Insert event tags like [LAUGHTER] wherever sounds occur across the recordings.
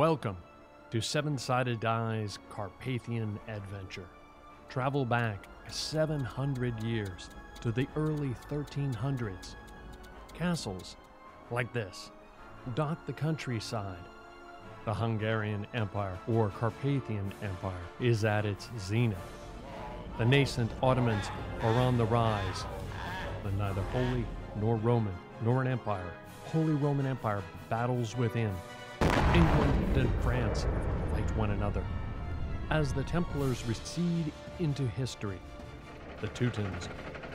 Welcome to Seven Sided Die's Carpathian Adventure. Travel back 700 years to the early 1300s. Castles like this dot the countryside. The Hungarian Empire, or Carpathian Empire, is at its zenith. The nascent Ottomans are on the rise, but neither Holy nor Roman nor an empire, Holy Roman Empire battles within. England and France fight one another. As the Templars recede into history, the Teutons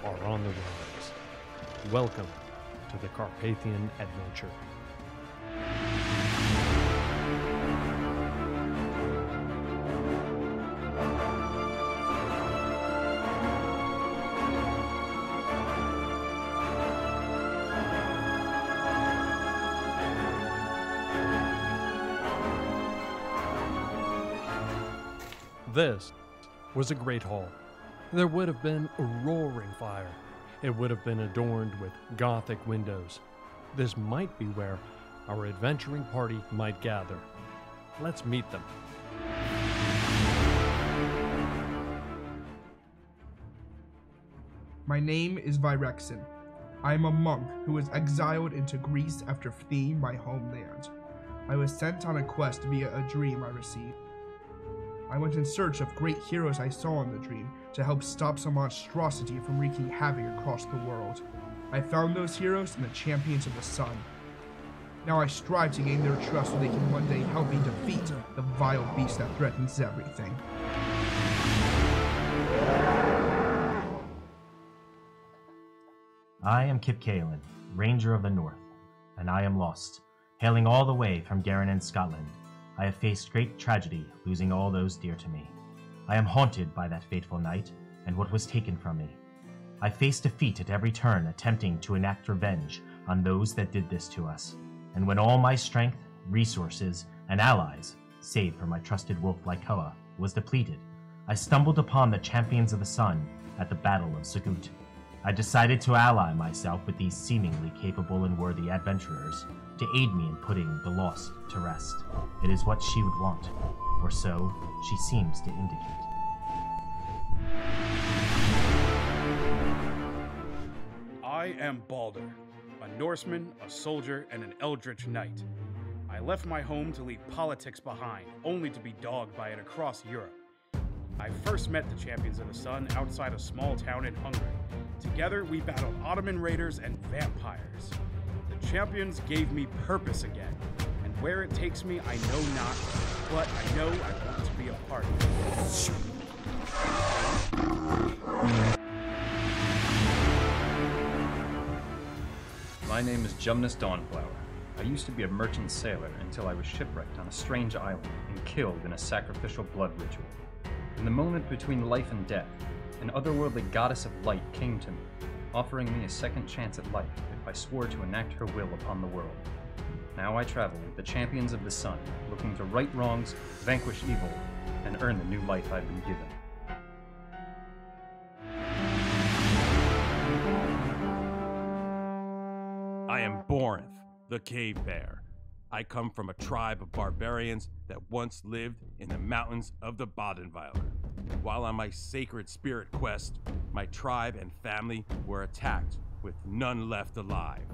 are on the rise. Welcome to the Carpathian Adventure. This was a great hall. There would have been a roaring fire. It would have been adorned with Gothic windows. This might be where our adventuring party might gather. Let's meet them. My name is Virexin. I am a monk who was exiled into Greece after fleeing my homeland. I was sent on a quest via a dream I received. I went in search of great heroes I saw in the dream to help stop some monstrosity from wreaking havoc across the world. I found those heroes in the Champions of the Sun. Now I strive to gain their trust so they can one day help me defeat the vile beast that threatens everything. I am Kip Kalen, Ranger of the North, and I am lost, hailing all the way from Garin in Scotland. I have faced great tragedy, losing all those dear to me. I am haunted by that fateful night and what was taken from me. I face defeat at every turn, attempting to enact revenge on those that did this to us. And when all my strength, resources, and allies, save for my trusted wolf Lycoa, was depleted, I stumbled upon the champions of the sun at the Battle of Sagut. I decided to ally myself with these seemingly capable and worthy adventurers to aid me in putting the lost to rest. It is what she would want, or so she seems to indicate. I am Balder, a Norseman, a soldier, and an eldritch knight. I left my home to leave politics behind, only to be dogged by it across Europe. I first met the Champions of the Sun outside a small town in Hungary. Together, we battled Ottoman raiders and vampires. The Champions gave me purpose again, and where it takes me, I know not, but I know I want to be a part of it. My name is Jumnus Dawnflower. I used to be a merchant sailor until I was shipwrecked on a strange island and killed in a sacrificial blood ritual. In the moment between life and death, an otherworldly goddess of light came to me, offering me a second chance at life if I swore to enact her will upon the world. Now I travel with the champions of the sun, looking to right wrongs, vanquish evil, and earn the new life I've been given. I am Borinth, the cave bear. I come from a tribe of barbarians that once lived in the mountains of the Badenweiler. While on my sacred spirit quest, my tribe and family were attacked with none left alive.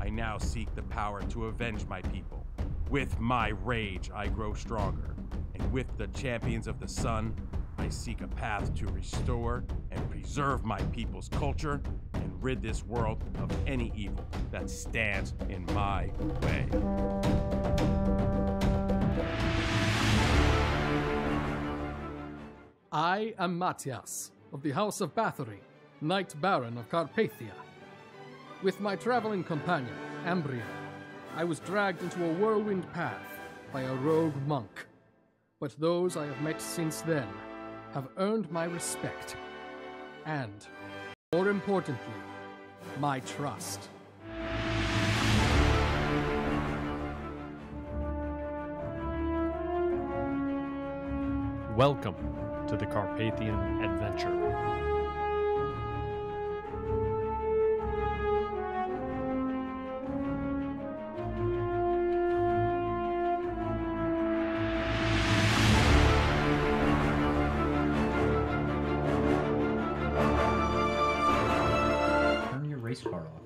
I now seek the power to avenge my people. With my rage, I grow stronger, and with the champions of the sun, I seek a path to restore and preserve my people's culture and rid this world of any evil that stands in my way. I am Matthias, of the House of Bathory, Knight Baron of Carpathia. With my traveling companion, Ambria, I was dragged into a whirlwind path by a rogue monk. But those I have met since then have earned my respect, and, more importantly, my trust. Welcome to the Carpathian adventure.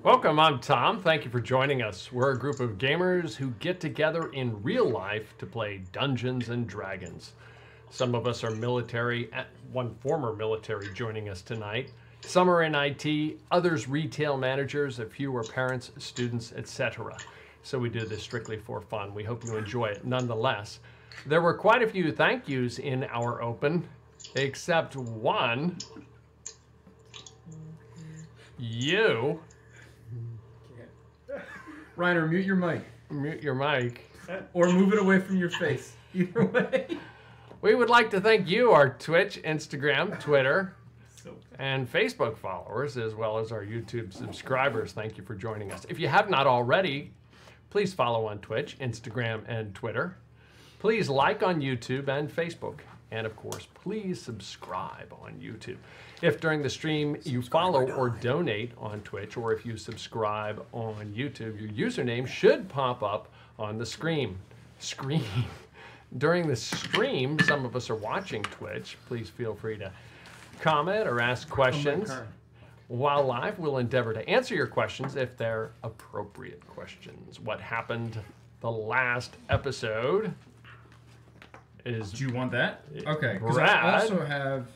Welcome, I'm Tom. Thank you for joining us. We're a group of gamers who get together in real life to play Dungeons and Dragons. Some of us are military, one former military joining us tonight. Some are in IT, others retail managers, a few are parents, students, etc. So we do this strictly for fun. We hope you enjoy it nonetheless. There were quite a few thank yous in our open, except one. You. Rainer, mute your mic. Mute your mic. Or move it away from your face. Either way. We would like to thank you, our Twitch, Instagram, Twitter, and Facebook followers, as well as our YouTube subscribers. Thank you for joining us. If you have not already, please follow on Twitch, Instagram, and Twitter. Please like on YouTube and Facebook. And of course, please subscribe on YouTube. If during the stream you follow or donate on Twitch, or if you subscribe on YouTube, your username should pop up on the screen. Screen. [LAUGHS] During the stream, some of us are watching Twitch. Please feel free to comment or ask questions. While live, we'll endeavor to answer your questions if they're appropriate questions. What happened the last episode is Do you want that? Eh, okay. Because I also have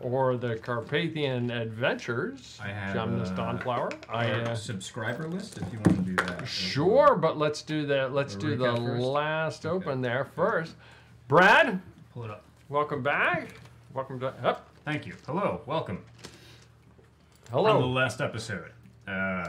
or the Carpathian Adventures. I have, Jumnus uh, Dawnflower. I a uh, subscriber list if you want to do that. as sure, but let's do the let's The do the first? last Okay. open there first. Brad, Pull it up. welcome back. Welcome to up. Thank you. Hello. Welcome. Hello. On the last episode, uh,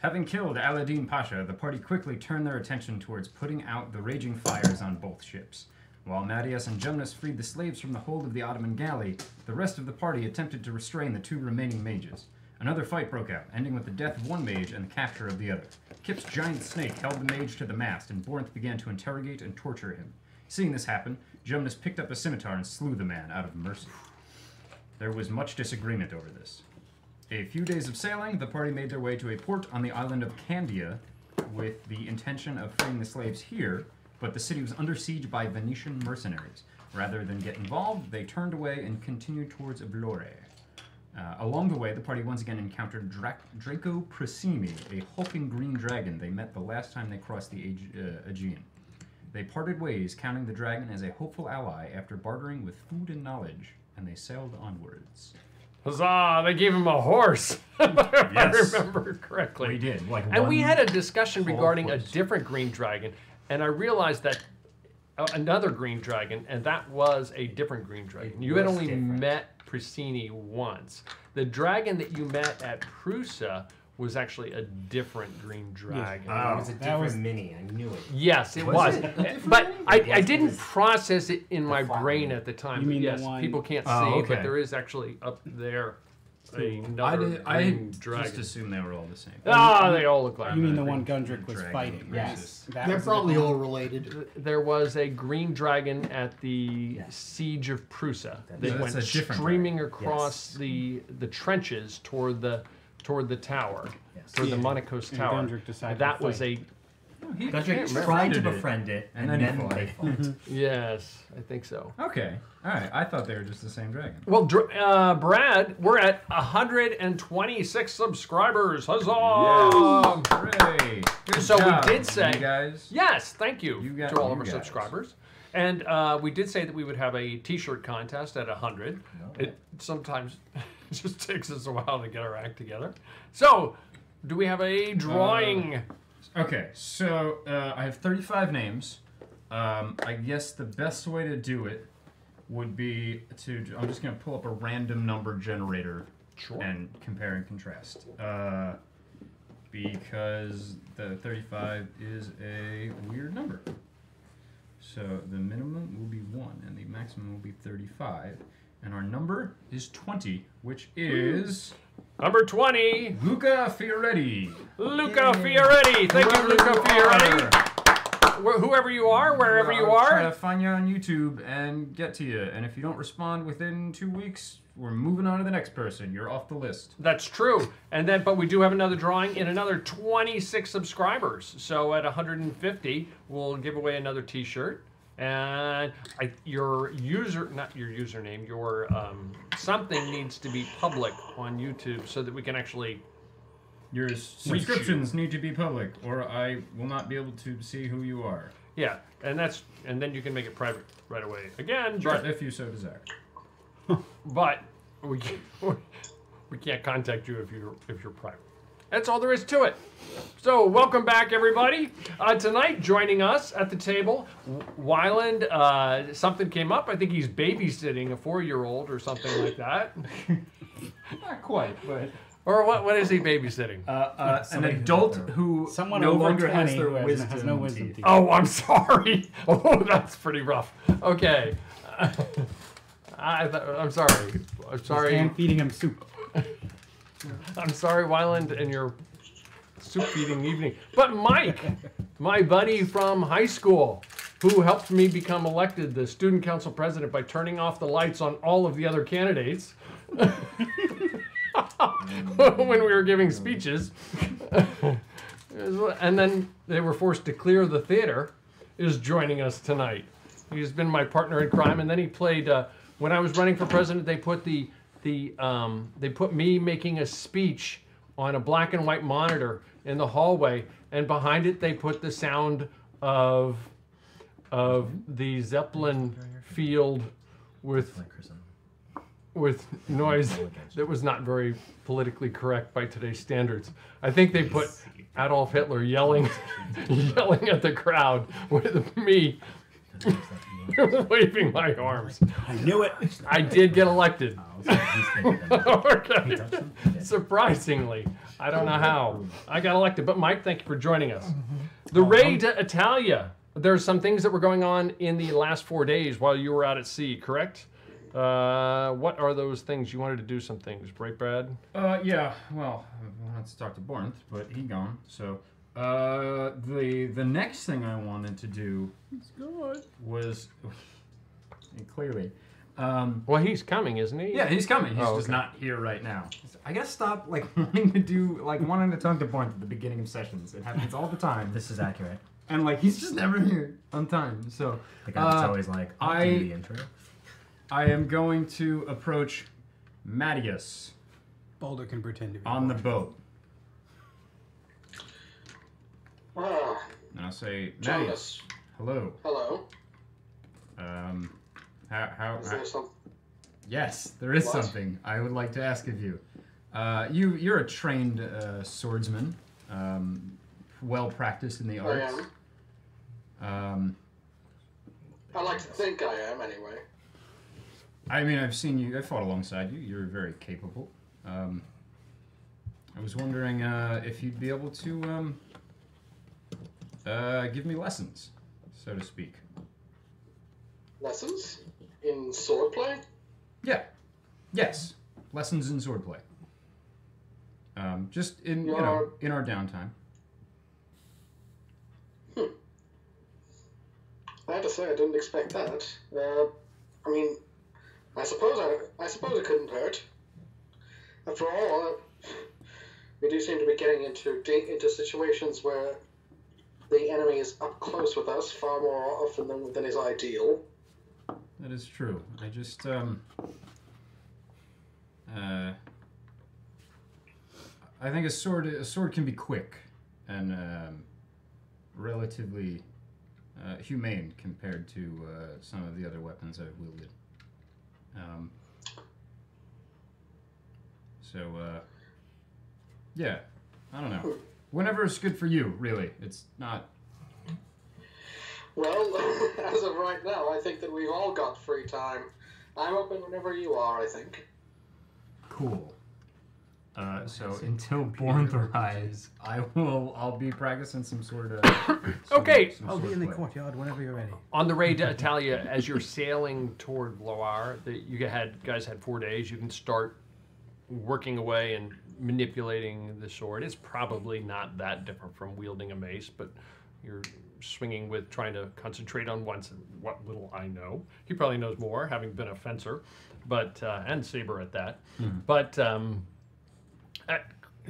having killed Aladdin Pasha, the party quickly turned their attention towards putting out the raging fires on both ships. While Matthias and Jonas freed the slaves from the hold of the Ottoman galley, the rest of the party attempted to restrain the two remaining mages. Another fight broke out, ending with the death of one mage and the capture of the other. Kip's giant snake held the mage to the mast, and Borinth began to interrogate and torture him. Seeing this happen, Jumnus picked up a scimitar and slew the man out of mercy. There was much disagreement over this. A few days of sailing, the party made their way to a port on the island of Candia with the intention of freeing the slaves here, but the city was under siege by Venetian mercenaries. Rather than get involved, they turned away and continued towards Vlore. Uh, along the way, the party once again encountered Drac- Draco Prasimi, a hulking green dragon they met the last time they crossed the Aege- uh, Aegean. They parted ways, counting the dragon as a hopeful ally after bartering with food and knowledge, and they sailed onwards. Huzzah! They gave him a horse. [LAUGHS] if Yes. I remember correctly. We did, like And we had a discussion regarding a different green dragon, and I realized that uh, another green dragon, and that was a different green dragon. You had only different. met Pricini once. The dragon that you met at Prusa was actually a different green dragon. it was a different mini. I knew it. Yes, it was. Was it but? I, I didn't process it in my brain at the time. You but mean the yes, one- people can't Oh, see, okay. but there is actually up there I did. I green just dragon. assumed they were all the same. Ah, they all look like. You mean the one Gundrick was fighting? Yes, they're was the probably all related. There was a green dragon at the Yes. siege of Prusa They That's went a different streaming across Yes. the the trenches toward the toward the tower, Yes. toward the Yeah. Monaco's And tower. Gundrick decided that to was a He Gundrick can't tried to remember it. befriend it, And and, then then, fought. they fought. [LAUGHS] yes, I think so. Okay. All right. I thought they were just the same dragon. Well, Dr- uh, Brad, we're at 126 subscribers. Huzzah! Hooray! Good So we did say- you guys. Yes, thank you, You got- to all you of our guys. subscribers. And uh, we did say that we would have a T-shirt contest at 100. It sometimes [LAUGHS] just takes us a while to get our act together. So, do we have a drawing? Okay. So uh, I have 35 names. Um, I guess the best way to do it would be to. I'm just gonna pull up a random number generator Sure. and compare and contrast. Uh, because the 35 is a weird number. So the minimum will be 1 and the maximum will be 35. And our number is 20, which is Number 20, Luca Fioretti. Luca Fioretti. Thank you, Luca Fioretti. Wh- Whoever you are, wherever you are, Try to find you on YouTube and get to you. And if you don't respond within two weeks, we're moving on to the next person. You're off the list. That's true. And then, but we do have another drawing in another 26 subscribers. So at 150, we'll give away another T-shirt. And I, your user, not your username, your um, something needs to be public on YouTube so that we can actually Your subscriptions need to be public, or I will not be able to see who you are. Yeah, and that's and then you can make it private right away again. Sure, But if you so desire. but we can't, [LAUGHS] we can't contact you if you're if you're private. That's all there is to it. So welcome back, everybody. Uh, tonight, joining us at the table, W- Wyland. Uh, something came up. I think he's babysitting a four-year-old or something like that. [LAUGHS] Not quite, but Or what? What is he babysitting? uh, uh, an adult who Someone no longer has their wisdom, has no wisdom teeth. teeth. Oh, I'm [LAUGHS] sorry. Oh, that's pretty rough. Okay. [LAUGHS] I th- I'm sorry. I'm sorry. And feeding him soup. I'm sorry, Wyland, and your soup feeding evening. But Mike, my buddy from high school, who helped me become elected the student council president by turning off the lights on all of the other candidates [LAUGHS] when we were giving speeches. [LAUGHS] and then they were forced to clear the theater, is joining us tonight. He's been my partner in crime, and then he played. Uh, when I was running for president, they put the the um, they put me making a speech on a black and white monitor in the hallway, and behind it they put the sound of of the Zeppelin field with with noise that was not very politically correct by today's standards. I think they put Adolf Hitler yelling [LAUGHS] [LAUGHS] yelling at the crowd with me [LAUGHS] waving my arms. I knew it. I did get elected. He's thinking that. [LAUGHS] okay. Surprisingly, I don't know how I got elected. But Mike, thank you for joining us. The raid to Italia. There's some things that were going on in the last four days while you were out at sea, correct? Uh, what are those things? You wanted to do some things, right, Brad? Uh, yeah. Well, I wanted to talk to Borinth, but he gone. So, uh, the the next thing I wanted to do was [LAUGHS] clearly, um, Well, he's coming, isn't he? yeah, he's coming. He's Oh, just okay. not here right now. I gotta stop like [LAUGHS] wanting to do like wanting to talk to point at the beginning of sessions. It happens all the time, This is accurate. and like he's just never here on time. So, The guy that's uh, always like, I'll I- do the intro. I am going to approach Matthias Boulder can pretend to be. on the boat. And I'll say, Jonas, hello. hello. Um, how, how, Is how- there some? yes, there is What? something I would like to ask of you. Uh, you, you're a trained uh, swordsman, um, well practiced in the I arts. am. Um, I like to think I am, anyway. I mean, I've seen you. I fought alongside you. You're very capable. Um, I was wondering uh, if you'd be able to um, uh, give me lessons, so to speak. Lessons in swordplay. Yeah. Yes. Lessons in swordplay. Um, just in you know in our downtime. Hmm. I have to say, I didn't expect that. Uh, I mean, I suppose I, I suppose it couldn't hurt. After all, we do seem to be getting into into situations where the enemy is up close with us far more often than, than is ideal. That is true. I just um. Uh, I think a sword a sword can be quick and um, relatively uh, humane compared to uh, some of the other weapons I've wielded. Um, so uh, yeah, I don't know. Whenever it's good for you, really. It's not. Well, [LAUGHS] as of right now, I think that we've all got free time. I'm open whenever you are. I think. Cool. Uh, so until Born arrives, I will. I'll be practicing some sort of. [COUGHS] some- Okay. some I'll be in the swordplay. courtyard whenever you're ready. On the raid to [LAUGHS] Italia, as you're sailing toward Vlore, that you had guys had four days. You can start working away and manipulating the sword. It's probably not that different from wielding a mace, but you're swinging with trying to concentrate on once what little I know. He probably knows more, having been a fencer, but uh, and saber at that. But um, uh,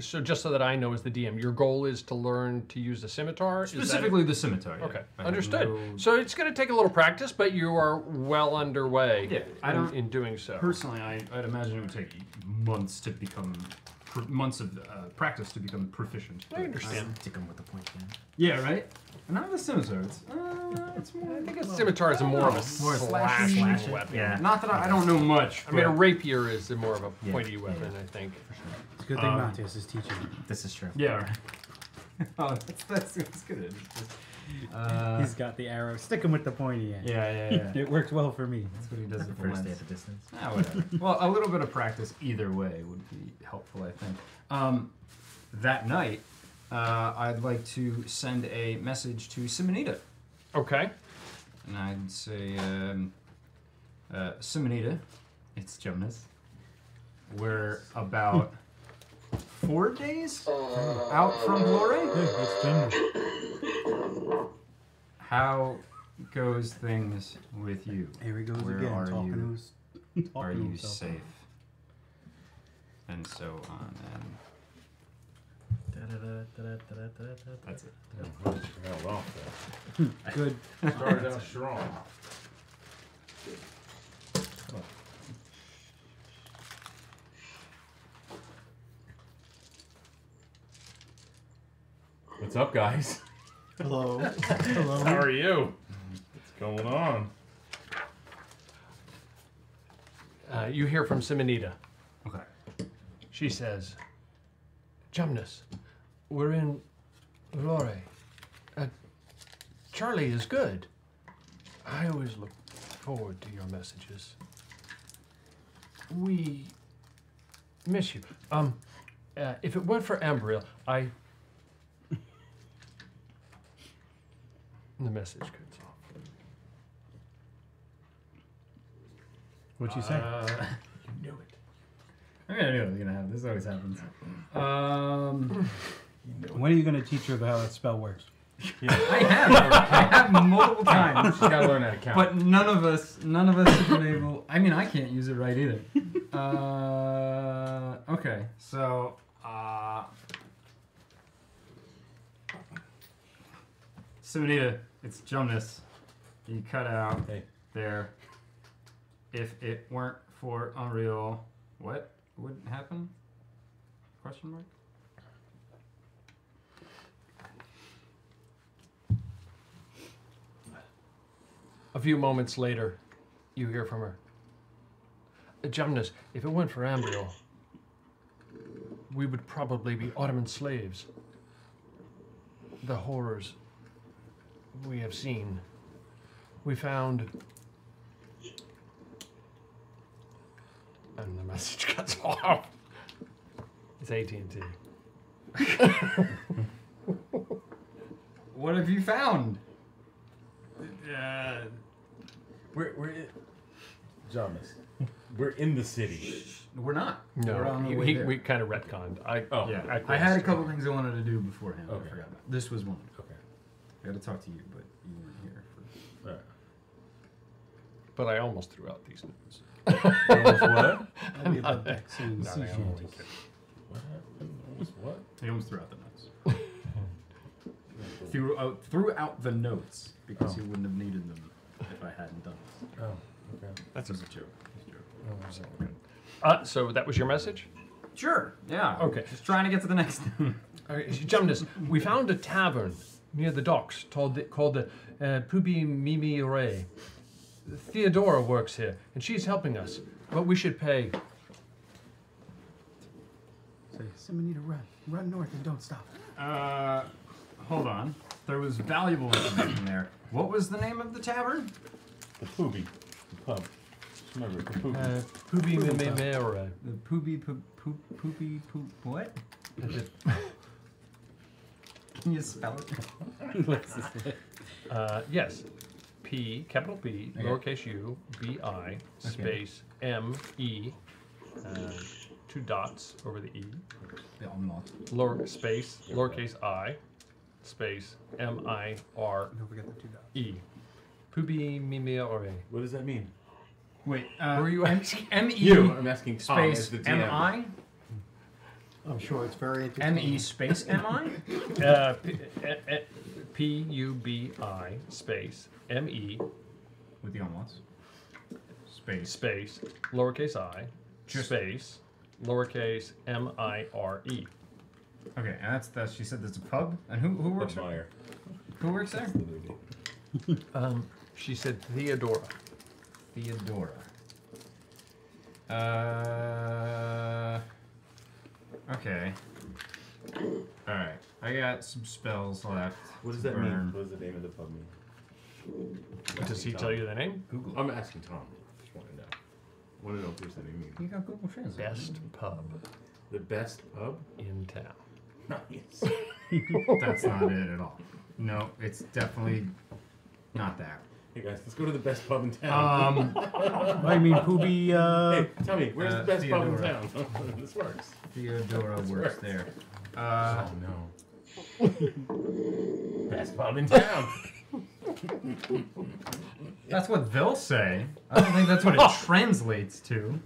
so just so that I know as the DM, your goal is to learn to use a scimitar. Is? Specifically, the scimitar. yeah. Okay, I understood. no- So it's going to take a little practice, but you are well underway Yeah, I in, don't- in doing so. Personally, I, I'd imagine it would take months to become pr- months of uh, practice to become proficient. I understand. Stick 'em with the point again. Yeah, right. And not the scimitar. It's, uh, it's more. I think a scimitar is more of a More slashing slashing. weapon. Yeah. Not that I, I don't know much. I mean, a but- rapier is more of a Yeah, pointy yeah, weapon, yeah. I think. It's a good thing Um, Matthias is teaching. This is true. Yeah. [LAUGHS] [LAUGHS] oh, that's, that's, that's good. Uh, He's got the arrow. Stick him with the pointy end. yeah, yeah, yeah. It works well for me. That's what he does the first day lens. at the distance. Ah, whatever. [LAUGHS] well, a little bit of practice either way would be helpful, I think. Um, that night, uh, I'd like to send a message to Simonita. Okay. And I'd say, um, uh, Simonita, it's Jonas. We're about four days out from Glory. How goes things with you? Here he goes Where again, are talking you? to his. [LAUGHS] Talking Are you himself. safe? And so on. And that's it. Good. Started out strong. What's up, guys? Hello. [LAUGHS] Hello. How are you? What's going on? Uh, you hear from Simonita. Okay. She says, Jumnus, we're in Vlore. Uh, Charlie is good. I always look forward to your messages. We miss you. Um, uh, if it weren't for Ambriel, I. the message cuts off. What'd you say? Uh, [LAUGHS] You knew it. I mean, I knew it was gonna happen. This always happens. Um, when are you going to teach her about how that spell works? [LAUGHS] I have. I have multiple times. She's gotta learn how to count. But none of us, none of us have been able. I mean, I can't use it right either. Uh, okay, so uh, Simonita, it's Jonas. You cut out Hey. there. If it weren't for Ambriel, what would happen? Question mark. A few moments later, you hear from her. "Uh, Jumnus, if it weren't for Ambriel, we would probably be Ottoman slaves. The horrors we have seen. We found. And the message cuts [LAUGHS] off. It's AT&T. What have you found? Uh, we're we're in, Jonas. We're in the city. We're not. No, We're on the he, way he- there. we kind of retconned. I, Oh, Yeah, I I, had a couple things I wanted to do beforehand. but Okay. I forgot about. This was one. Okay. I got to talk to you, but you weren't here. For... Alright. But I almost threw out these notes. Almost what? [LAUGHS] That'd about [LAUGHS] vaccine No, I only shanties. kidding. What? Almost what? He almost threw out the notes. threw out threw out the notes because Oh. he wouldn't have needed them if I hadn't done this. Oh, okay. That's This is a joke. It's a joke. Uh, so that was your message? Sure. Yeah. Okay. Just trying to get to the next. [LAUGHS] All right, Jumnus, we found a tavern near the docks called the, called the uh, Pubi Mimi Ray. Theodora works here, and she's helping us, but we should pay. Say, Simonita, run. Run north and don't stop. uh, hold on. There was valuable information there. What was the name of the tavern? The poopy. The pub. Remember, the poopy. Uh, Pubi Mimi Ray. The poopy poop poop poopy poop what? [LAUGHS] Can you spell it? [LAUGHS] Uh, yes. P, capital P, Okay. lowercase u, B I, space M E, uh, two dots over the E, Yeah, I'm not. lower space, lowercase i, space M I R Don't forget the two dots. E. Pubi Mimi Ore. What does that mean? Wait. Uh, Were you M- asking? M E You. I'm asking Tom space as the M I I'm sure it's very M entertaining. E space M I. [LAUGHS] Uh, P- eh, eh, P U B I space M E With the umlauts. Space. space lowercase i Just- space lowercase m i r e. Okay, and that's that. She said there's a pub, and who who works there? Who works there? [LAUGHS] Um, she said Theodora. Theodora. Uh. Okay. All right. I got some spells left. What does to that mean? What does the name of the pub mean? Does he tell you the name? Google. I'm asking Tom. Just want to know. Want to know if there's any meaning. You got Google Translate. Best pub The best pub? in town. Nice. [LAUGHS] That's not it at all. No, it's definitely not that. Hey guys, let's go to the best pub in town. Um, I mean, Poobie. Uh, hey, tell me, where's uh, the best pub in town? [LAUGHS] this works. Theodora This works works. there. Uh, oh no. [LAUGHS] best pub in town. That's what they'll say. I don't think that's what it [LAUGHS] translates to.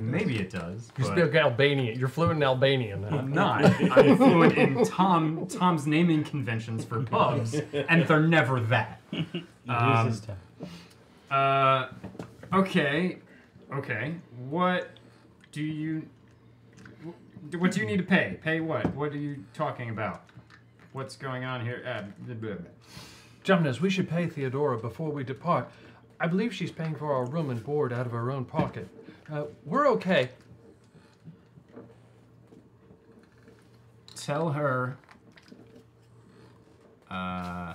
Maybe it does. You but- speak Albanian. You're fluent in Albanian. Huh? I'm not. I'm fluent in Tom Tom's naming conventions for pubs, and they're never that. Um, uh, okay, okay. What do you? What do you need to pay? Pay what? What are you talking about? What's going on here? Uh. Jumnus, we should pay Theodora before we depart. I believe she's paying for our room and board out of her own pocket. Uh, we're okay. Tell her. Uh,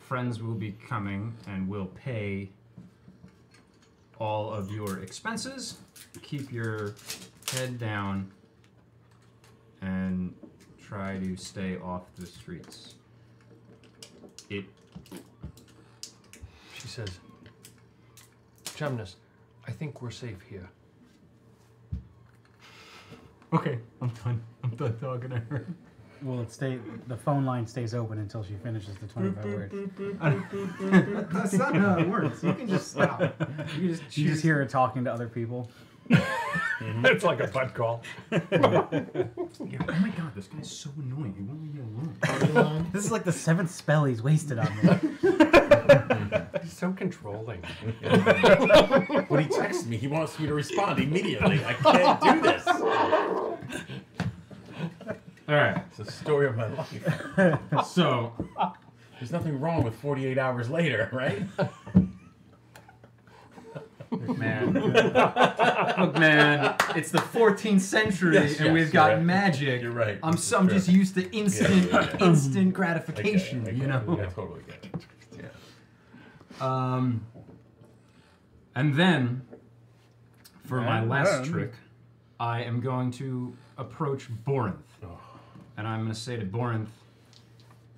friends will be coming and will pay all of your expenses. Keep your head down and try to stay off the streets. It She says, Jumnus, I think we're safe here. Okay, I'm done. I'm done talking to her. Well, it stay. The phone line stays open until she finishes the 25 words. That's not how it works. You can just stop. You just You just hear her talking to other people. Mm-hmm. [LAUGHS] it's like a butt call. Yeah, oh my god, this guy's so annoying. He won't leave me alone. [LAUGHS] This is like the seventh spell he's wasted on me. [LAUGHS] He's so controlling. when he texts me, he wants me to respond immediately. I can't do this. All right. It's the story of my life. So, There's nothing wrong with 48 hours later, right? Look, man. [LAUGHS] Look, man. It's the 14th century, Yes, and yes, we've got right. magic. You're right. I'm, so, I'm just used to instant, Yeah, yeah, yeah. instant gratification. get it, you know. I totally get it. Yeah. Um, and then, for my last then- trick, I am going to approach Borinth. And I'm going to say to Borinth,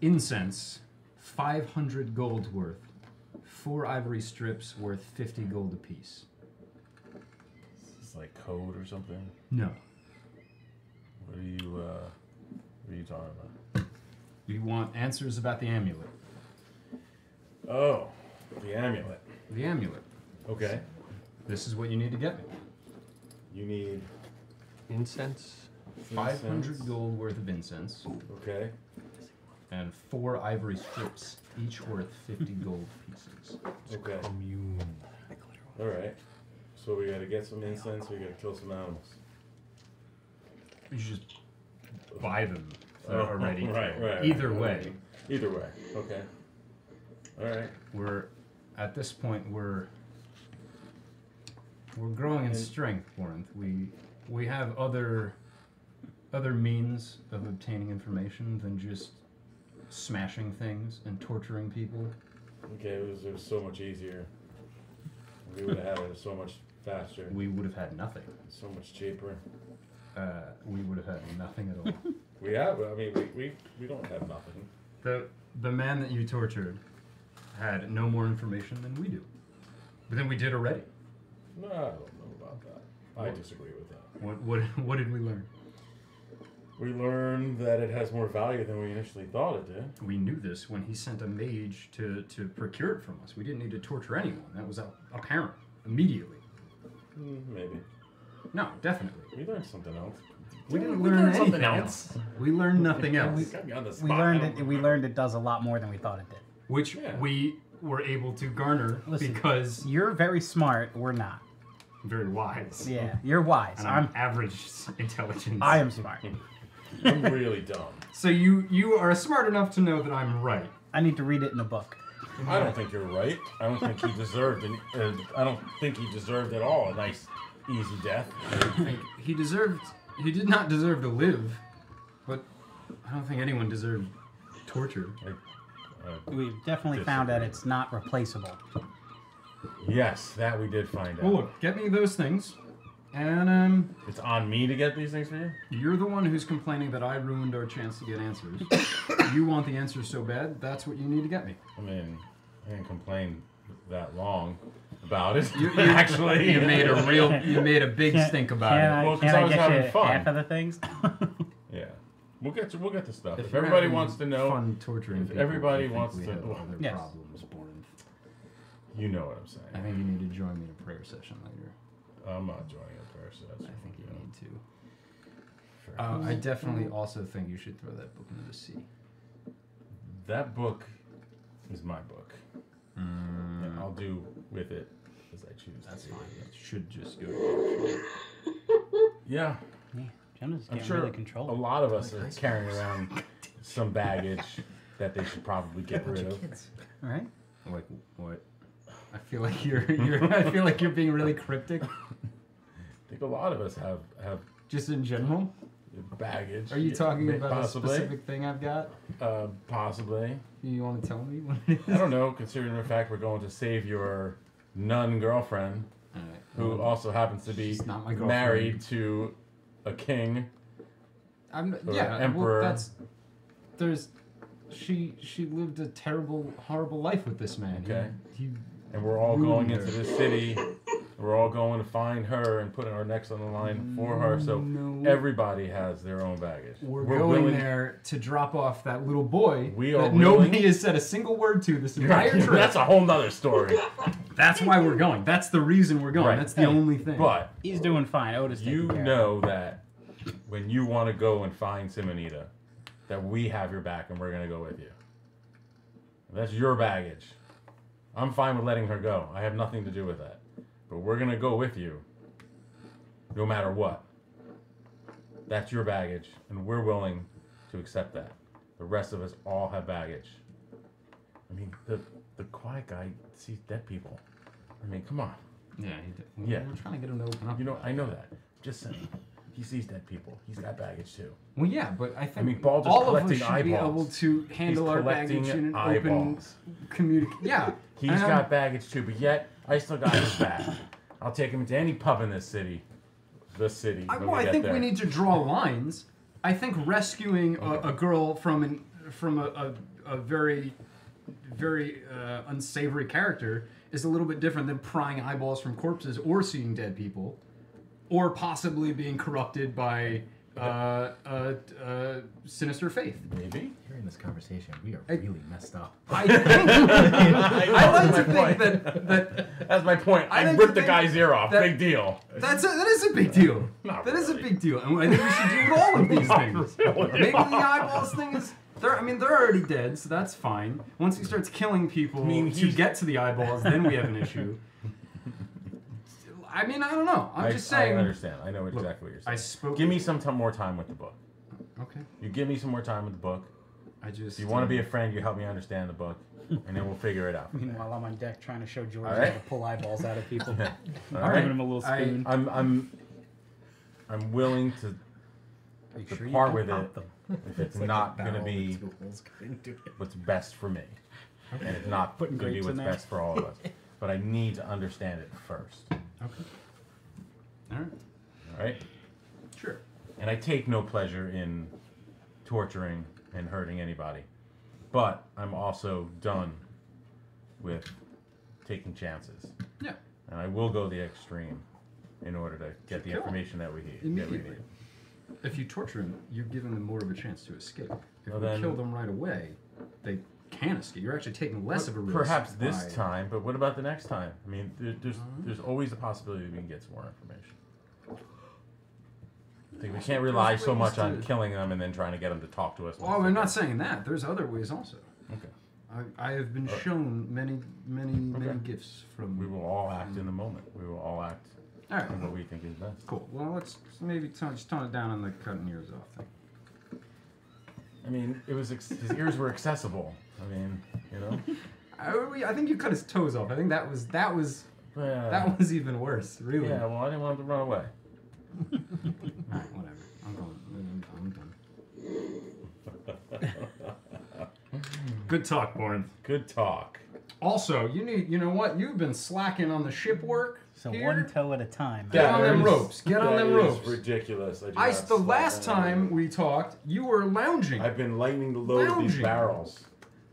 incense, 500 gold worth, four ivory strips worth 50 gold apiece. It's like code or something. No. What are you, uh, what are you talking about? We want answers about the amulet. Oh, the amulet. The amulet. Okay. This is what you need to get me. You need Incense. 500 Incense. gold worth of incense. Okay. And four ivory strips, each worth 50 gold pieces. Okay. Commune. All right. So we got to get some incense. We got to kill some animals. You should just buy them Oh, already. right, right. Either right. way, Either way. Okay. All right. we're at this point we're we're growing in strength, Warren. We we have other other means of obtaining information than just smashing things and torturing people. Okay. It was, it was so much easier. We would have had it so much faster. We would have had nothing. So much cheaper. Uh, we would have had nothing at all. [LAUGHS] We have. I mean, we, we, we don't have nothing. the the man that you tortured had no more information than we do. But then we did already. No, I don't know about that. I disagree with that. What what [LAUGHS] what did we learn? We learned that it has more value than we initially thought it did. We knew this when he sent a mage to, to procure it from us. We didn't need to torture anyone. That was apparent immediately. Mm, maybe. No, definitely. We learned something else. We didn't We learn learned something anything else. else. We learned nothing else. Got me on the We spot. I learned don't it. We learned it does a lot more than we thought it did. Which we were able to garner Listen, because You're very smart. We're not. very wise. Yeah, you're wise. And I'm, I'm- average intelligence. I am smart. [LAUGHS] I'm really dumb. So you you are smart enough to know that I'm right. I need to read it in a book. I don't think you're right. I don't think he deserved. An, uh, I don't think he deserved at all a nice, easy death. I he deserved. He did not deserve to live, but I don't think anyone deserved torture. We've definitely found that it's not replaceable. Yes, that we did find out. Well, look, get me those things, and um. It's on me to get these things for you. You're the one who's complaining that I ruined our chance to get answers. [COUGHS] you want the answers so bad. That's what you need to get me. I mean, I didn't complain that long about it. You, [LAUGHS] you actually, you made a real, you made a big Can't- stink about can it. I- Well, 'cause can I I was get having you fun. half of the things? [LAUGHS] Yeah, we'll get to we'll get to stuff. If, you're everybody wants to know, fun torturing if people, everybody wants to, have other Yes. problems, Borin. you know what I'm saying. I think you need to join me in a prayer session later. I'm not joining a prayer session. I think you need to. Sure. Uh, I definitely also think you should throw that book into the sea. That book is my book. Mm. And I'll do with it as I choose. That's to fine. That should just go. Yeah, Yeah, Jonah's I'm sure really control. a lot of us are carrying around [LAUGHS] some baggage that they should probably get rid of. All right. Like what? I feel like you're, you're. I feel like you're being really cryptic. [LAUGHS] Think a lot of us have have Just in general. baggage. Are you talking about possibly, a specific thing I've got? Uh, possibly. You want to tell me what it is? I don't know. Considering the fact we're going to save your nun girlfriend, Alright, who well, also happens to be not my married to a king. I'm yeah. emperor. Well, that's there's she she lived a terrible horrible life with this man. Okay. He, and we're all going ruined into her. this city. [LAUGHS] We're all going to find her and putting our necks on the line for her. So mm, No. everybody has their own baggage. We're, going willing- there to drop off that little boy We that are nobody has said a single word to this entire [LAUGHS] trip. That's a whole nother story. [LAUGHS] That's why we're going. That's the reason we're going. Right. That's the Hey, only thing. But He's doing fine. Otis you care know that when you want to go and find Simonita, that we have your back and we're gonna go with you. That's your baggage. I'm fine with letting her go. I have nothing to do with that. But we're gonna go with you, no matter what. That's your baggage, and we're willing to accept that. The rest of us all have baggage. I mean, the the quiet guy sees dead people. I mean, come on. yeah, he did. Yeah. We're trying to get him to open up. You know, I know that. Just saying. He sees dead people. He's got baggage too. Well, yeah, but I think mean, Baldur's all of us collecting should be able eyeballs. to handle He's our baggage in an open communication. Yeah, He's got baggage too, but yet I still got his back. I'll take him into any pub in this city. The city. I, well, we I think there. we need to draw lines. I think rescuing a, a girl from an from a, a, a very very uh, unsavory character is a little bit different than prying eyeballs from corpses or seeing dead people, or possibly being corrupted by uh, uh, uh, sinister faith. Maybe. Hearing this conversation, we are I- really messed up. I think. [LAUGHS] I like to think that, that That's my point. I I, ripped the guy's ear off. that- Big deal. That's a, that is a big deal. [LAUGHS] Not That is a big deal, and I think we should do all of these [LAUGHS] things. really. Maybe the eyeballs thing is. They're, I mean, they're already dead, so that's fine. Once he starts killing people I mean, to get to the eyeballs, then we have an issue. [LAUGHS] I mean, I don't know. I'm I, just saying. I understand. I know exactly what you're saying. I spoke. Give me some time, more time with the book. Okay. You give me some more time with the book. I just. If you want to be a um, friend, you help me understand the book, and then we'll figure it out. [LAUGHS] Meanwhile, I'm on deck trying to show George All how to pull eyeballs out of people. [LAUGHS] All I'm right. giving him a little I- spoon. I'm I'm I'm willing to you to sure part with it them? if [LAUGHS] it's not gonna be be. what's best for me, and it's not Putting gonna be what's best for all of us. But I need to understand it first. Okay. All right. All right. Sure. And I take no pleasure in torturing and hurting anybody, but I'm also done with taking chances. Yeah. And I will go the extreme in order to get the kill information that we need. that we Immediately. need. If you torture them, you're giving them more of a chance to escape. If Well, you then- kill them right away, they can escape. You're actually taking less of a risk. Perhaps this by- time, but what about the next time? I mean, there, there's there's always a possibility we can get some more information. We can't rely so much on to- killing them and then trying to get them to talk to us. Well, I'm not saying that. There's other ways also. Okay. I, I have been Alright. shown many, many, many Okay. gifts from. We will all act in the um, moment. We will all act All right. What we think is best. Cool. Well, let's maybe tone, just tone it down on the cutting ears off thing. I mean, it was ex- his ears were accessible. I mean, you know. [LAUGHS] I, I think you cut his toes off. I think that was that was that was even worse. Really. Yeah. Well, I didn't want him to run away [LAUGHS] whatever. I'm going. I'm done. [LAUGHS] Good talk, Born. Good talk. Also, you need. You know what? You've been slacking on the ship work. So here. one toe at a time. Get on them ropes. Get on them ropes. Ridiculous. I, do I the last time we talked, you were lounging. I've been lightening the load of these barrels.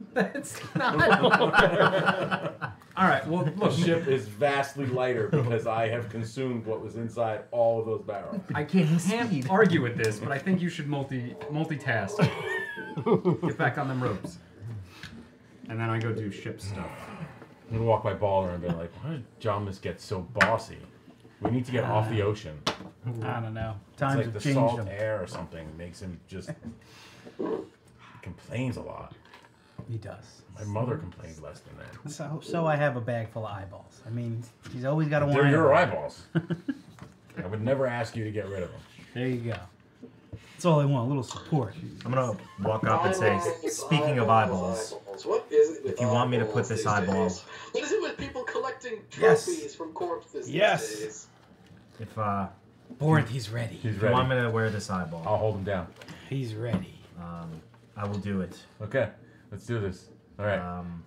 [LAUGHS] That's not. [LAUGHS] All right. Well, The ship is vastly lighter because I have consumed what was inside all of those barrels. I can't argue with this, but I think you should multi multitask. Get back on them ropes. And then I go do ship stuff. I'm gonna walk by Baller and be like, "Why did Jomus get so bossy? We need to get off the ocean." I don't know. Times It's like have the changed salt him. air or something makes him just complains a lot. He does. My mother complains less than that. So, so I have a bag full of eyeballs. I mean, he's always got to They're whine. your about eyeballs. [LAUGHS] I would never ask you to get rid of them. There you go. That's all I want. A little support. I'm gonna walk up and say, speaking of eyeballs, What is it with if you want me to put this eyeball, days? What is it with people collecting Yes. trophies from corpses Yes. days? if uh, Borth, he's ready. He's if ready. you want me to wear this eyeball, I'll hold him down. He's ready. um, I will do it. Okay, let's do this. All right. Um,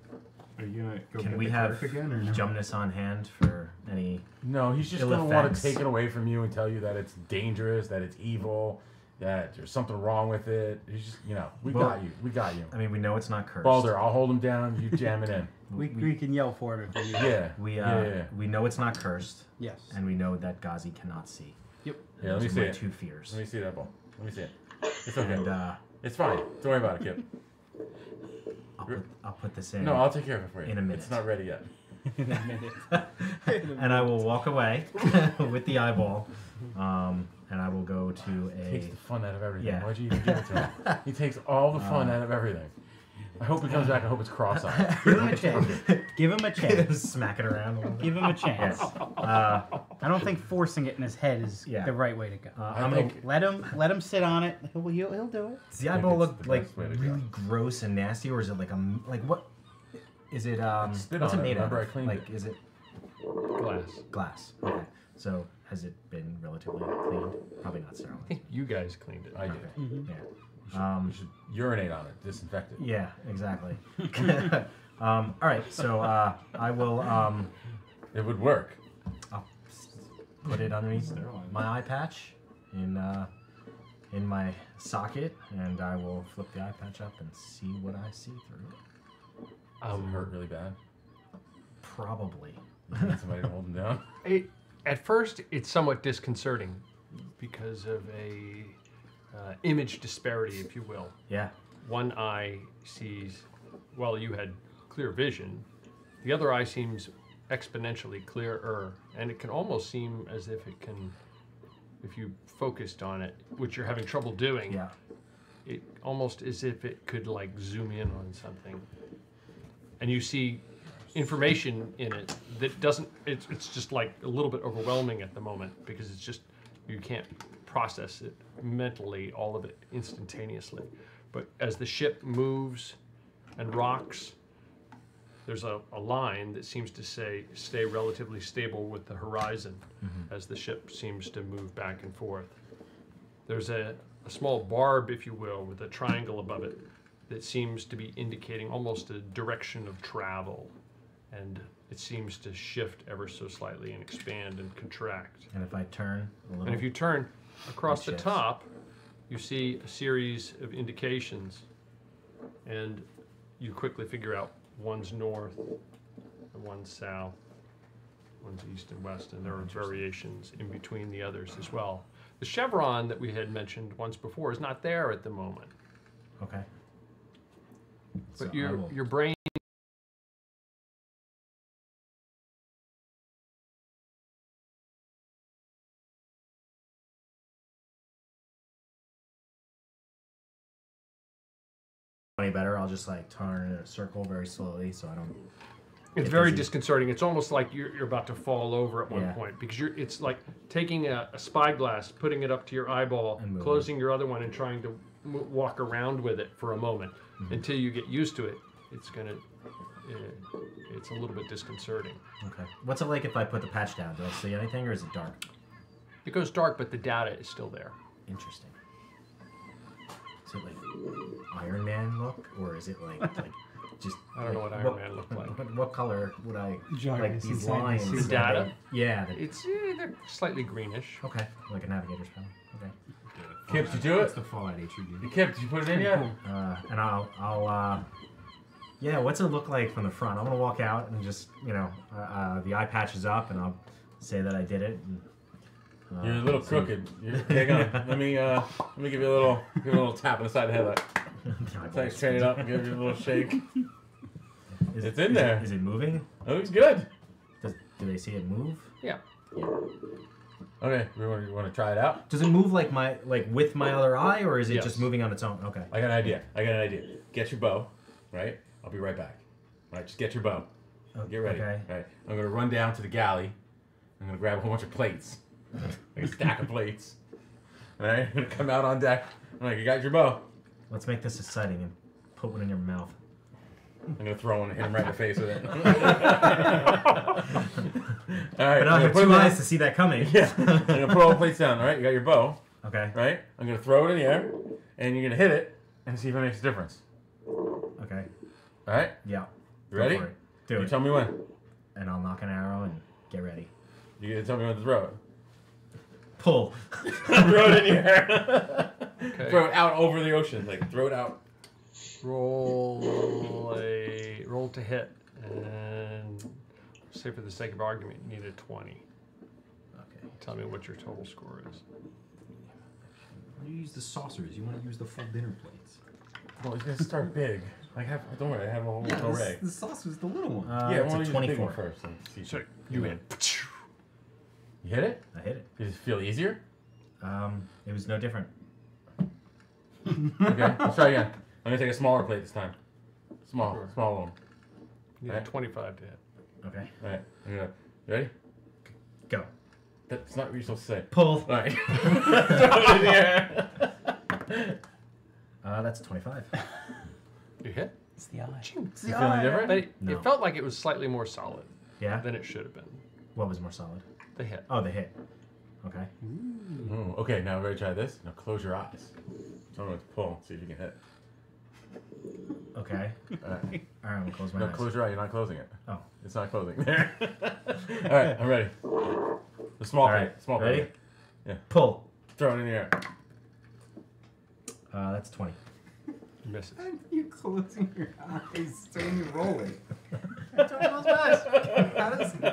Are you gonna go can get we the have clerk again or no? Jumness on hand for any? No, he's just ill gonna want effects? to take it away from you and tell you that it's dangerous, that it's evil, that there's something wrong with it. He's just, you know, we Well, got you. We got you. I mean, we know it's not cursed. Balder, I'll hold him down. You jam it in. [LAUGHS] We, we can yell for him if we need. Yeah. [LAUGHS] We yeah, uh, yeah, yeah. we know it's not cursed. Yes. And we know that Ghazi cannot see. Yep. Yeah, let me Those see my it. two fears. Let me see that ball. Let me see it. It's okay. And uh, it's fine. Don't worry about it, Kip. I'll put, I'll put this in. No, I'll take care of it for you. In a minute. It's not ready yet. [LAUGHS] In a minute. and I will walk away [LAUGHS] with the eyeball, um, and I will go to He a. takes the fun out of everything. Yeah. Why'd you even give it to him? [LAUGHS] he takes all the fun Uh, out of everything. I hope he comes back. I hope it's cross-eyed. [LAUGHS] Give him a chance. Give him a [LAUGHS] chance. Smack it around. A little bit. Give him a chance. Uh, I don't think forcing it in his head is Yeah. the right way to go. uh, I I'm gonna. let him let him sit on it. He'll he'll, he'll do it. Does the eyeball it's look the like best way to go. really gross and nasty, or is it like a m- like what? Is it um? Spit what's on it it, made out remember I of? cleaned Like, is it Glass. glass? Okay. So has it been relatively cleaned? Probably not sterile. I think you guys cleaned it. I did. Yeah. Um, You should urinate on it, disinfect it. Yeah, exactly. [LAUGHS] [LAUGHS] um, all right, so uh, I will um, It would work. I'll put it underneath my eye patch in uh, in my socket, and I will flip the eye patch up and see what I see through it. Does Um, it hurt really bad? Probably. You need somebody to hold him down. [LAUGHS] It, at first, it's somewhat disconcerting because of a uh, image disparity, if you will. Yeah. One eye sees, well, you had clear vision. The other eye seems exponentially clearer, and it can almost seem as if it can, if you focused on it, which you're having trouble doing. Yeah. It almost as if it could like zoom in on something, and you see information in it that doesn't. It's it's just like a little bit overwhelming at the moment because it's just you can't process it mentally all of it instantaneously. But as the ship moves and rocks, there's a, a line that seems to say stay relatively stable with the horizon mm-hmm. as the ship seems to move back and forth. There's a, a small barb, if you will, with a triangle above it that seems to be indicating almost a direction of travel. And it seems to shift ever so slightly and expand and contract. And if I turn a little, And if you turn across the top, you see a series of indications, and you quickly figure out one's north and one's south, one's east and west, and there are variations in between the others as well. The chevron that we had mentioned once before is not there at the moment, okay. but So I your will- your brain. Any better, I'll just like turn in a circle very slowly so I don't It's very it's- disconcerting. It's almost like you're, you're about to fall over at one Yeah. point because you're. It's like taking a, a spyglass, putting it up to your eyeball, closing your other one, and trying to m- walk around with it for a moment Mm-hmm. until you get used to it. It's gonna. Uh, it's a little bit disconcerting. Okay. What's it like if I put the patch down? Do I see anything, or is it dark? It goes dark, but the data is still there. Interesting. Is it like Iron Man look, or is it like like [LAUGHS] just? I don't know what Iron Man looked [LAUGHS] like. What, what color would I Jarvis like these lines? The data? they- yeah. The, It's eh, they're slightly greenish. okay. Like a navigator's panel. Okay. Kip, did you do it? It's the Fallout HUD. Kip, did you put it in yet? Uh, and I'll I'll uh, yeah. What's it look like from the front? I'm gonna walk out and just you know uh, uh, the eye patch is up, and I'll say that I did it. And, You're a little crooked. You're, hang on. Let me uh, let me give you a little give you a little tap on the side of the head. [LAUGHS] Like, thanks, straighten it up. Give you a little shake. Is, It's in is there. It, is it moving? It looks good. Does, do they see it move? Yeah. Okay, we want, you want to try it out? Does it move like my like with my other eye, or is it Yes. just moving on its own? Okay. I got an idea. I got an idea. Get your bow, right? I'll be right back. All right, just get your bow. Get ready. Okay. All right, I'm gonna run down to the galley. I'm gonna grab a whole bunch of plates, like a stack of plates. All [LAUGHS] right, I'm [LAUGHS] gonna come out on deck. I'm like, you got your bow. Let's make this exciting and put one in your mouth. I'm gonna throw one and hit him right in the face with it. [LAUGHS] All right, But gonna have two eyes to see that coming. Yeah, I'm gonna put all the plates down. All right, you got your bow. Okay. Right, I'm gonna throw it in the air, and you're gonna hit it and see if it makes a difference. Okay. All right, Yeah. you ready? Do you it. tell me when. and I'll knock an arrow and get ready. You gotta tell me when to throw it. Pull. [LAUGHS] throw it in the air. Okay. Throw it out over the ocean. Like throw it out. Roll a roll to hit, and say for the sake of argument, you need a twenty. Okay. Tell me what your total score is. You use the saucers. You want to use the full dinner plates. Well, it's gonna start big. I have. Don't worry. I have a whole array. the saucer's the little one. Uh, yeah, I it's want a to use the big 24. one first. And see. So you hit. You hit it? I hit it. Did it feel easier? Um, it was no different. Okay, let's try again. I'm gonna take a smaller plate this time. Small, Sure. small one. You need Right. twenty-five to hit. Okay. All right. I'm gonna. Ready? Go. That's not what you're supposed to say. Pull. All right. [LAUGHS] Throw it in the air. Uh, that's 25. You hit. It's the eye. You feeling different? But it, No. it felt like it was slightly more solid Yeah. than it should have been. What was more solid? The hit. Oh, the hit. Okay. Ooh, okay, now ready to try this? Now close your eyes. Tell me what to pull. See if you can hit. Okay. All right. All right, I'm gonna close my No, eyes. close your eye. You're not closing it. Oh. It's not closing. There. [LAUGHS] All right, I'm ready. The small All plate. right, Small ready? plate. Yeah. Pull. Throw it in the air. Uh, that's 20. Misses. [LAUGHS] You're closing your eyes so when you roll [LAUGHS] it.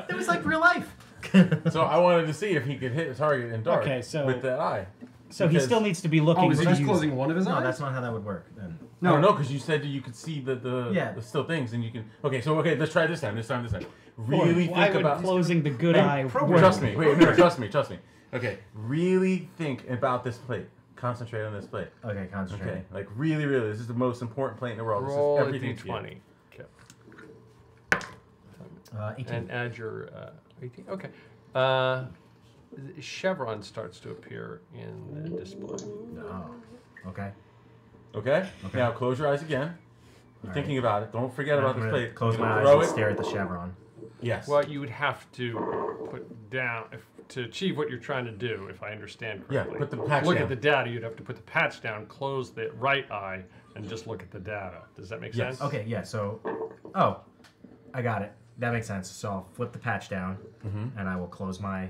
It was like real life. [LAUGHS] So I wanted to see if he could hit a target in dark Okay, so- with that eye. So he still needs to be looking. Oh, is he just closing one of his No, eyes? that's not how that would work then. No, no, because you said you could see the the, Yeah. the still things, and you can. Okay, so okay, let's try this time. This time. This time. Really Why think about closing the good Hey, eye pro- work? Trust me. Wait, no, trust me. Trust me. Okay, really think about this plate. Concentrate on this plate. Okay, concentrate. Okay, like really, really. This is the most important plate in the world. Roll this is everything you. d20. Okay. Uh, 18. And add your uh, 18. Okay. Uh, the chevron starts to appear in the display. Oh. Okay. Okay? Okay. Now close your eyes again. You're All thinking about it. Don't forget I'm about this gonna plate. Close You're my gonna eyes throw and it. stare at the chevron. Yes. Well, you would have to put down if, to achieve what you're trying to do, if I understand Yeah, correctly. put the patch look down. at the data. You'd have to put the patch down, close the right eye, and just look at the data. Does that make Yes. sense? Okay, yeah, so. Oh, I got it. That makes sense. So I'll flip the patch down Mm-hmm. and I will close my.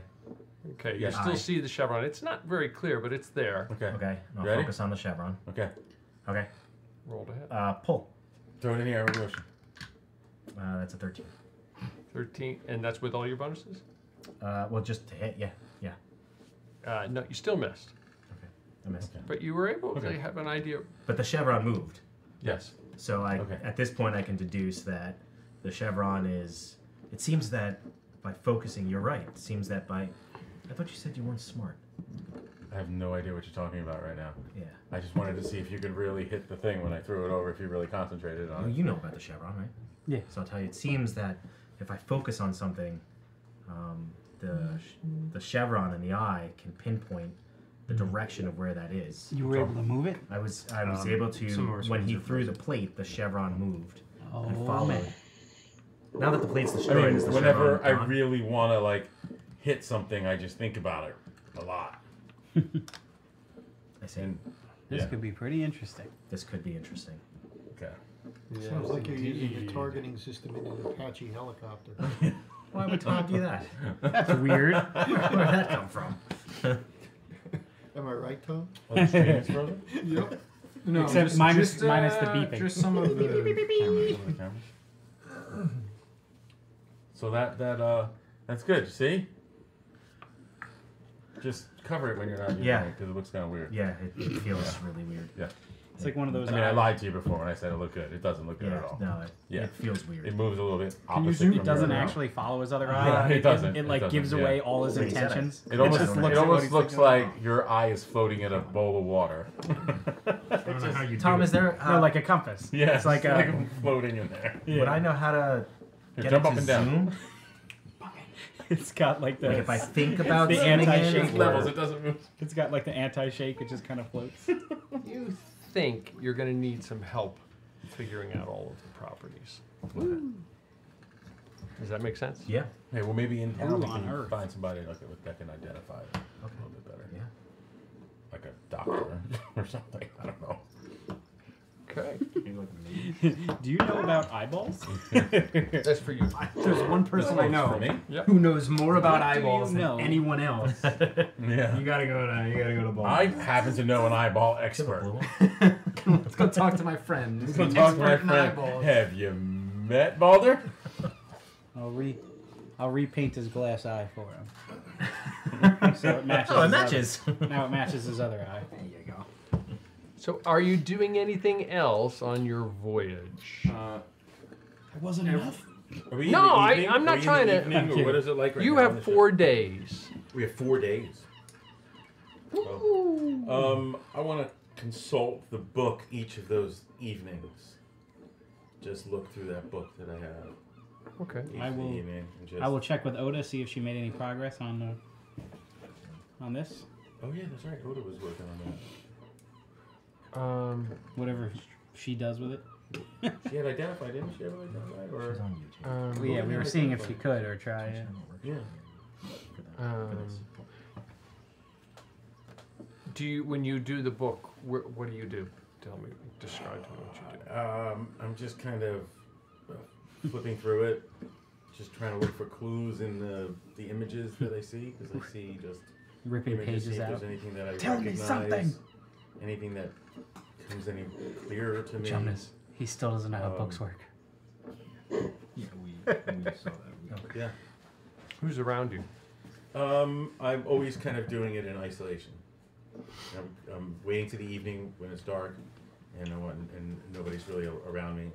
Okay. You Yes. still Eye. see the chevron. It's not very clear, but it's there. Okay. Okay, and I'll Ready? focus on the chevron. Okay. Okay. Roll to hit. Uh, pull. Throw it in the air over the ocean. Uh, that's a 13. 13, and that's with all your bonuses? Uh, well, just to hit, yeah. Yeah. Uh, no, you still missed. Okay, I missed. But you were able Okay. to have an idea. But the chevron moved. Yes. So I, Okay. at this point, I can deduce that the chevron is. It seems that by focusing, you're right. It seems that by. I thought you said you weren't smart. I have no idea what you're talking about right now. Yeah. I just wanted to see if you could really hit the thing when I threw it over. If you really concentrated on Well, it. you know about the chevron, right? Yeah. So I'll tell you, it seems that if I focus on something, um, the the chevron in the eye can pinpoint the direction of where that is. You were able to move it? I was I was Um, able to some Norse when he threw the plate, the chevron moved and Oh. followed. Now that the plate's I destroyed, mean, is the whenever chevron I gone? really want to like hit something, I just think about it a lot. [LAUGHS] I see. And, This yeah. could be pretty interesting. This could be interesting. Okay. Sounds like you're using indeed. a targeting system in an Apache helicopter. [LAUGHS] Why would Todd do that? [LAUGHS] That's weird. Where did that come from? Am I right, Tom? Oh, the screen is frozen? Yep. No, Except just, minus- just, minus the uh, beeping. Just some of the cameras. On the camera. So that that uh that's good. See, just cover it when you're not using Yeah. it because it looks kind of weird. Yeah, it, it feels really weird. Yeah. It's like one of those. I mean, I lied to you before when I said it looked good. It doesn't look good Yeah, at all. no, it, Yeah. it feels weird. It moves a little bit Can you opposite. zoom- It doesn't your- actually follow his other Yeah, eye. it doesn't. It, like doesn't, gives yeah. away all his Wait, is that a- intentions. It almost, it looks at almost he's looks thinking. like your eye is floating in a bowl of water. [LAUGHS] I don't know how you Tom, is it. there no, like a compass? Yeah, it's like [LAUGHS] a. I'm floating in there. Would I know how to Here, get jump it up to and down. zoom? [LAUGHS] It's got like the. Like if I think [LAUGHS] about the anti-shake levels, it doesn't move. It's got like the anti-shake. It just kind of floats. [LAUGHS] You think you're going to need some help figuring out all of the properties. Does that make sense? Yeah. Hey, well, maybe in town we on can Earth. find somebody like that that can identify it a little bit better. Yeah. Like a doctor or something. I don't know. Okay. [LAUGHS] [LAUGHS] Do you know about eyeballs? [LAUGHS] That's for you. There's one person I know For me? Yep. who knows more about What do you eyeballs know? than anyone else. Yeah. You gotta go to you gotta go to ball. I happen to know an eyeball expert. Let's go talk to my friend. Let's go talk to my friend. Have you met Balder? I'll re, I'll repaint his glass eye for him. so it matches. Oh, it his matches. Other, now it matches his other eye. There you go. So, are you doing anything else on your voyage? Uh, It wasn't enough. Are we in No, the I- evening? I'm Are not we in trying the to- Evening, or what is it like right you now on have the four ship? days. We have four days. Um, I want to consult the book each of those evenings. Just look through that book that I have. Okay. Each I will- evening and just- I will check with Oda see if she made any progress on the on this. Oh yeah, that's right. Oda was working on that. Um, Whatever she does with it. [LAUGHS] She had identified, didn't she? Have identified, or She's on YouTube. um, Well, yeah, we were seeing if she could or try it. yeah. um, do you, when you do the book, wh- what do you do? Tell me, describe to me what you do. Um, I'm just kind of uh, flipping through it, just trying to look for clues in the the images that I see because I see just Ripping images, see pages if out. there's anything that I Tell me recognize, something. anything that comes any clearer to me. Jonas, he still doesn't know how books Um, work. yeah, we, we saw that. Yeah. Who's around you? Um, I'm always kind of doing it in isolation. I'm, I'm waiting to the evening when it's dark, and no one, and nobody's really a- around me,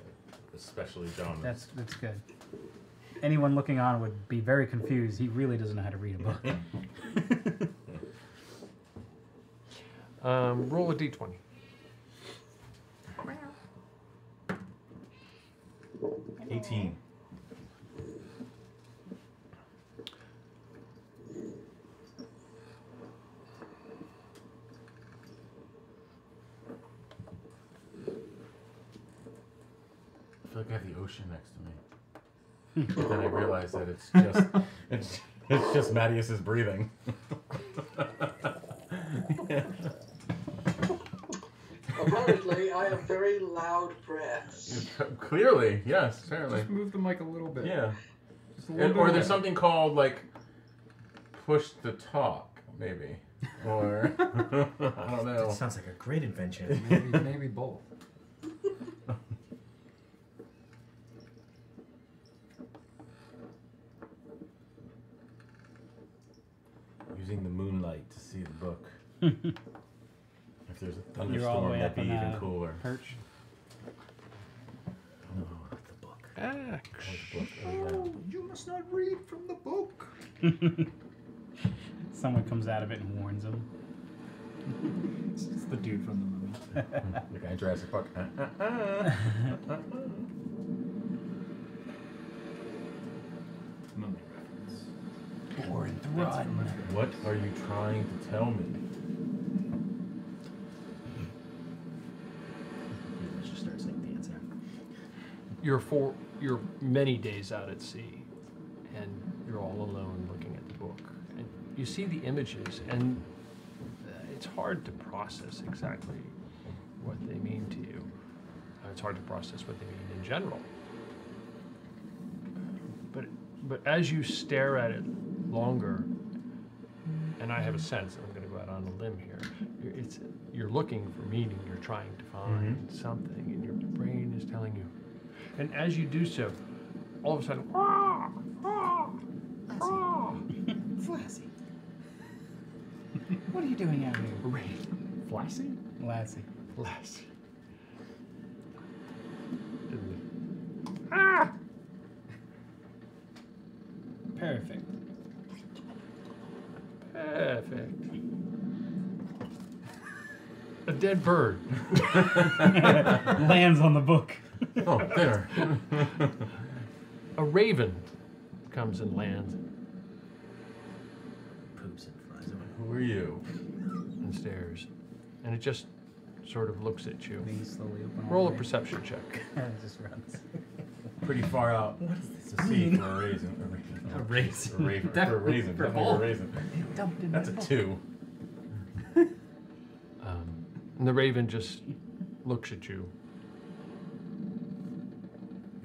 especially John. That's that's good. Anyone looking on would be very confused. He really doesn't know how to read a book. [LAUGHS] Um, roll a d20. Eighteen. I feel like I have the ocean next to me. but then I realize that it's just [LAUGHS] it's it's just Matthias's breathing. [LAUGHS] Apparently, I have very loud breaths. [LAUGHS] Clearly, yes, apparently. Just move the mic a little bit. Yeah. Just a little And- bit or there's something called like push the talk, maybe. [LAUGHS] Or [LAUGHS] I don't know. That sounds like a great invention. Maybe, maybe both. Using the moonlight to see the book. If there's a You're all the thunderstorm, way that'd up be on even the cooler. perch. Oh, the book. Action. Oh, the book. Oh, yeah. You must not read from the book. [LAUGHS] Someone comes out of it and warns him. It's, it's the dude from the movie. [LAUGHS] the guy in Jurassic Park. Uh, uh, uh. Run. What are you trying to tell me? Let's just start like dancing. You're for you're many days out at sea, and you're all alone looking at the book, and you see the images, and uh, it's hard to process exactly what they mean to you. Uh, It's hard to process what they mean in general. But but as you stare at it longer, and I have a sense, I'm going to go out on a limb here. You're, it's you're looking for meaning. You're trying to find something, and your brain is telling you. And as you do so, all of a sudden, "Ah, ah, ah." [LAUGHS] What are you doing out here? Rain. Lassie? Lassie. Lassie. Ah! Perfect. Perfect. A dead bird. [LAUGHS] Lands on the book. Oh, there. A raven comes and lands Poops and flies away. Who are you? and stares. And it just sort of looks at you. Slowly open Roll a way. perception check. [LAUGHS] it just runs. Pretty far out. What does this to sea mean? for a raisin. A raisin. A raven. For a Definitely raisin. for a raisin. Dumped in That's a my two. Um, and the raven just looks at you.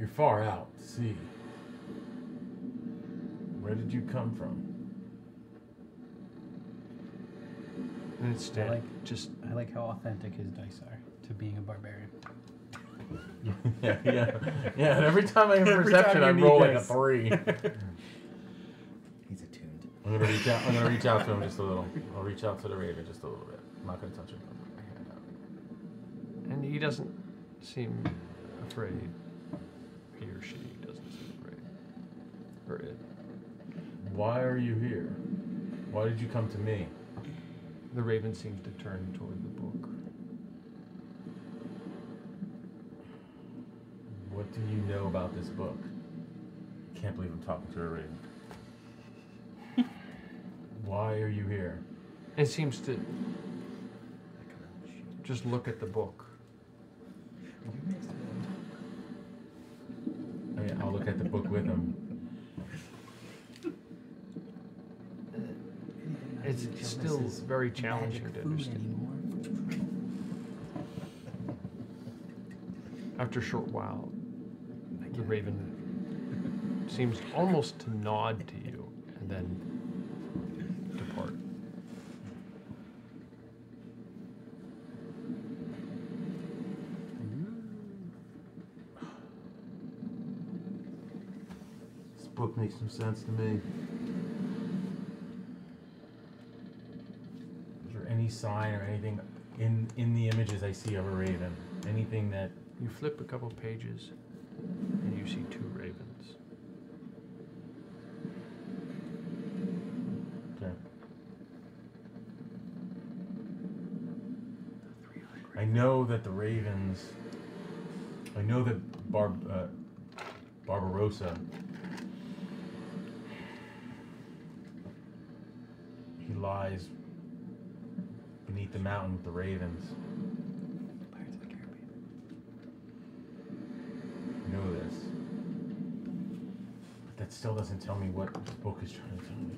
You're far out to sea. Where did you come from? And it's I dead. like just I like how authentic his dice are to being a barbarian. [LAUGHS] yeah, yeah, yeah. And every time I have [LAUGHS] Every perception, time I you need roll like a dice. three. [LAUGHS] He's attuned. I'm gonna reach out. I'm gonna reach out to him just a little. I'll reach out to the raven just a little bit. I'm not gonna touch him. I'll put my hand out. And he doesn't seem afraid. He or she doesn't seem afraid. Or it. Why are you here? Why did you come to me? The raven seems to turn toward the book. What do you know about this book? I Can't believe I'm talking to a raven. [LAUGHS] Why are you here? It seems to just look at the book. I mean, I'll look at the book with him. It's still very challenging to understand. After a short while, the raven seems almost to nod to you and then depart. This book makes some sense to me. Is there any sign or anything in in the images I see of a raven? Anything that You flip a couple pages and you see two ravens. Okay. I know that the Ravens. I know that Barb, uh, Barbarossa. He lies beneath the mountain with the Ravens. Pirates of the Caribbean. I know this. But that still doesn't tell me what this book is trying to tell me.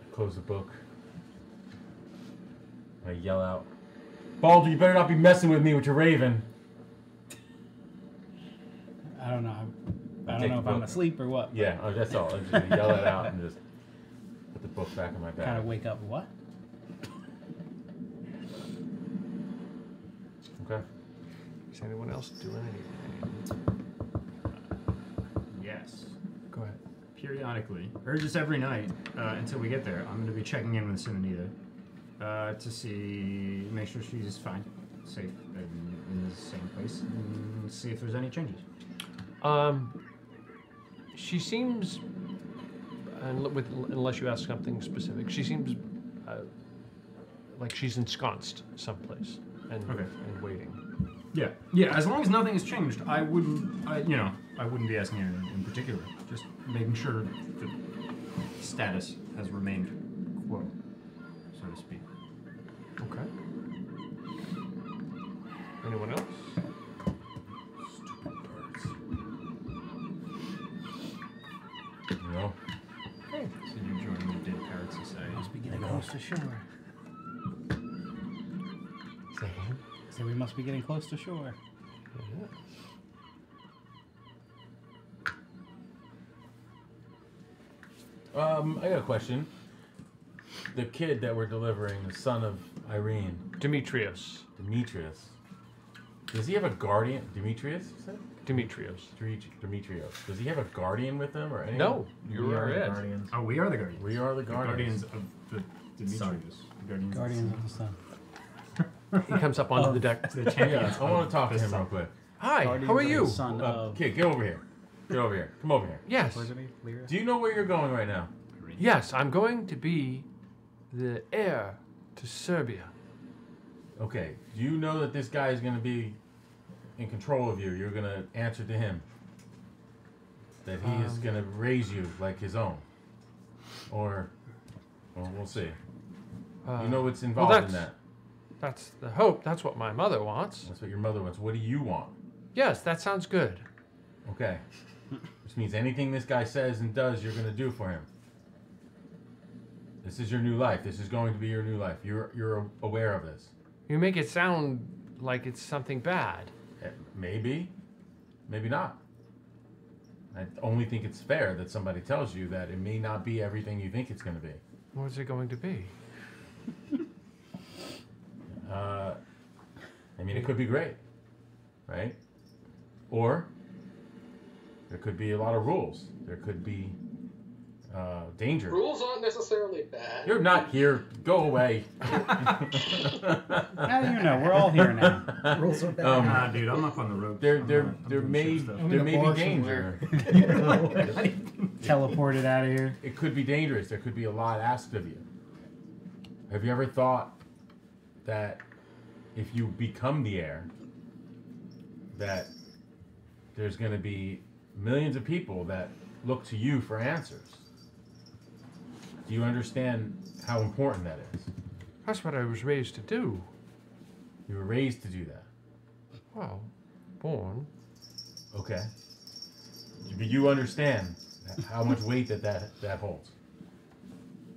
I close the book. I yell out, Balder, you better not be messing with me with your raven. I don't know. I don't Take know the if I'm book. Asleep or what. Yeah, oh, that's all. I'm just yell it out and just put the book back in my bag. Kind of wake up. What? Okay. Is anyone else doing anything? Yes. Go ahead. Periodically, or just every night uh, until we get there, I'm going to be checking in with Simonita uh, to see, make sure she's fine, safe, and in the same place, and see if there's any changes. Um, she seems, with, unless you ask something specific, she seems uh, like she's ensconced someplace and Okay. and waiting. Yeah, yeah. As long as nothing has changed, I wouldn't. I, you know, I wouldn't be asking anything in particular. Just making sure the status has remained quo, so to speak. Okay. Anyone else? No. Okay. So you're joining the Dead Parrot Society. Must be getting close to shore. So we must be getting close to shore. Um, I got a question. The kid that we're delivering, the son of Irene, Demetrius. Demetrius. Does he have a guardian? Demetrius, you said? Demetrius. Dre- Demetrius. Does he have a guardian with him or anything? No, you We are are the it. guardians. Oh, we are the guardians. We are the The guardians. guardians of the Demetrius. Sun. The guardians, Guardians of of the Sun. He comes up onto the deck. the [LAUGHS] Yeah, champions. I want to talk to him real quick. Hi, how are you? Son Uh, of. kid, get over here. Get over here. Come over here. Yes. What's her name? Lyra? Do you know where you're going right now? Yes, I'm going to be the heir to Serbia. Okay. Do you know that this guy is going to be in control of you? You're going to answer to him. That he is Um, going to raise you like his own. Or, well, we'll see. Uh, you know what's well, involved in that's- that. That's the hope. That's what my mother wants. That's what your mother wants. What do you want? Yes, that sounds good. Okay. Which means anything this guy says and does, you're going to do for him. This is your new life. This is going to be your new life. You're you're aware of this. You make it sound like it's something bad. Eh, Maybe, maybe not. I only think it's fair that somebody tells you that it may not be everything you think it's going to be. What is it going to be? [LAUGHS] Uh, I mean, it could be great, right? Or there could be a lot of rules. There could be uh, danger. Rules aren't necessarily bad. You're not here. Go away. [LAUGHS] Now you know, we're all here now. Rules are bad. Um, Nah, dude, I'm up on the road. There, I'm there, not- I'm there may, shit stuff. I'm there may be danger. [LAUGHS] [LAUGHS] Teleported out of here. It could be dangerous. There could be a lot asked of you. Have you ever thought that if you become the heir, that there's going to be millions of people that look to you for answers? Do you understand how important that is? That's what I was raised to do. You were raised to do that. Well, born. Okay. But you understand how much weight that, that that holds.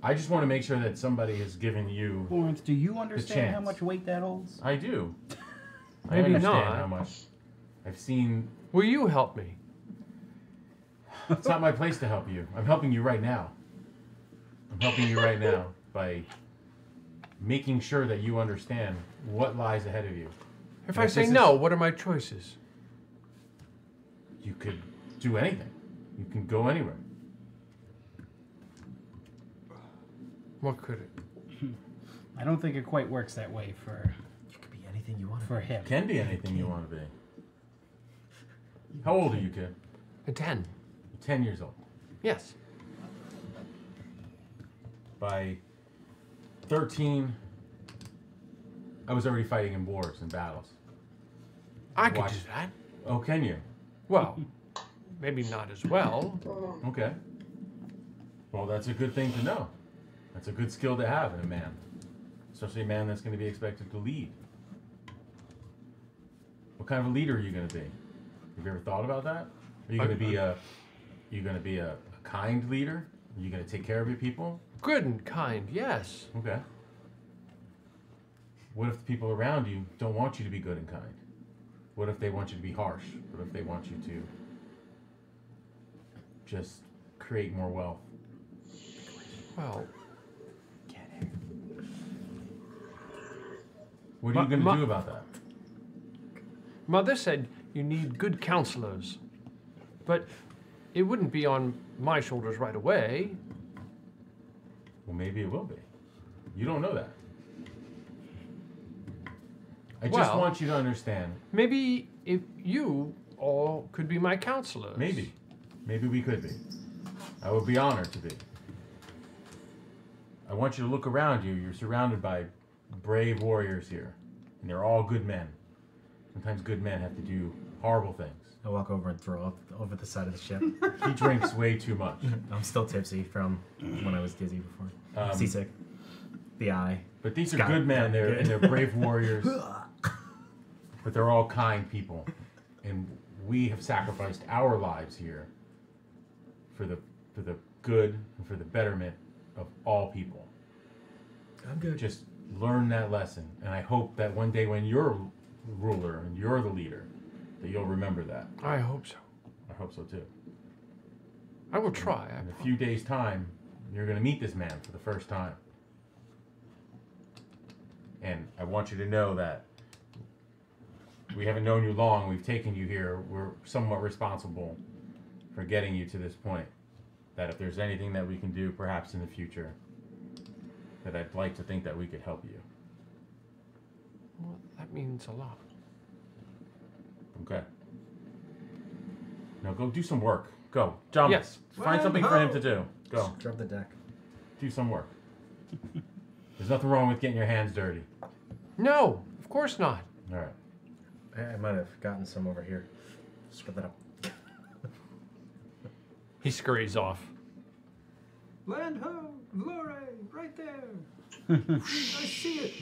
I just want to make sure that somebody has given you. Lawrence, do you understand how chance. much weight that holds? I do. [LAUGHS] I Maybe understand not. how much. I've seen. Will you help me? It's not my place to help you. I'm helping you right now. I'm helping you right now [LAUGHS] by making sure that you understand what lies ahead of you. If And I say this is- no, what are my choices? you could do anything. You can go anywhere. What could it? [LAUGHS] I don't think it quite works that way for You could be anything you want. for him. Can be anything you want to be. How old are you, kid? A ten. Ten years old. Yes. By thirteen, I was already fighting in wars and battles. I could Watch. do that. Oh, can you? Well, maybe not as well. Okay. Well, that's a good thing to know. That's a good skill to have in a man, especially a man that's going to be expected to lead. What kind of a leader are you going to be? Have you ever thought about that? Are you going to be a, you going to be a, a kind leader? Are you going to take care of your people? Good and kind, yes. Okay. What if the people around you don't want you to be good and kind? What if they want you to be harsh? What if they want you to just create more wealth? Well, What are you going to do about that? Mother said you need good counselors. But it wouldn't be on my shoulders right away. Well, maybe it will be. You don't know that. I just Well- want you to understand. Maybe if you all could be my counselors. Maybe. Maybe we could be. I would be honored to be. I want you to look around you. You're surrounded by brave warriors here, and they're all good men. Sometimes good men have to do horrible things. I walk over and throw up over the side of the ship. [LAUGHS] He drinks way too much. [LAUGHS] I'm still tipsy from when I was dizzy before. Um, Seasick. The eye. But these are Got- good men. They're good. and they're brave warriors. [LAUGHS] but they're all kind people, and we have sacrificed our lives here for the for the good and for the betterment of all people. I'm good. Just learn that lesson, and I hope that one day when you're ruler and you're the leader, that you'll remember that. I hope so. I hope so too. I will try. I In a few days' time, you're going to meet this man for the first time. And I want you to know that we haven't known you long. We've taken you here. We're somewhat responsible for getting you to this point. That if there's anything that we can do, perhaps in the future, that I'd like to think that we could help you. Well, that means a lot. Okay. Now go do some work. Go. Jump. Yes. Find something for him to do. Go. Scrub the deck. Do some work. There's nothing wrong with getting your hands dirty. No, of course not. All right. I, I might have gotten some over here. Scrub that up. He scurries off. Land ho, glory, right there. [LAUGHS] I see it.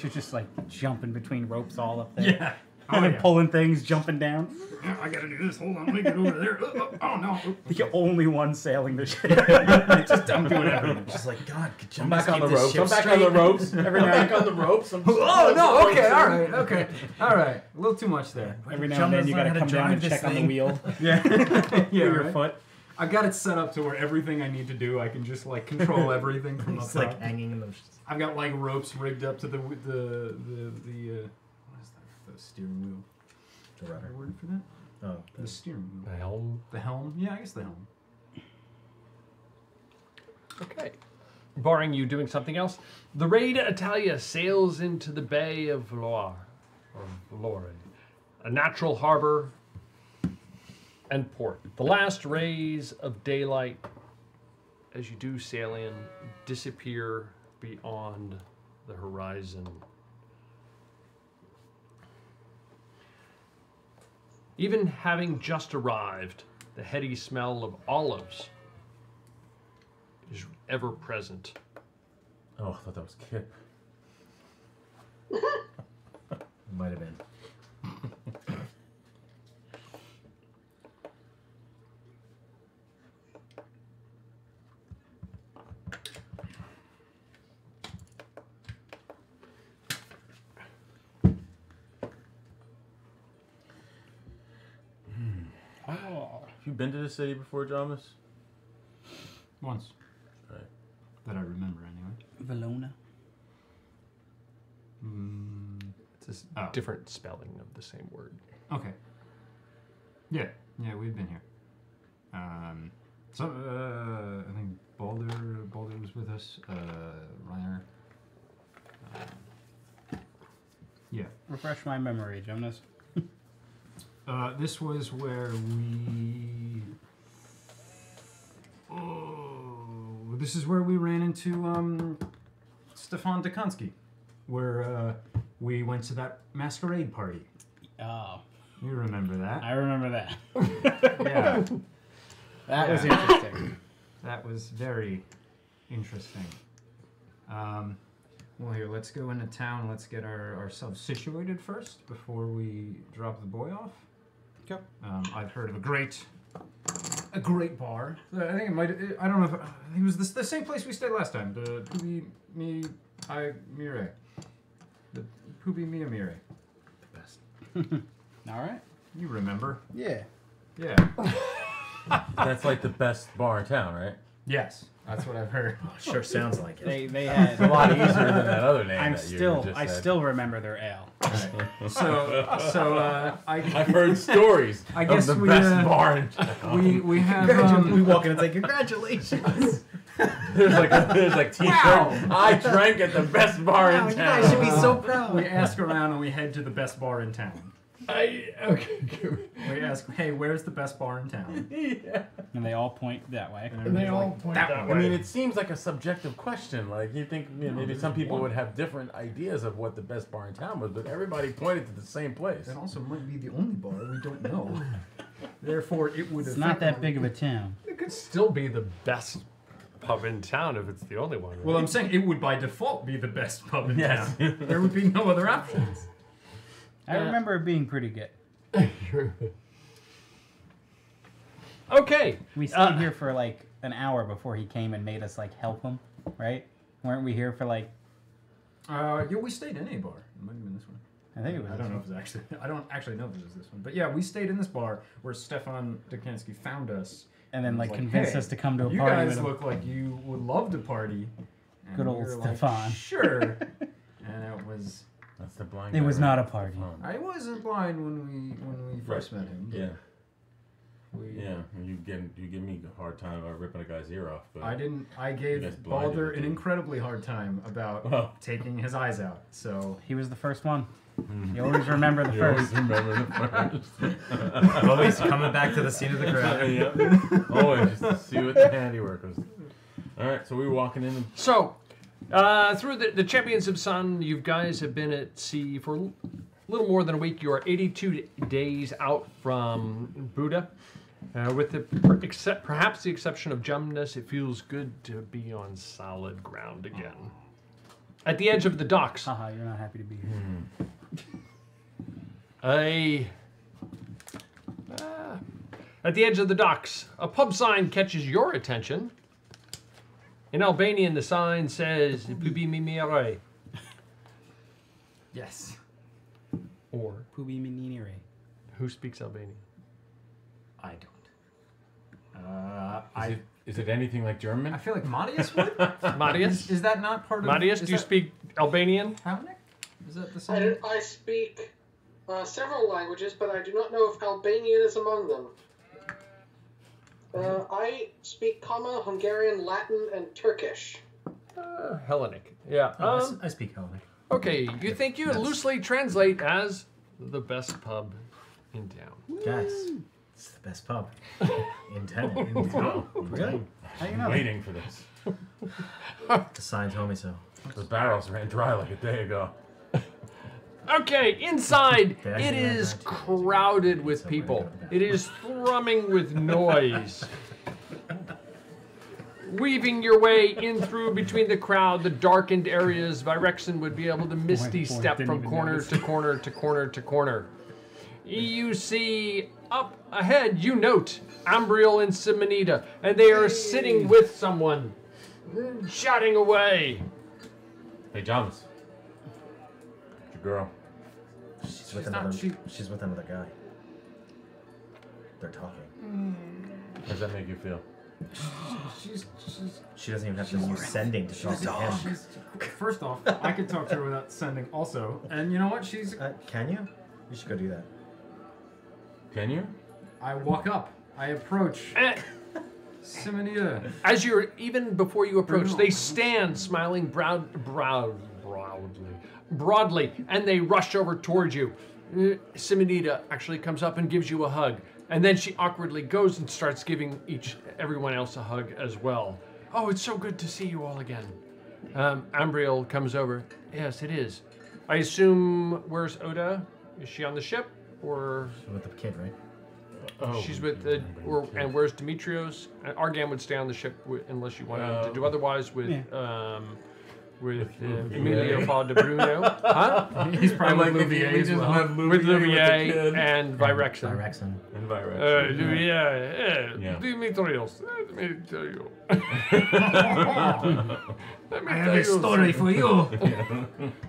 She's just like jumping between ropes all up there. Yeah. Oh, and yeah. pulling things, jumping down. I gotta do this. Hold on, let me get over there. Oh, oh, oh, no. [LAUGHS] The only one sailing the ship. [LAUGHS] Just I'm doing everything. Just like God, could you I'm back keep on the this ropes. ship I'm back on the ropes. Every I'm now back on the ropes. I'm Oh no! Okay, all right, okay, all right. A little too much there. Every now and then you gotta come down and check on the wheel. Yeah, yeah. your right? foot. I got it set up to where everything I need to do, I can just like control [LAUGHS] everything from up It's like top. hanging in the. I've got like ropes rigged up to the the the the uh, what is that? The steering wheel. The rudder. Word for that? Oh, The steering wheel. The helm. The helm. Yeah, I guess the helm. Okay. Barring you doing something else, the Raid Italia sails into the Bay of Loire, or Vlore, a natural harbor and port. The last rays of daylight, as you do sail in, disappear beyond the horizon. Even having just arrived, the heady smell of olives is ever present. Oh, I thought that was Kip. [LAUGHS] Might have been. Been to the city before, Thomas? Once. Right. That I remember anyway. Valona. Mm, It's a Oh. different spelling of the same word. okay. Yeah, yeah, we've been here. Um, so uh, I think Balder, Balder was with us. Uh, Rainer. Um, yeah. Refresh my memory, Jonas. [LAUGHS] Uh, this was where we. This is where we ran into um, Stefan Dukansky, where uh, we went to that masquerade party. Oh, You remember that? I remember that. [LAUGHS] yeah. That was interesting. That was very interesting. Um, well, here, let's go into town. Let's get our, ourselves situated first before we drop the boy off. Okay. Um, I've heard of a great, a great bar. I think it might. I don't know if I think it was the, the same place we stayed last time. The Pubi Mi I Mire. The Pubi Mia Mire. The best. [LAUGHS] All right. You remember? Yeah. Yeah. [LAUGHS] That's like the best bar in town, right? yes, that's what I've heard. [LAUGHS] Sure sounds like it. They they had It's a lot easier than that other name I'm that you still just I said. still remember their ale. So, [LAUGHS] so uh, I, I've heard stories I of guess the we, best uh, bar in town. we we have we um, walk in and say congratulations. [LAUGHS] There's like a, there's like t-shirt. Wow. I drank at the best bar in town. You guys should be so proud. We ask around and we head to the best bar in town. I uh, okay. we ask, hey, where's the best bar in town? [LAUGHS] yeah. And they all point that way. And they all point that way. I mean, it seems like a subjective question. Like you think you know, No, maybe some people one. would have different ideas of what the best bar in town was, but everybody pointed to the same place. It also might be the only bar we don't know. [LAUGHS] Therefore, it would. It's not that big of a town. It could still be the best pub in town if it's the only one. Well. I'm saying it would by default be the best pub in Yes. town. there would be no other options. [LAUGHS] I remember it being pretty good. [LAUGHS] Okay. We stayed Uh, here for like an hour before he came and made us like help him, right? Weren't we here for like? Uh, yeah, we stayed in a bar. It might have been this one. I think it was I this don't know one. if it's actually. [LAUGHS] I don't actually know if it was this one. But yeah, we stayed in this bar where Stefan Dukansky found us, And then, was like, convinced "Hey, us to come to a you party You guys with look like you would love to party. And Good we old were like, Stefan. sure. [LAUGHS] and it was. That's the blind. It guy, was right? not a party. I wasn't blind when we when we first met him. Yeah. We, Yeah, and you give you give me a hard time about ripping a guy's ear off, but I didn't. I gave Balder an incredibly hard time about Oh. taking his eyes out. So He was the first one. Hmm. You always remember the [LAUGHS] You first. always remember the first. [LAUGHS] Always coming back to the scene of the [LAUGHS] crime. Yep. Always just to see what the handiwork was. All right, so we were walking in. And So, uh, through the, the Champions of Sun, you guys have been at sea for a little more than a week. You are 82 days out from Buda. Uh, with the per, except, perhaps the exception of Jumnus, it feels good to be on solid ground again. At the edge of the docks, Haha, you're not happy to be here. a uh, at the edge of the docks, a pub sign catches your attention. In Albanian, the sign says "Pubi mimire," yes. or Pubi Minire. who speaks Albanian? I don't. Uh, is, I it, is it anything like German? I feel like Matthias would. [LAUGHS] Marius, Is, is that not part of? Marius, is do you that speak Albanian? Havnik? Is that the I, same? do- I speak uh, several languages, but I do not know if Albanian is among them. Uh, I speak Cuman, Hungarian, Latin, and Turkish. Uh, Hellenic. Yeah. Oh, Um, I speak Hellenic. okay, you think you loosely translate as the best pub in town. Guys, it's the best pub [LAUGHS] in town. In town. Really? How you know? Waiting for this. The sign told me so. The barrels ran dry like a day ago. [LAUGHS] Okay, inside They it actually have is that too. crowded with people. It is thrumming with noise. Weaving your way in through between the crowd, the darkened areas, Virexen would be able to misty step from corner to corner to corner to corner. You see up ahead, you note Ambriel and Simonida, and they are sitting with someone, chatting away. Hey, Jonas. Your girl. She's with She's not- another. she- She's with another guy. They're talking. How does that make you feel? She's, she's, She doesn't even have to use sending to talk to him. she's, first off, I could talk to her without sending also. And you know what? She's. Uh, can you? You should go do that. Can you? I walk up. I approach. Eh, As you're even before you approach, they stand smiling broad, broad, broadly, broadly, and they rush over towards you. Uh, Simonida actually comes up and gives you a hug, and then she awkwardly goes and starts giving each everyone else a hug as well. Oh, it's so good to see you all again. Um, Ambriel comes over. Yes, it is. I assume where's Oda? Is she on the ship or? She's with the kid, right? Oh, She's with the, or, and where's Demetrios? Uh, Argan would stay on the ship unless you wanted him to do Um, otherwise with, um, with uh, Emilio [LAUGHS] Louvier. Paul de Bruno, huh? He's probably like with Louvier as well. have with Louvier with the Louvier kid. and Virexen. Virexen. And Uh, Virexen. Louvier, uh, Yeah. Demetrios, uh, let me tell you. [LAUGHS] Let me I tell have a story something. for you. [LAUGHS]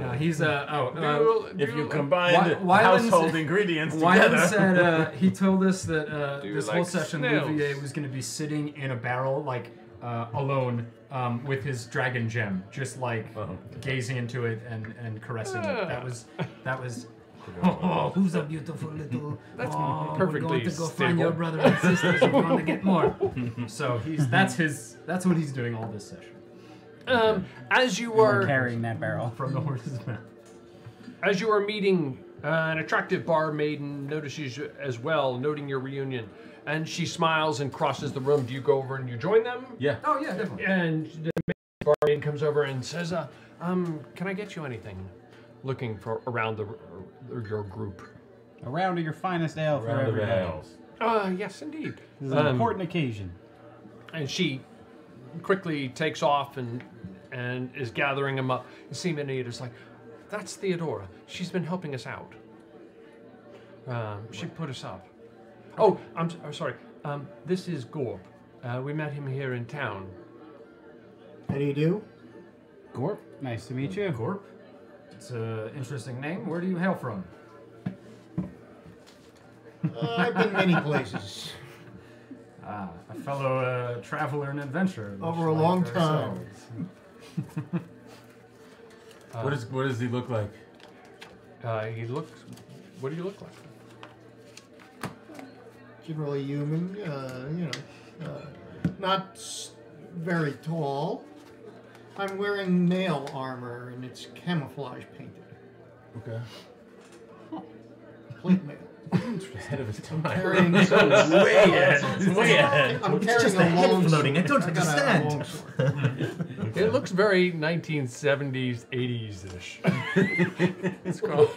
No, he's uh oh. Do Uh, you- If you you- combine Wy- the household ingredients Wyland together. said uh, he told us that uh, Do you this like whole session snails? Louvier was going to be sitting in a barrel, like uh, alone, um, with his dragon gem, just like Oh. gazing into it and, and caressing it. That Ah. was that was. [LAUGHS] Oh, who's a beautiful little? That's oh, perfectly We're going to go find your brother and sisters. We're going to get more. [LAUGHS] so he's that's his that's what he's doing all this session Um, as you We're are carrying that barrel. from the horse's mouth. as you are meeting Uh, an attractive bar maiden notices you as well, noting your reunion. And she smiles and crosses the room. Do you go over and you join them? Yeah. Oh yeah, definitely. And the bar comes over and says, uh, um, can I get you anything? Looking for around the your group. A round of your finest ale for Round of everybody. ales. Uh, yes, indeed. This is an Um, important occasion. And she quickly takes off and and is gathering them up. And Simonida's like, that's Theodora. She's been helping us out. Um, she put us up. Oh, I'm, s- I'm sorry. Um, this is Gorp. Uh, we met him here in town. How do you do? Gorp, nice to meet you. Gorp. It's an interesting name. Where do you hail from? Uh, I've been many places. [LAUGHS] Ah, a fellow uh, traveler and adventurer. Over a like long time. ourselves. [LAUGHS] what, is, what does he look like? Uh, he looks. What do you look like? Generally human, uh, you know, uh, not very tall. I'm wearing nail armor and it's camouflage painted. Okay. Plate mail. Ahead of his time. Carrying [LAUGHS] Way ahead. Way ahead. I'm It's carrying just a the head long floating. I don't I understand. long. It looks very 1970s, 80s ish. it's called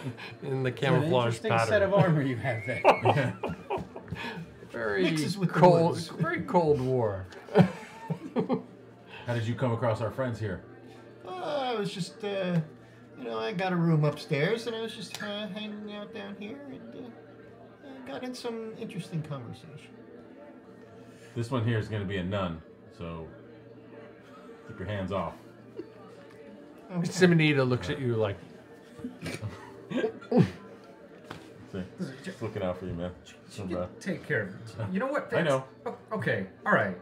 in the camouflage It's an camouflage interesting pattern. set of armor you have there. [LAUGHS] [LAUGHS] very Mixes with the cold, woods. very Cold War. How did you come across our friends here? Uh, I was just, uh, you know, I got a room upstairs and I was just uh, hanging out down here and uh, got in some interesting conversation. This one here is going to be a nun, so keep your hands off. Simonida looks at you like, [LAUGHS] just looking out for you, man. [LAUGHS] So, Take care of it. You know what? [LAUGHS] I know. Oh, okay. All right.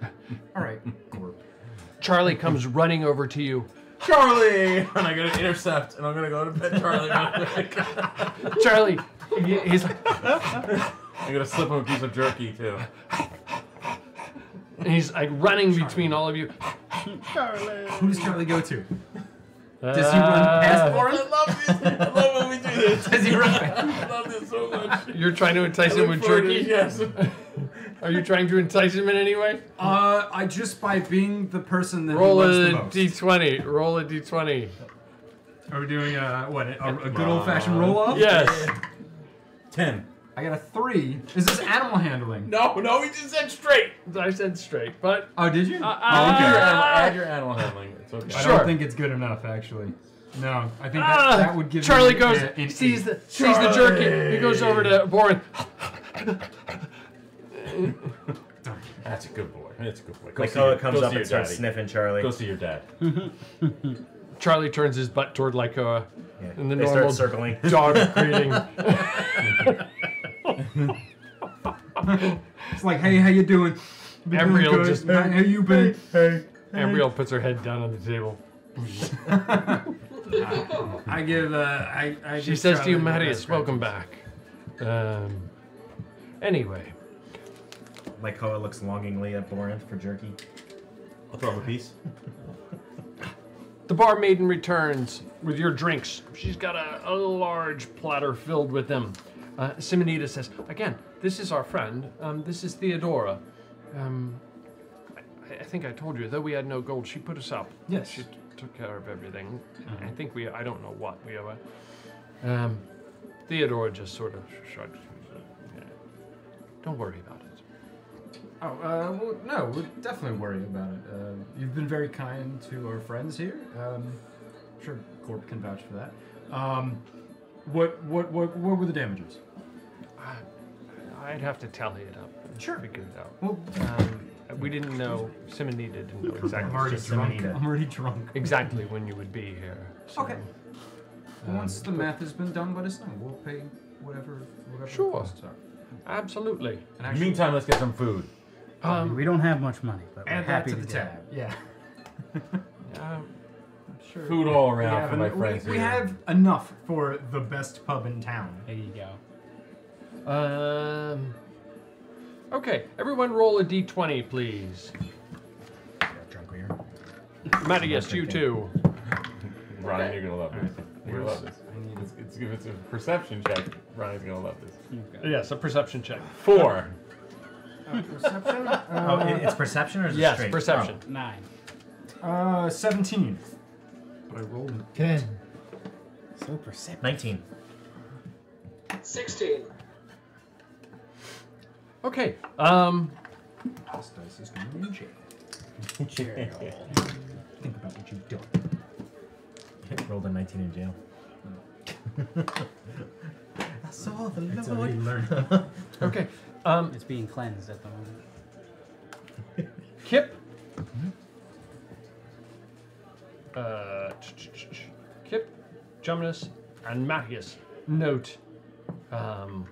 [LAUGHS] All right. Gorp. Charlie comes running over to you. Charlie! [LAUGHS] And I'm going to intercept, and I'm going to go to pet Charlie. real quick. Charlie, he- he's like, I'm going to slip him a piece of jerky, too. and he's like running between all of you. Charlie! Who does Charlie go to? Uh, Does he run past Boris? I love this. I love when we do this. [LAUGHS] Does he run I love this so much. You're trying to entice I him with jerky? Yes. [LAUGHS] Are you trying to entice him in any way? Uh, I just by being the person that Roll he loves a the most. d20. Roll a d20. Are we doing a what? A, a good old fashioned roll off? Yes. Ten. I got a three. Is this animal handling? No, no, we just said straight. I said straight, but Oh, did you? Uh, oh, okay. Add your, uh, animal, add your animal handling. It's okay. I Sure. don't think it's good enough, actually. No, I think that, Ah, that would give Charlie me goes, a- an sees eight. the sees the jerky. He goes over to Borinth. [LAUGHS] That's a good boy. That's a good boy. Go Like see Koa your- comes go up see and your starts daddy. sniffing Charlie. Go see your dad. [LAUGHS] Charlie turns his butt toward Lycoa Yeah, in the they normal start circling. dog [LAUGHS] greeting. It's like, hey, how you doing? Been doing just- how, how you been? Hey, Ambriel puts her head down on the table. [LAUGHS] I give. Uh, I. I She give says to you, Charlie the Marius, best welcome back. Um, anyway, Like Koa looks longingly at Borinth for jerky. I'll throw him a piece. the bar maiden returns with your drinks. She's got a, a large platter filled with them. Uh, Simonida says, again, this is our friend. Um, this is Theodora. Um, I, I think I told you, though we had no gold, she put us up. Yes. She t- took care of everything. I think we, I don't know what we owe her. Um, Theodora just sort of shrugged. Yeah. Don't worry about it. Oh, uh, well, no, we're definitely worry about it. Uh, you've been very kind to our friends here. Um, I'm sure Gorp can vouch for that. Um, what, what, what, what were the damages? I'd have to tally it up. and Sure. Figure it out. Well, Um, we didn't know, Simonida didn't know exactly. I'm already drunk. I'm already drunk. exactly when you would be here. so, Okay. um, Once the math has been done, let us know. We'll pay whatever, whatever the Sure. costs are. Absolutely. And In the actually, meantime, let's get some food. I mean, we don't have much money, but we're add that happy to the get tab. Yeah. [LAUGHS] Um, sure. Food all We around have, for my en- friends we, we have enough for the best pub in town. There you go. Um. Okay, everyone roll a d20, please. Drunk we are. Matthias, you too. Ryan, you're gonna love this. You're gonna love this. I need it's, it's, if it's a perception check, Ryan's gonna love this. Yes, a perception check. Four. perception? oh, it- it's perception or is it Yes, straight? perception. Nine. Uh, 17. I rolled Ten. So perceptive. 19. 16. Okay. Um, This dice is going to be in [LAUGHS] jail. Think about what you've done. Rolled a 19 in jail. [LAUGHS] I saw the That's Lord. already learned. [LAUGHS] okay. Um, it's being cleansed at the moment. Kip. Uh, Kip, Jumnus, and Matthias note um,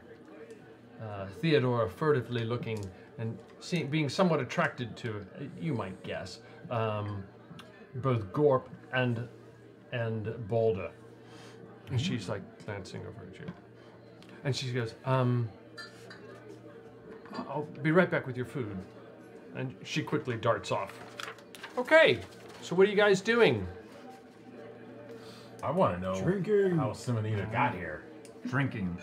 uh, Theodora furtively looking and seeing, being somewhat attracted to, you might guess, um, both Gorp and and Balder. And she's like glancing over at you. And she goes, um, I'll be right back with your food. And she quickly darts off. Okay, so what are you guys doing? I want to know Drinking. how Simonida got here. Drinking.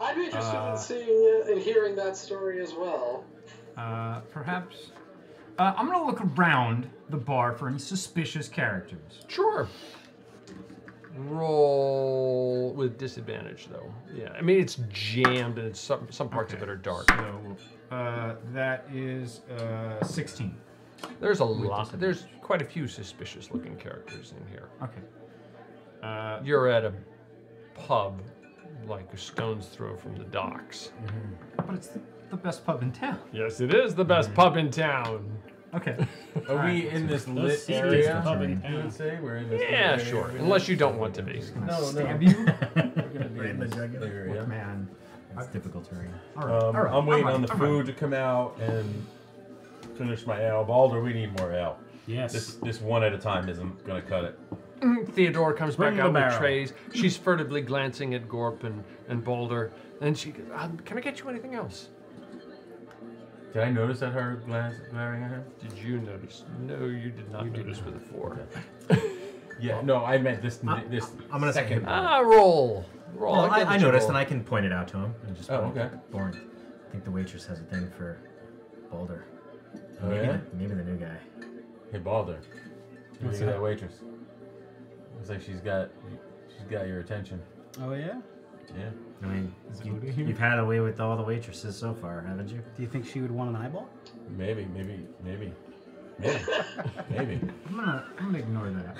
I'd be interested Uh, in seeing uh, and hearing that story as well. Uh, perhaps. Uh, I'm going to look around the bar for any suspicious characters. Sure. Roll with disadvantage, though. Yeah, I mean it's jammed, and it's some some parts of it are dark. So uh, that is uh, 16. There's a With lot. There's quite a few suspicious-looking characters in here. Okay. Uh, You're at a pub, like a stone's throw from the docks. But it's the, the best pub in town. Yes, it is the best pub in town. Okay. [LAUGHS] Are we in this lit area? You would say we're in this. lit Yeah, area? sure. Unless you don't want to be. No, no. Stab you? [LAUGHS] Right in the jugular. area. Look, man. It's difficult terrain. All right. Um, all right. I'm waiting all on the right, all food to come out and finish my ale. Balder, we need more ale. Yes. This this one at a time isn't gonna cut it. Mm, Theodora comes Bring back the out with trays. She's furtively glancing at Gorp and, and Balder. And she goes, um, Can I get you anything else? Did I notice that her glance glaring at him? Did you notice? No, you did not you notice with a four. Yeah, no, I meant this. this I'm gonna second. him. Ah, roll. Roll. Well, I'll I, I noticed, roll. and I can point it out to him. And just Oh, okay. Boring. I think the waitress has a thing for Balder. Oh, maybe, yeah? the, maybe the new guy. Hey, Balder. You see that? that waitress. Looks like she's got she's got your attention. Oh yeah. Yeah. I mean, you, you've had away with all the waitresses so far, haven't you? Do you think she would want an eyeball? Maybe, maybe, maybe, maybe, [LAUGHS] maybe. I'm gonna, I'm gonna ignore that.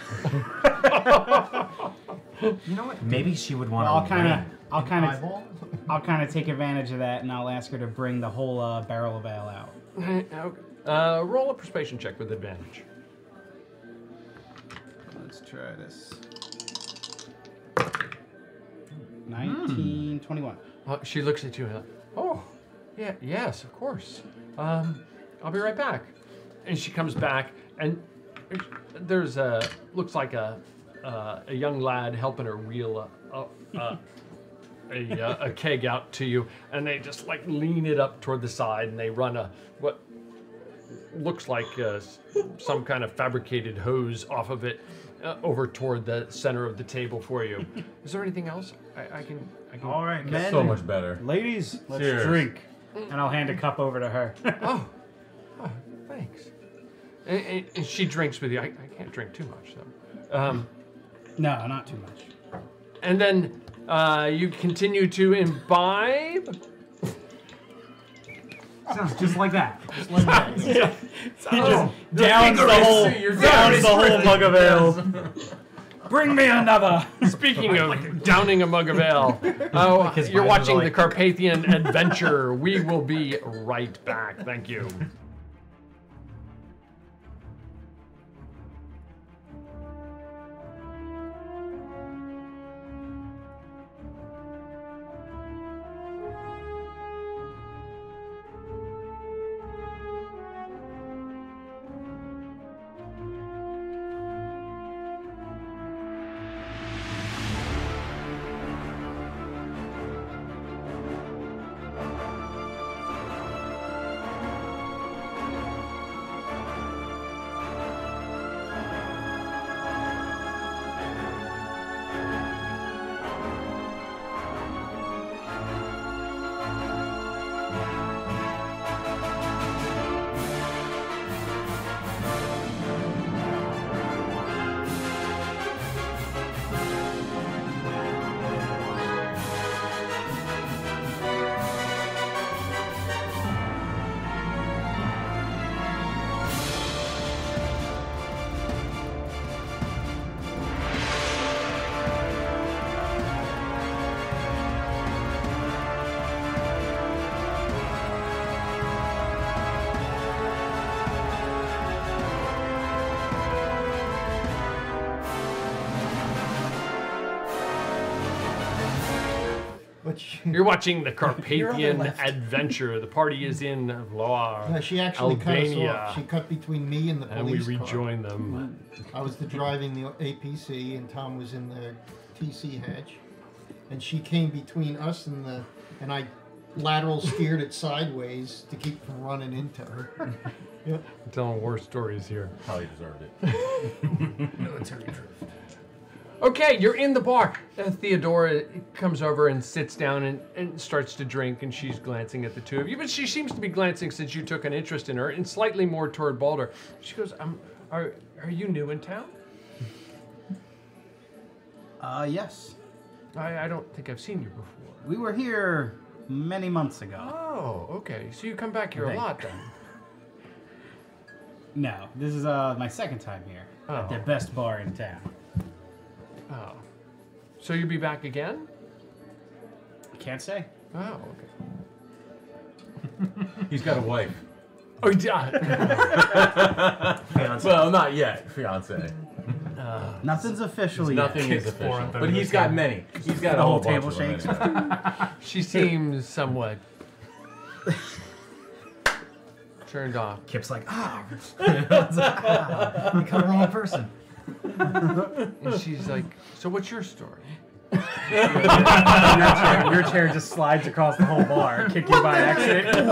you know what? Maybe she would want Well, I'll kind of. I'll kind of, Eyeball? I'll kind of take advantage of that, and I'll ask her to bring the whole uh, barrel of ale out. [LAUGHS] Okay. Uh, roll a persuasion check with advantage. Let's try this. 19, 21. Uh, she looks at you and, oh, yeah, yes, of course. Um, I'll be right back. And she comes back, and there's a looks like a uh, a young lad helping her wheel a a, a, a, uh, a keg out to you, and they just like lean it up toward the side, and they run a what looks like uh, some kind of fabricated hose off of it uh, over toward the center of the table for you. [LAUGHS] Is there anything else I, I can? I can All right, That's men. so much better. Ladies, let's Cheers. drink. And I'll hand a cup over to her. [LAUGHS] oh, oh, thanks. And, and- and she drinks with you. I, I can't drink too much though. Um, no, not too much. and then uh, you continue to imbibe. Sounds just like that. Just like that. Yeah. He Oh, just downs the whole, downs the whole mug of ale. Bring me another. Speaking of downing a mug of ale, [LAUGHS] oh, you're watching the Carpathian Adventure. We will be right back. Thank you. You're watching the [LAUGHS] You're on the Carpathian. Adventure. The party is in Vlore, Yeah, she actually cut us off. She cut between me and the and we police car. rejoin them. I was the driving the APC, and Tom was in the TC hatch, and she came between us and the, and I lateral steered it sideways to keep from running into her. Yep. [LAUGHS] I'm telling war stories here. Probably deserved it. [LAUGHS] Military drift. Okay, you're in the bar. Uh, Theodora comes over and sits down and, and starts to drink, and she's glancing at the two of you. But she seems to be glancing since you took an interest in her, and slightly more toward Balder. She goes, um, "Are are you new in town?" Uh, yes. I, I don't think I've seen you before. We were here many months ago. Oh, okay. So you come back here a lot then. No, this is uh my second time here at the Oh. best bar in town. Oh. So you'll be back again? Can't say. Oh, okay. [LAUGHS] He's got a wife. Oh, yeah. [LAUGHS] Fiance. Well, not yet. Fiance. [LAUGHS] Nothing's official yet. Nothing is official. But he's got many. He's got The a whole whole table of shakes. she seems somewhat turned off. Kip's like, ah, ah, we got wrong person. [LAUGHS] And she's like, "So what's your story?" your, chair, your chair just slides across the whole bar, kick you by accident.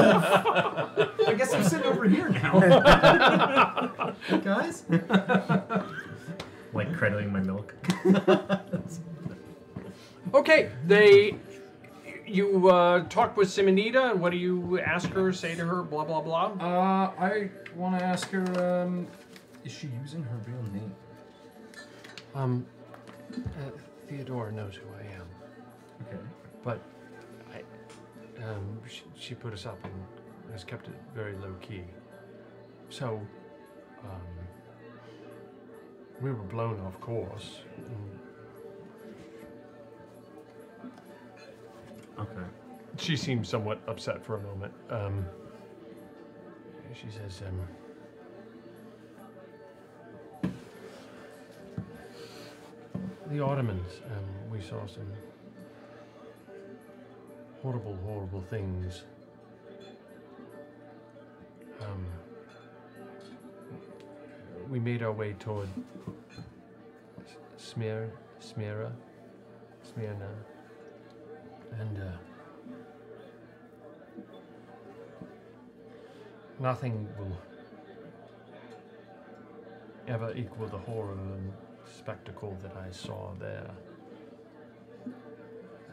I guess I'm sitting over here now. Guys? like cradling my milk. Okay, they. You uh, talk with Simonida, and what do you ask her? Say to her, blah blah blah. Uh, I want to ask her, um, is she using her real name? Um, uh, Theodora knows who I am. Okay. But I, um, she, she put us up and has kept it very low key. So, um, we were blown off course. Okay. She seems somewhat upset for a moment. Um, she says, um, The Ottomans, um, we saw some horrible, horrible things. Um, we made our way toward Smir, Smyrna, Smyrna, and uh, nothing will ever equal the horror spectacle that I saw there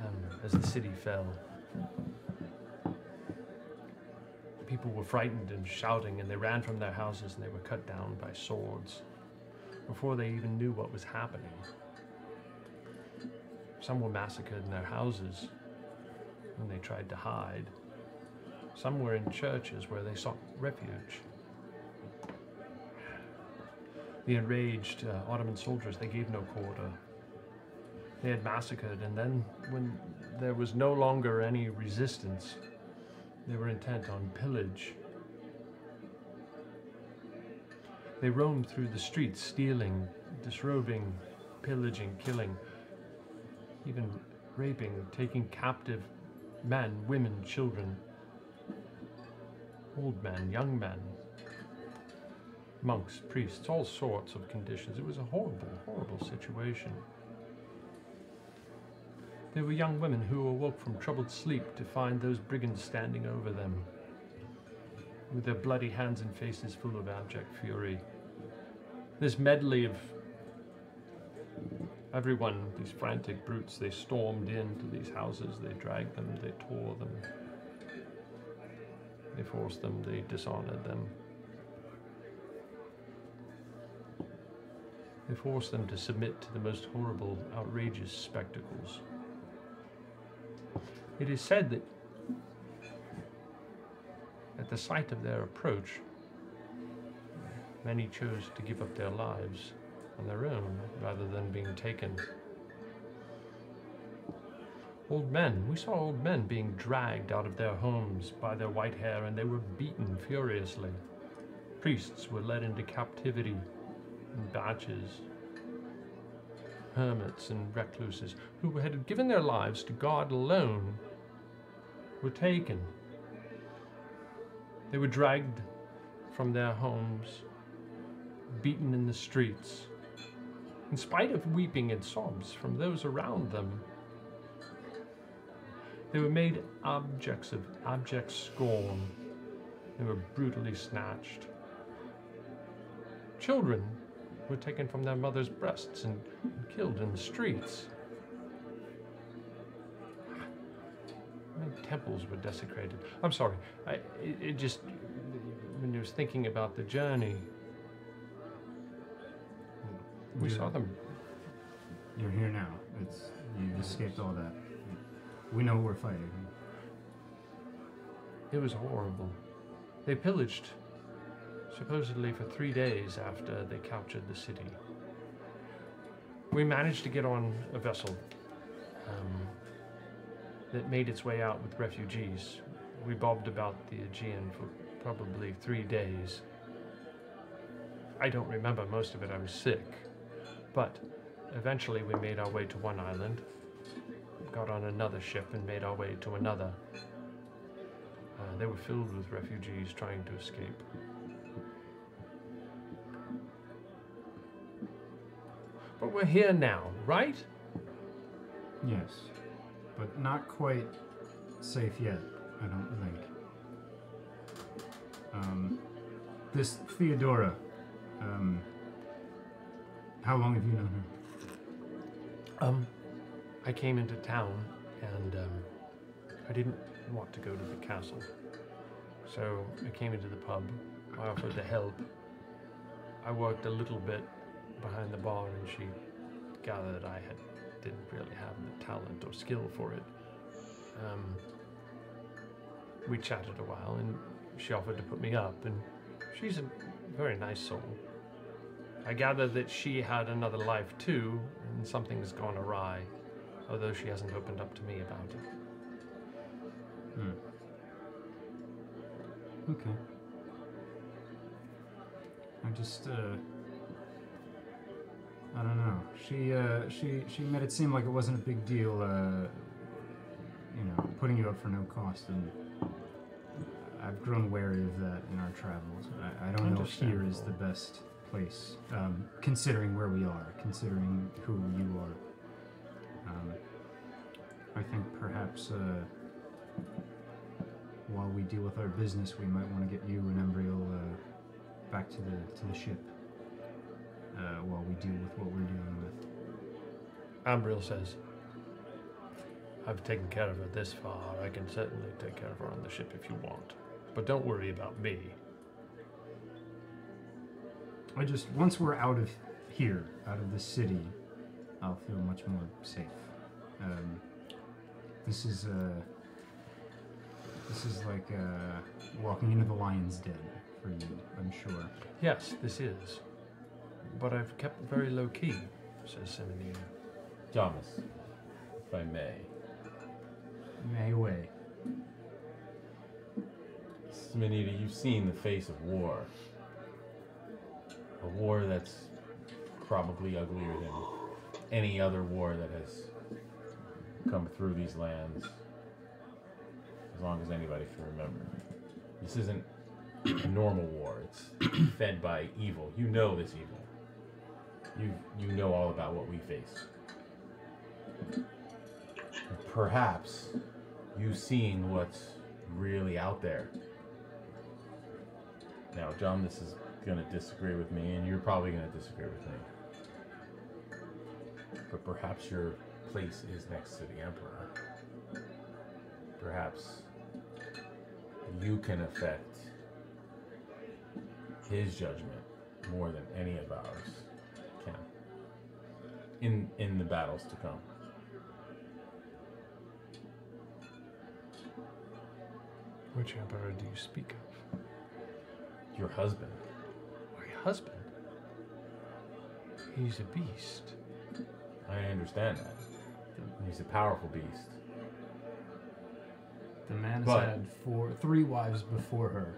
um, as the city fell. People were frightened and shouting, and they ran from their houses and they were cut down by swords before they even knew what was happening. Some were massacred in their houses when they tried to hide. Some were in churches where they sought refuge. The enraged uh, Ottoman soldiers, they gave no quarter. They had massacred, and then when there was no longer any resistance, they were intent on pillage. They roamed through the streets, stealing, disrobing, pillaging, killing, even raping, taking captive men, women, children, old men, young men, monks, priests, all sorts of conditions. It was a horrible, horrible situation. There were young women who awoke from troubled sleep to find those brigands standing over them, with their bloody hands and faces full of abject fury. This medley of everyone, these frantic brutes, they stormed into these houses, they dragged them, they tore them, they forced them, they dishonored them. They forced them to submit to the most horrible, outrageous spectacles. It is said that at the sight of their approach, many chose to give up their lives on their own rather than being taken. Old men, we saw old men being dragged out of their homes by their white hair and they were beaten furiously. Priests were led into captivity batches. hermits and recluses who had given their lives to God alone were taken. They were dragged from their homes, beaten in the streets, in spite of weeping and sobs from those around them. They were made objects of abject scorn. They were brutally snatched. Children were taken from their mothers' breasts and killed in the streets. Temples were desecrated. I'm sorry. I, it, it just, when you was thinking about the journey, we You're- saw them. You're here now. It's you escaped all that. We know we're fighting. It was horrible. They pillaged, supposedly for three days after they captured the city. We managed to get on a vessel um, that made its way out with refugees. We bobbed about the Aegean for probably three days. I don't remember most of it, I was sick. But eventually we made our way to one island, got on another ship, and made our way to another. Uh, they were filled with refugees trying to escape. But we're here now, right? Yes, but not quite safe yet. I don't think. Um, this Theodora. Um, how long have you known her? Um, I came into town and um, I didn't want to go to the castle. So I came into the pub. I offered to help. I worked a little bit behind the bar and she gathered I had didn't really have the talent or skill for it. Um, we chatted a while and she offered to put me up and she's a very nice soul. I gather that she had another life too, and something's gone awry, although she hasn't opened up to me about it. Hmm. Okay. I'm just, uh, I don't know. She, uh, she, she made it seem like it wasn't a big deal, uh, you know, putting you up for no cost, and I've grown wary of that in our travels. I, I don't know if here is the best place, um, considering where we are, considering who you are. Um, I think perhaps, uh, while we deal with our business, we might want to get you and Ambriel uh, back to the to the ship uh, while we deal with what we're dealing with. Ambriel says, I've taken care of her this far. I can certainly take care of her on the ship if you want. But don't worry about me. I just once we're out of here, out of the city, I'll feel much more safe. Um, this is uh, this is like uh, walking into the lion's den for you, I'm sure. Yes, this is. But I've kept very low key, says Simonida. Thomas, if I may. May way. Simonida, you've seen the face of war. A war that's probably uglier than any other war that has come through these lands as long as anybody can remember. This isn't a normal war. It's fed by evil. You know this evil. You you know all about what we face. Perhaps you've seen what's really out there. Now, John, this is going to disagree with me, and you're probably going to disagree with me. But perhaps your place is next to the Emperor. Perhaps you can affect his judgment more than any of ours in in the battles to come. Which emperor do you speak of? Your husband. My husband? He's a beast. I understand that. He's a powerful beast. The man has But- had four, three wives before her.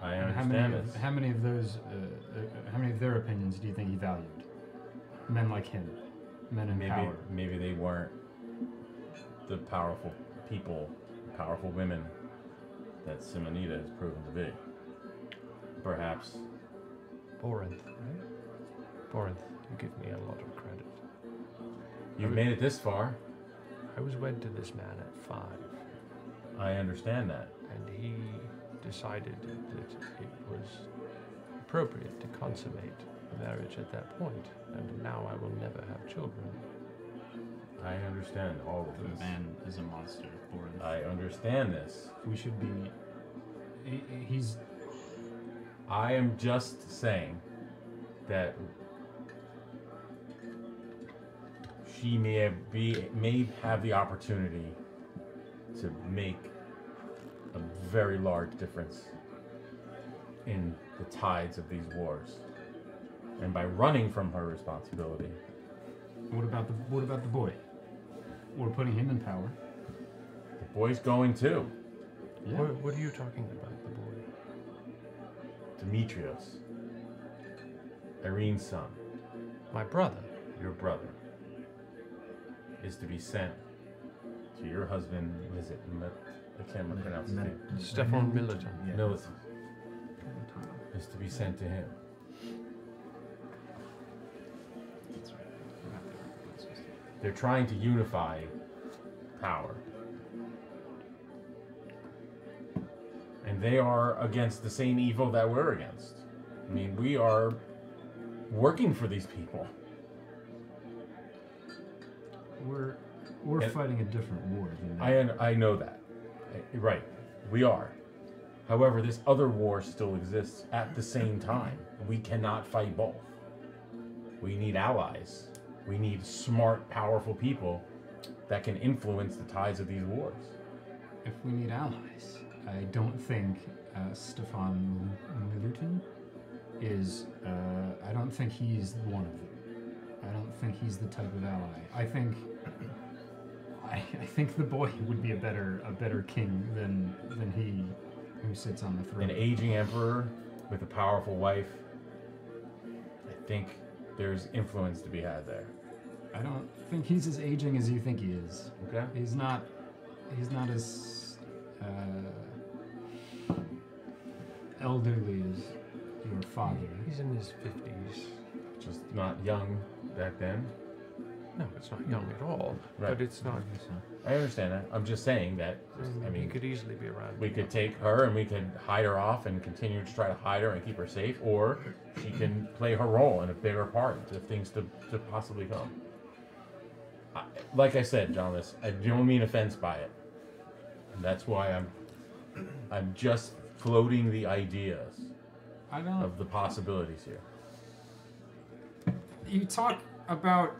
I And how understand many, of, how many of those, uh, uh, how many of their opinions do you think he valued? Men like him. men in maybe power. maybe they weren't the powerful people, powerful women that Simonida has proven to be. Perhaps Borinth, right? Borinth, you give me a lot of credit. you've made it this far. I was wed to this man at five, I understand that. and he decided that it was appropriate to consummate a marriage at that point, and now I will never have children. I understand all of The this. man is a monster. Borinth. I understand this. We should be. he- He's I am just saying that she may have be may have the opportunity to make a very large difference in the tides of these wars. And by running from her responsibility, What about the What about the boy? We're putting him in power. the boy's going too. Yeah. What, what are you talking about, the boy? Demetrios. Irene's son. My brother. Your brother. Is to be sent to your husband, what is it? Met, I can't remember pronounce his name. Stefan Milutin. Yeah. Milutin. Is to be sent to him. They're trying to unify power. And they are against the same evil that we're against. I mean, we are working for these people. We're we're And- fighting a different war than I, I know that. Right. We are. However, this other war still exists at the same time. We cannot fight both. We need allies. We need smart, powerful people that can influence the tides of these wars. If we need allies, I don't think uh, Stefan Milutin is. Uh, I don't think he's one of them. I don't think he's the type of ally. I think. [CLEARS THROAT] I, I think the boy would be a better a better king than than he who sits on the throne. An aging emperor with a powerful wife. I think there's influence to be had there. I don't think he's as aging as you think he is. Okay. He's not. He's not as uh, elderly as your father. He's in his 50s. Just not young back then. No, it's not young at all. Right. But it's not. I understand that. I'm just saying that. I mean, he could easily be around. We could take her and we could hide her off and continue to try to hide her and keep her safe, or she can play her role in a bigger part if things to, to possibly come. I, like I said, Jonas, I don't mean offense by it. And that's why I'm I'm just floating the ideas I don't. of the possibilities here. you talk about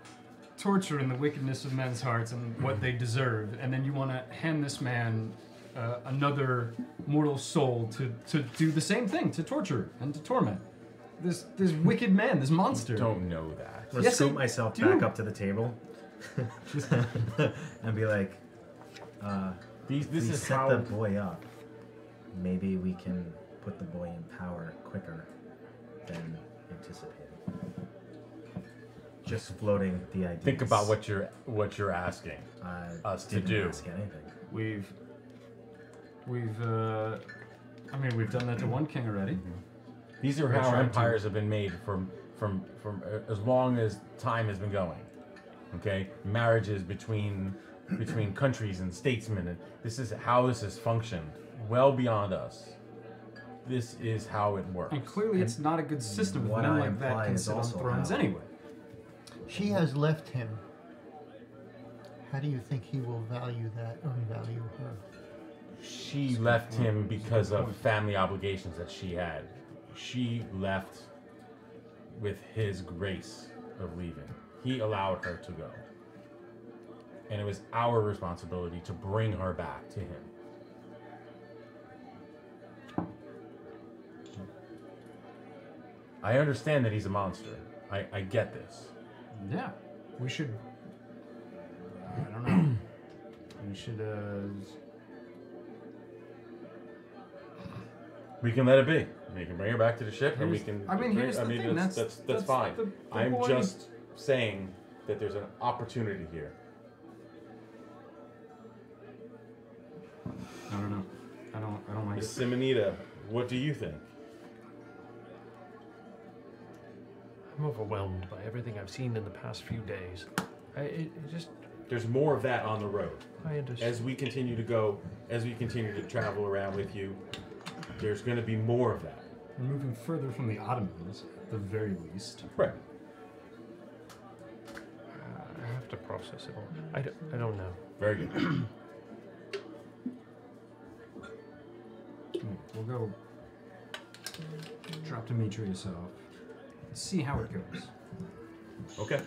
torture and the wickedness of men's hearts and what they deserve, and then you want to hand this man uh, another mortal soul to, to do the same thing, to torture and to torment. This this wicked man, this monster. Don't know that. I'm gonna Yes, scoop myself do. back up to the table [LAUGHS] and be like, uh, These- this we is set how- the boy up. Maybe we can put the boy in power quicker than anticipated. Just floating the idea. Think about what you're what you're asking I us to do. ask anything. We've we've uh, I mean we've done that to one king already. These are We're how trying to- empires have been made from from from uh, as long as time has been going. Okay, marriages between between countries and statesmen, and this is how this has functioned well beyond us. This is how it works. And clearly, it's not a good system if what men like that imply can is sit on thrones how- anyway. She has left him. How do you think he will value that or value her? She left him because of family obligations that she had. She left with his grace of leaving. He allowed her to go. And it was our responsibility to bring her back to him. I understand that he's a monster. I, I get this. Yeah, we should. I don't know. [CLEARS THROAT] we should. Uh, We can let it be. We can bring her back to the ship, and we can. I mean, bring- here's the I mean, thing, that's that's- that's, that's, fine. the- the I'm boy- just saying that there's an opportunity here. I don't know. I don't. I don't like Miss it. Simonida, what do you think? I'm overwhelmed by everything I've seen in the past few days. I, it, it just There's more of that on the road. I understand. As we continue to go, as we continue to travel around with you, there's going to be more of that. We're moving further from the Ottomans, at the very least. Right. Uh, I have to process it all. I don't, I don't know. Very good. [CLEARS THROAT] Hmm, We'll go drop Demetrius off. and See how it goes. Okay.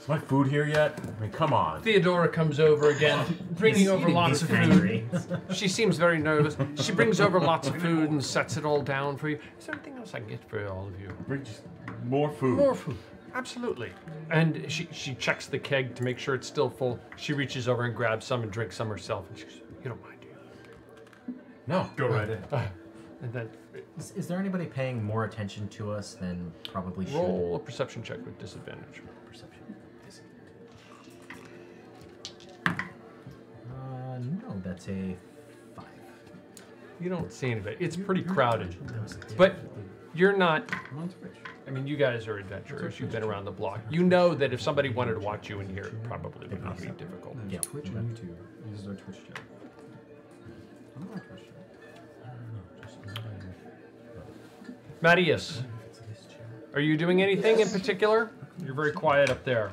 Is my food here yet? I mean, come on. Theodora comes over again, [LAUGHS] bringing over lots of beef food. she seems very nervous. She brings over lots of food and sets it all down for you. Is there anything else I can get for all of you? Bring just more food. More food. Absolutely. And she, she checks the keg to make sure it's still full. She reaches over and grabs some and drinks some herself. And she goes, You don't mind, do you? No. Go right in. Uh, and then Is, is there anybody paying more attention to us than probably should? roll a perception check with disadvantage. Perception. That's a five. You don't see anybody. It's pretty crowded. But you're not. I mean, you guys are adventurers. You've been around the block. You know that if somebody wanted to watch you in here, it probably would not be difficult. Yeah. Twitch and YouTube. This is our Twitch chat. I'm not Twitch chat. Matthias, are you doing anything in particular? You're very quiet up there.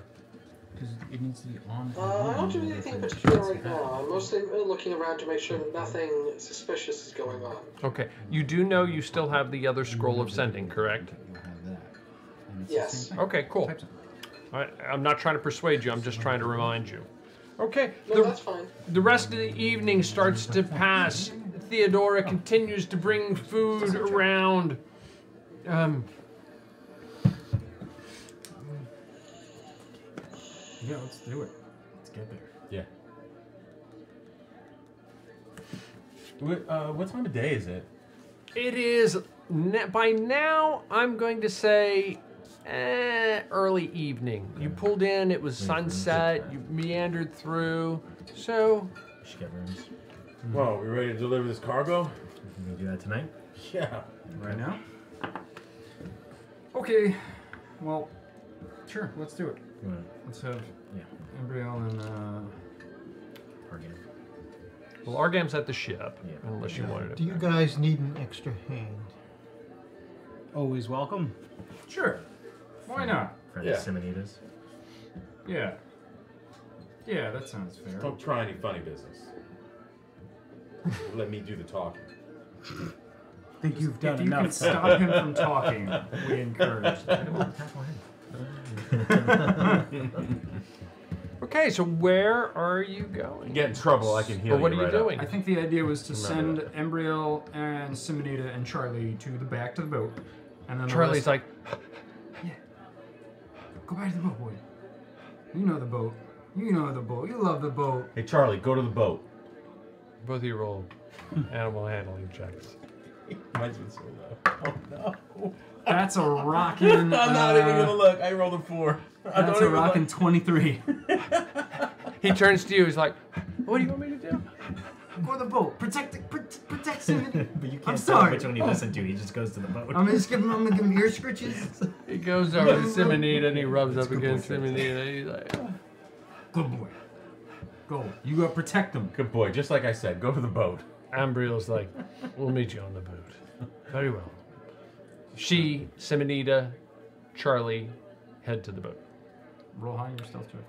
It needs to be on. Uh, I don't do anything particular right now. I'm mostly looking around to make sure that nothing suspicious is going on. Okay. You do know you still have the other scroll of sending, correct? Yes. Okay, cool. I, I'm not trying to persuade you, I'm just trying to remind you. Okay. No, the, that's fine. The rest of the evening starts to pass. Theodora continues to bring food around. Um, Yeah, let's do it. Let's get there. Yeah. What, uh, what time of day is it? it is by now. I'm going to say eh, early evening. You pulled in. It was sunset. You meandered through. So We Should get rooms. Well, we ready to deliver this cargo? We gonna do that tonight? Yeah. Right now? Okay. Well, sure. Let's do it. You wanna- Let's have Yeah. Ambriel and uh, Argan. Well, Argam's at the ship, unless you wanted it. Do it. you guys need an extra hand? Always welcome. Sure. Why not? Friend Yeah. of Simonides. Yeah. Yeah, that sounds fair. Don't try any funny business. Let me do the talking. I think you've done if you enough. can stop him from talking, [LAUGHS] we encourage that. [LAUGHS] Okay, so where are you going? Get in trouble, I can heal Or what you are you right up. doing? I think the idea was to Remember send Ambriel and Simonida and Charlie to the back to the boat, and then the Charlie's rest- like, yeah, "Go back to the boat, boy. You know the boat. You know the boat. You love the boat." Hey, Charlie, go to the boat. both of you roll [LAUGHS] animal handling checks. [LAUGHS] Mine's been so low. Oh no. That's a rockin'. [LAUGHS] I'm not even uh, gonna look. I rolled a four. [LAUGHS] I That's don't a even rockin' look. 23. [LAUGHS] He turns to you. He's like, "What do you want me to do?" Go to the boat. Protect, the, protect, protect But you I'm can't tell sorry. which one you listen to. He just goes to the boat. I'm just giving. I'm gonna give him ear scritches. He goes over to Simonida and he rubs up against Simonida. He's like, Good boy. Go. You gotta protect him. Good boy. Just like I said, go to the boat. Ambriel's like, "We'll meet you on the boat." Very well. She, Simonida, Charlie head to the boat. Roll high on your stealth check.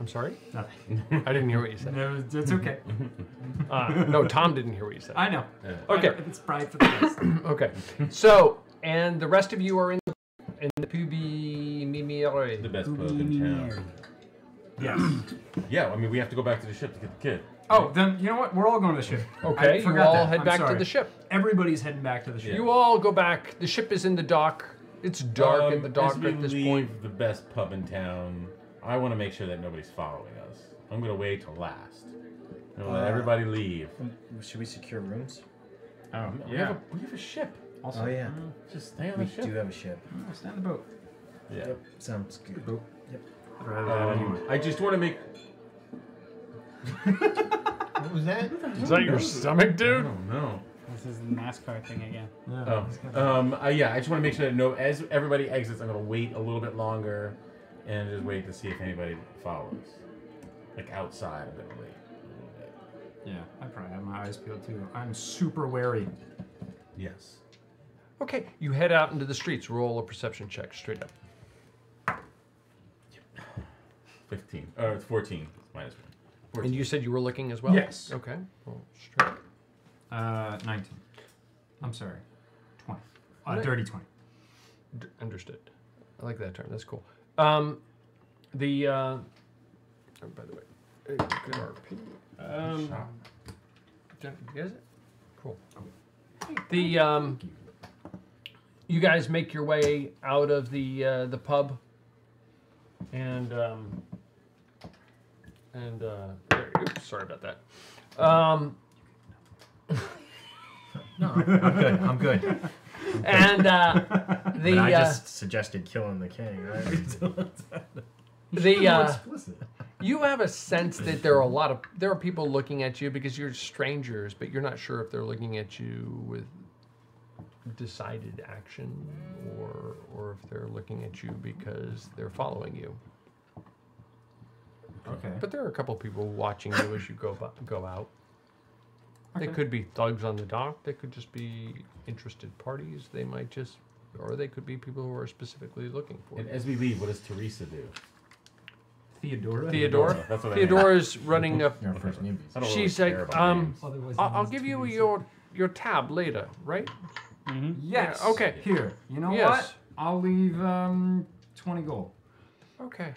I'm sorry. Nothing. [LAUGHS] I didn't hear what you said. No, it's okay. [LAUGHS] Uh, no, Tom didn't hear what you said. I know. Okay. It's pride for the best. [CLEARS THROAT] okay. So, and the rest of you are in the in the Pubi Mimire. The best pub in town. Yes. [CLEARS THROAT] Yeah, I mean, we have to go back to the ship to get the kid. Oh, then you know what? We're all going to the ship. Okay, I you all that. head I'm back to the ship. Everybody's heading back to the ship. You all go back. The ship is in the dock. It's dark Um, at the dock as we at this leave point. the best pub in town, I want to make sure that nobody's following us. I'm gonna wait till last. I'm gonna let Uh, everybody leave. Should we secure rooms? Oh, We yeah. have a, we have a ship. Also, Oh, yeah. Just stay on We the ship. We do have a ship. Oh, stay on the boat. Yeah. Yep. Sounds good. Boat. Yep. I'd rather that Um. I just want to make what was that? Is that your stomach, dude? Oh no. This is the NASCAR thing again. Yeah. Oh. Um, uh, yeah, I just want to make sure that no, as everybody exits, I'm going to wait a little bit longer and just wait to see if anybody follows. Like outside, I'm going to wait a little bit. Yeah, I probably have my eyes peeled too. I'm super wary. Yes. Okay, you head out into the streets. Roll a perception check straight up. 15. Or uh, 14 minus 1. And you said you were looking as well? Yes. Okay. Roll straight. Uh, 19. I'm sorry. 20. Uh, Right. dirty 20. D- understood. I like that term. That's cool. Um, the uh, oh, by the way, good RP. Um, did you guys it? Cool. The um, you guys make your way out of the uh, the pub, and um, and uh, there, oops, sorry about that. Um, No, I'm good. I'm good. And, uh, But the, I uh, just suggested killing the king, right? [LAUGHS] the uh, you have a sense that there are a lot of there are people looking at you because you're strangers, but you're not sure if they're looking at you with decided action or or if they're looking at you because they're following you. Okay. But there are a couple people watching you as you go bu- go out. They Okay. could be thugs on the dock. They could just be interested parties. They might just, or they could be people who are specifically looking for. And you. as we leave, what does Teresa do? Theodora? Theodora. That's what I Theodora meant. is running up. [LAUGHS] Your first name. I don't She's really like, about um, names. Otherwise I'll, I'll give you Teresa. your your tab later, right? Mm-hmm. Yes. Yeah, okay. Here. You know Yes. what? I'll leave um 20 gold. Okay.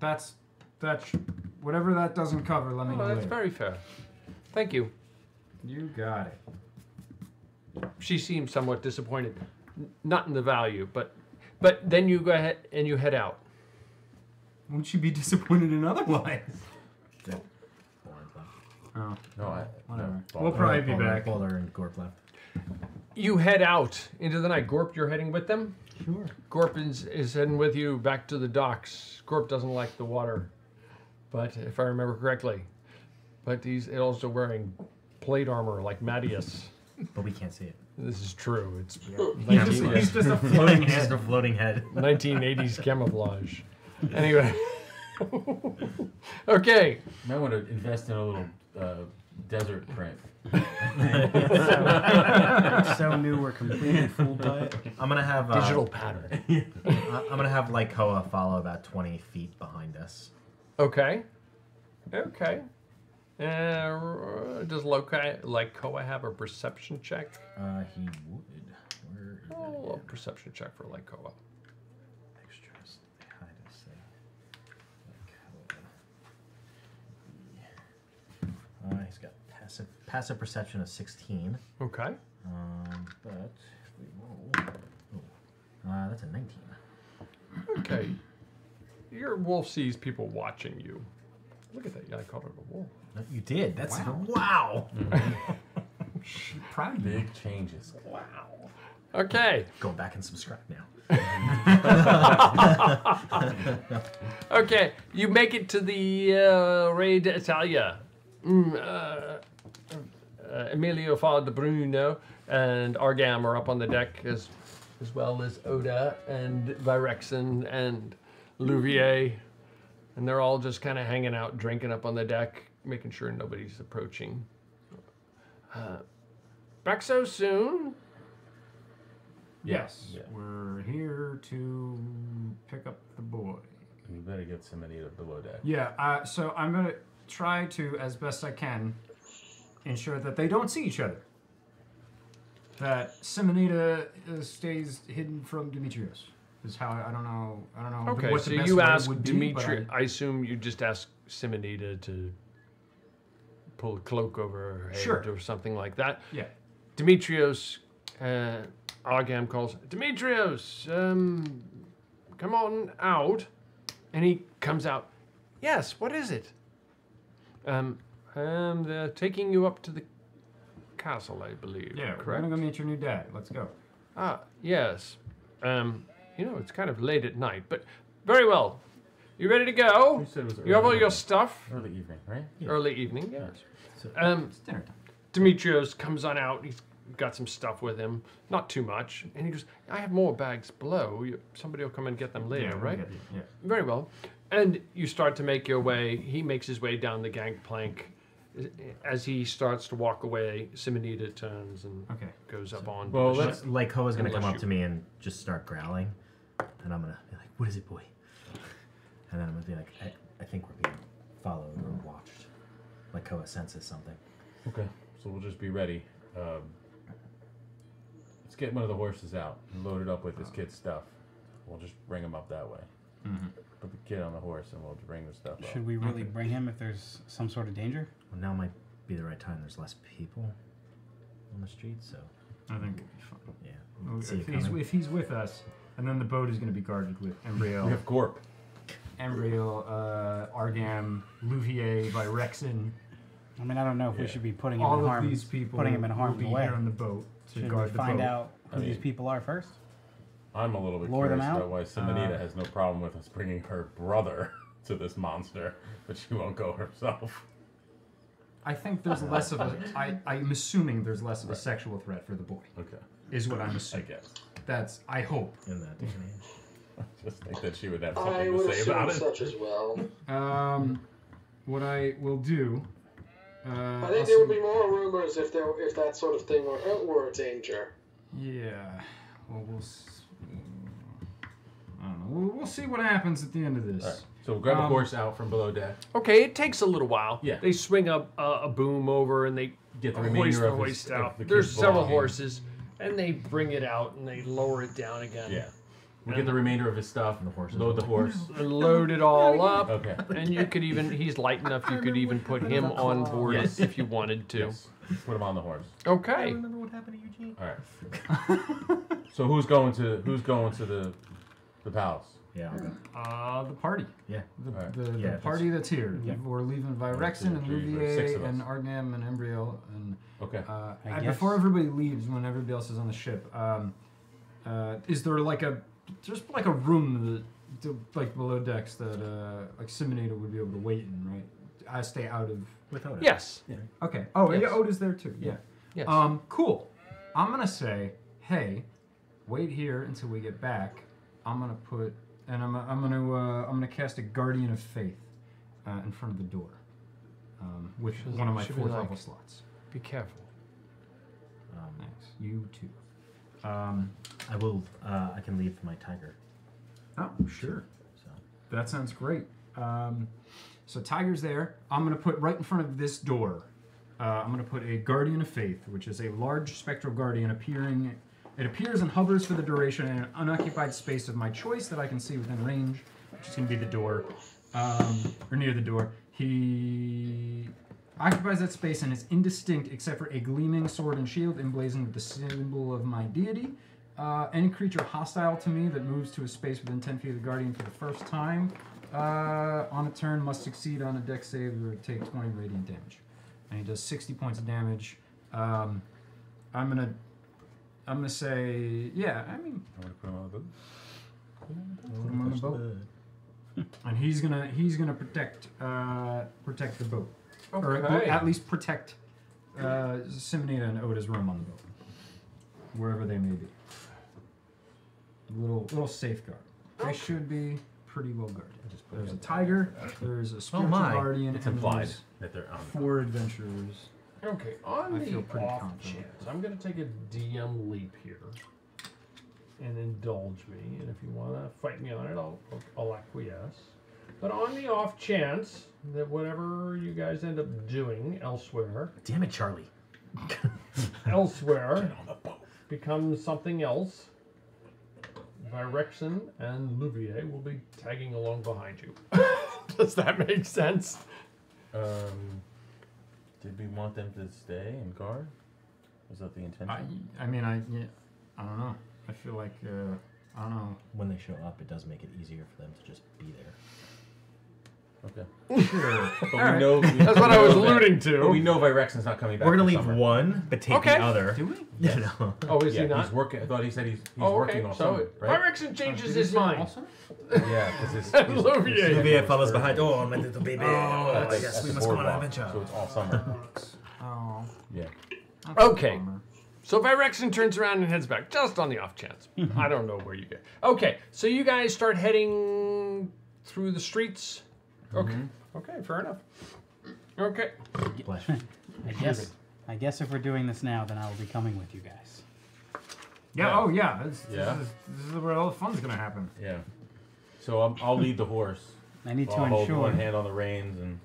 That's that's whatever that doesn't cover. Let me Oh, know that's later. very fair. Thank you. You got it. She seems somewhat disappointed, N- not in the value, but but then you go ahead and you head out. Won't she be [LAUGHS] disappointed in otherwise? Oh, No, I. whatever. no, we'll probably be Balder- back. Balder and Gorp left. You head out into the night. Gorp, you're heading with them. Sure. Gorp is, is heading with you back to the docks. Gorp doesn't like the water, but if I remember correctly, but he's also wearing plate armor like Matthias. But we can't see it. This is true. It's He's just- he's just a floating [LAUGHS] head. just a floating head. [LAUGHS] 1980s camouflage. Anyway. [LAUGHS] okay. Might want to invest in a little uh, desert print. so new, we're completely fooled by it. I'm gonna have uh, Digital pattern. I- I'm gonna have Lycoa follow about 20 feet behind us. Okay. Okay. Uh, does Loki, like Koa have a perception check? Uh, he would. Where is Oh, a perception check for like Koa. Extras. Hide us there. Uh, he's got passive passive perception of 16. Okay. Um, but if we roll, oh, uh, that's a 19. Okay. Your wolf sees people watching you. Look at that. Yeah, I called it a wolf. You did. That's Wow. wow. [LAUGHS] Proud of. Big changes. Wow. Okay. Go back and subscribe now. [LAUGHS] okay, you make it to the uh, Re d'Italia. Mm, uh, uh, Emilio Fa de Bruno and Argam are up on the deck as, as well as Oda and Virexen and Louvier. And they're all just kind of hanging out, drinking up on the deck, making sure nobody's approaching. Uh, back so soon? Yes. We're here to pick up the boy. You better get somebody to below deck. Yeah, uh, so I'm going to try to, as best I can, ensure that they don't see each other. That Simonida uh, stays hidden from Demetrios. Is how I, I don't know. I don't know. Okay, what so the best you way ask would be, Dimitri. I- I, assume you just ask Simonida to pull a cloak over her head Sure. or something like that. Yeah. Demetrios, uh, Argam calls, Demetrios, um, come on out. And he comes out. Yes, what is it? Um, um, they're taking you up to the castle, I believe. Yeah, we're gonna go meet your new dad. Let's go. Ah, yes. Um, you know, it's kind of late at night, but very well. You ready to go? You said it was You have all your evening. stuff. Early evening, right? Early evening, yes. So- Um, It's dinner time. Demetrios comes on out. He's got some stuff with him, not too much, and he goes, "I have more bags below. You, somebody will come and get them later, Yeah, right?" get yeah. Very well. And you start to make your way. He makes his way down the gangplank. As he starts to walk away, Simonida turns and Okay. goes up on. Well, the let's ship. like Koa's gonna come up you- to me and just start growling, and I'm gonna be like, "What is it, boy?" And then I'm gonna be like, "I, I think we're being followed or watched." Like Koa senses something. Okay, so we'll just be ready. Um, let's get one of the horses out and load it up with this kid's stuff. We'll just bring him up that way. Mhm. Put the kid on the horse and we'll bring the stuff up. Should we really bring him if there's some sort of danger? Well, now might be the right time. There's less people on the street, so I think it'll be fine. yeah. Well, See if, he's, if he's with us, and then the boat is going to be guarded with Ambriel. We have Gorp. Ambriel, uh, Argam, Louvier, Virexin. I mean, I don't know if we Yeah. should be putting him All in of harm's these people putting him in will harm's be way here on the boat to Should guard we the find boat. out who I these mean- people are first? I'm a little bit Lure them curious out? about why Simonida Uh, has no problem with us bringing her brother [LAUGHS] to this monster, but she won't go herself. I think there's less of a. I, I'm assuming there's less of a sexual threat for the boy. Okay. Is what I'm assuming. I guess. That's. I hope. In that day and age. I [LAUGHS] just think that she would have I something would to say assume about it. such as well. Um, what I will do. Uh, I I'll think there would see- be more rumors if there if that sort of thing were were a danger. Yeah. Well, we'll. s- I don't know. We'll, we'll see what happens at the end of this. Alright, So grab a Um, horse out from below deck. Okay, it takes a little while. Yeah. They swing a, a, a boom over and they Get the hoist remainder the of his- hoist of out. the There's several belongings. horses, and they bring it out and they lower it down again. Yeah. We get the remainder of his stuff. And the horse. Load the horse. [LAUGHS] And load it all up. Okay. And you could even, he's light enough, you could even put him on board Yes. if you wanted to. Yes. Put him on the horse. Okay. Remember what happened to Eugene? All right. so who's going to who's going to the the palace? Yeah. I'll. Uh, the party. Yeah. The, Alright. the, Yeah, the party that's here. Yeah. We're leaving Virexin and two, three, four, six Louvier and Argnam and Ambriel and Okay. uh, I and before everybody leaves, when everybody else is on the ship, um, uh, is there like a just like a room that, like below decks that uh, like Simonida would be able to wait in, right? I stay out of. With Oda. Yes. Yeah. Okay. Oh Yes. yeah, Oda's there too. Yeah. Yes. Um, cool. I'm gonna say, hey, wait here until we get back. I'm gonna put, and I'm, I'm gonna, uh, I'm gonna cast a Guardian of Faith uh, in front of the door, um, with Should- one of my should be fourth like- level slots. Be careful. Um, nice. You too. Um, I will. Uh, I can leave my tiger. oh, sure. So That sounds great. Um, so Tiger's there. I'm gonna put right in front of this door. Uh, I'm gonna put a Guardian of Faith, which is a large spectral guardian appearing. It appears and hovers for the duration in an unoccupied space of my choice that I can see within range, which is gonna be the door, um, or near the door. He occupies that space and is indistinct except for a gleaming sword and shield emblazoned with the symbol of my deity. Uh, any creature hostile to me that moves to a space within 10 feet of the Guardian for the first time uh, on a turn must succeed on a Dex save or take 20 radiant damage. And he does 60 points of damage. Um, I'm gonna, I'm gonna say, yeah. I mean, I'm gonna put him on the boat. put him on the boat, and he's gonna, he's gonna protect, uh, protect the boat, or at- at least protect uh, Simonida and Oda's room on the boat, wherever they may be. A little, little safeguard. They should be pretty well guarded. There's a tiger. There's a spiritual my. guardian. It's and implied that they're on. Four adventurers. Okay, on I the feel pretty off confident. chance, I'm going to take a DM leap here and indulge me. And if you want to fight me on it, I'll, I'll acquiesce. But on the off chance that whatever you guys end up doing elsewhere, damn it, Charlie. [LAUGHS] [LAUGHS] elsewhere becomes something else, Virexen and Louvier will be tagging along behind you. [LAUGHS] Does that make sense? Um, did we want them to stay and guard? Was that the intention? I, I mean, I, yeah, I don't know. I feel like, uh, I don't know. When they show up, it does make it easier for them to just be there. Okay. Sure. But we Alright. know. That's what I was alluding to. But we know Virexen's not coming back. We're gonna leave summer. one, but take Okay. the other. Do we? You know. Oh, oh, is he not? He's working. I thought he said he's, he's Oh, working okay. all So summer, right? Virexen changes his mind. [LAUGHS] Yeah, because his, his, Olivier. his Olivier was follows behind. Oh, my little baby. Oh, Oh, that's- yes, we must go on an adventure. So it's all summer. Oh. Yeah. Okay. So Virexen turns around and heads back, just on the off chance. [LAUGHS] I don't know where you get. Okay, so you guys start heading through the streets. Okay. Okay, fair enough. Okay. I guess. I guess if we're doing this now, then I will be coming with you guys. Yeah. Yeah. Oh, yeah. This, Yeah. This is, this is where all the fun's gonna happen. Yeah. So um, I'll lead the horse. I need to I'll hold ensure- one hand on the reins and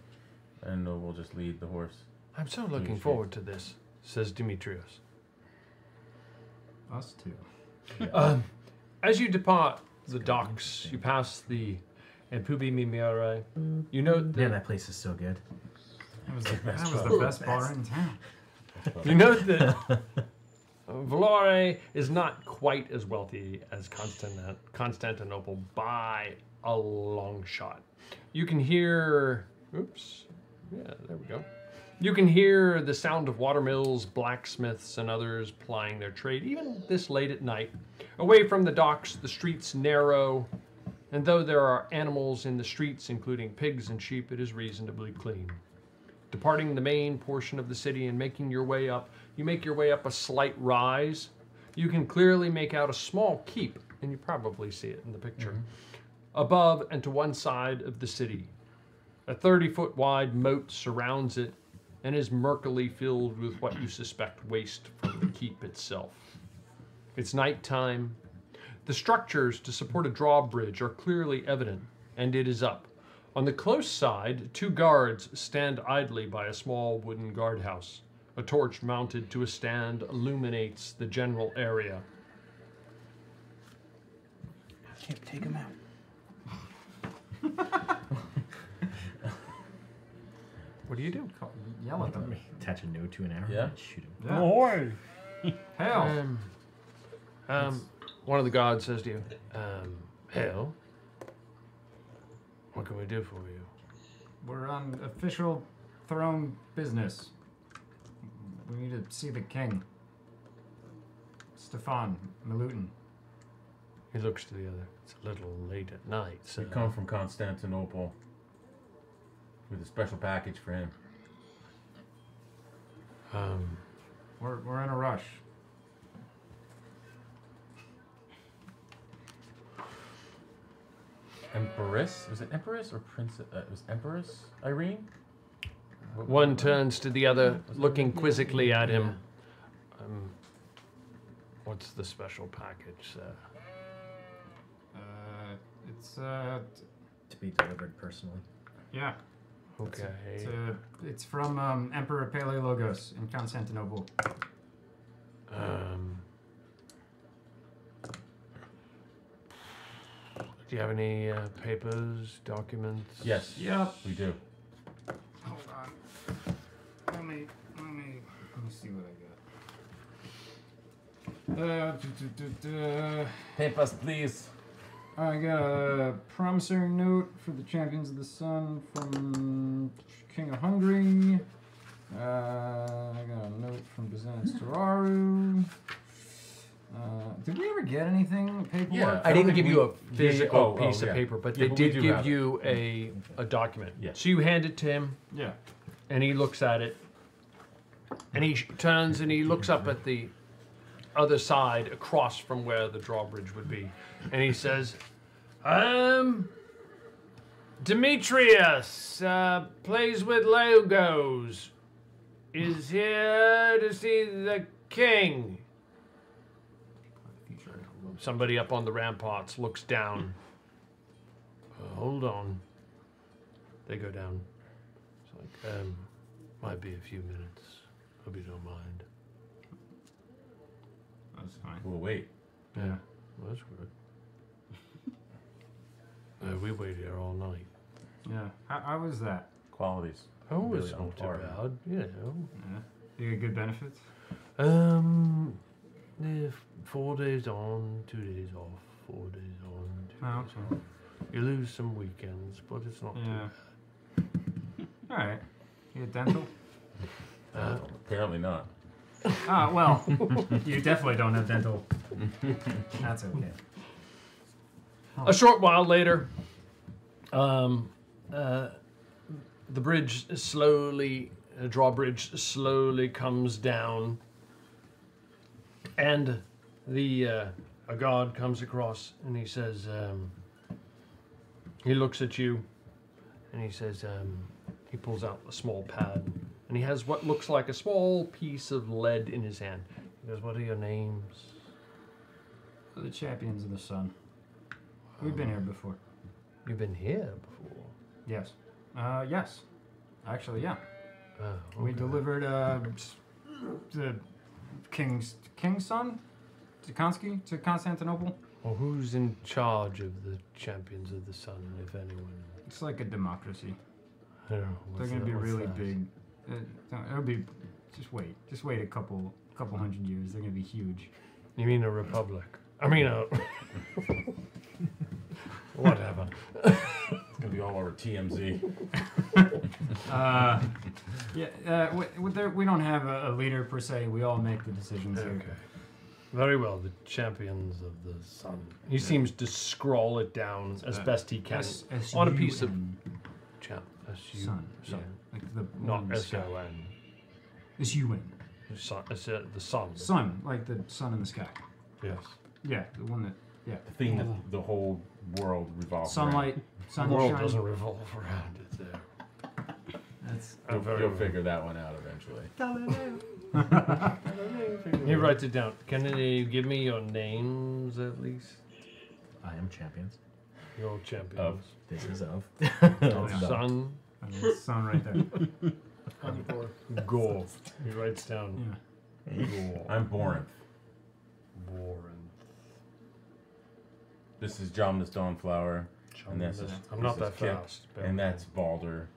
and we'll just lead the horse. I'm so looking forward to this, says Demetrios. Us too. Um, as you depart the docks, you pass the Empubi Mimiare. You know that Man, that place is so good. That was the, that was the best bar in town. You know that [LAUGHS] Vlore is not quite as wealthy as Constant- Constantinople by a long shot. You can hear, oops, yeah, there we go. You can hear the sound of watermills, blacksmiths, and others plying their trade, even this late at night. Away from the docks, the streets narrow, and though there are animals in the streets, including pigs and sheep, it is reasonably clean. Departing the main portion of the city and making your way up, you make your way up a slight rise. You can clearly make out a small keep, and you probably see it in the picture, mm-hmm. above and to one side of the city. A 30 foot wide moat surrounds it and is murkily filled with what you suspect waste from the keep itself. It's nighttime. The structures to support a drawbridge are clearly evident, and it is up. On the close side, two guards stand idly by a small wooden guardhouse. A torch mounted to a stand illuminates the general area. Can't take him out. What do you do? Call, yell at them. Attach a note to an arrow Yeah. and shoot him. Yeah. Ahoy! Hell. Um, um, one of the guards says to you, um, Hell, what can we do for you? We're on official throne business. We need to see the king. Stefan Milutin. He looks to the other. It's a little late at night, so. We come from Constantinople with a special package for him. Um, We're, we're in a rush. Empress? Was it Empress or Princess? Uh, it was Empress Irene? What- One what- turns to the other, looking quizzically at him. Um, what's the special package, sir? Uh, it's uh, To be delivered personally. yeah. Okay. It's, uh, it's from um, Emperor Paleologos in Constantinople. Um, do you have any uh, papers, documents? Yes. Yep. We do. Hold on. Let me let me let me see what I got. Uh. Papers, please. I got a promissory note for the Champions of the Sun from King of Hungary. Uh, I got a note from Byzantium Toraru. Uh, did we ever get anything? Paperwork? Yeah, I didn't give you a Yeah, yeah, physical oh, oh, piece yeah. of paper, but Yeah, they but did give have it. you a, a document. Yeah. So you hand it to him, Yeah. and he looks at it, and he turns and he looks up at the other side across from where the drawbridge would be, and he says, "Um, Demetrius uh, Paleologos. Is here to see the king." Somebody up on the ramparts looks down. Uh, hold on. They go down. It's like, um, might be a few minutes. Hope you don't mind. That's fine. We'll wait. Yeah, well, that's good. [LAUGHS] Uh, we waited here all night. Yeah. How, how was that? Qualities. Oh, it was Really on not too bad, you know. Yeah. You get good benefits? Um, yeah, f- four days on, two days off, four days on, two Oh, days okay. off. You lose some weekends, but it's not Yeah. too All right. You get dental? Uh, Apparently not. Ah, well, you definitely don't have dental. That's okay. A short while later, um, uh, the bridge slowly, the drawbridge slowly comes down, and the uh, a guard comes across and he says, um, he looks at you, and he says, um, he pulls out a small pad, and he has what looks like a small piece of lead in his hand. He goes, "What are your names?" The champions of the sun. We've been here before. You've been here before. Yes. Uh, yes. Actually, yeah. Oh, We delivered uh, the king's king's son, Dečanski, to Constantinople. Well, who's in charge of the champions of the sun, if anyone? It's like a democracy. I don't know. They're gonna be what's really that? big. Uh, it'll be. Just wait. Just wait a couple couple hundred years. They're gonna be huge. You mean a republic? I mean a. [LAUGHS] Whatever. It's gonna be all over TMZ. [LAUGHS] Uh, yeah. Uh, we, we, there, we don't have a, a leader per se. We all make the decisions here. Okay. Very well, the champions of the sun. He seems to scroll it down as Uh, best he can S- S- on a piece of N. champ. S U Sun, yeah, like the not one in the S sky. O N. The sun. It's, uh, the sun. Sun, like the sun in the sky. Yes. Yeah, the one that. Yeah. The thing that the whole world revolves around. Sunlight, around. The sunshine. world doesn't revolve around it. There. That's You'll, you'll figure that one out eventually. [LAUGHS] He writes it down. Can you give me your names at least? I am champions. Your champions. This is of. Of sun. Sun right there. [LAUGHS] Gore. He writes down. Gore. I'm Borinth. Warren. This is John the Stoneflower. And this is, I'm not this that is Kip, fast, bear And that's Balder.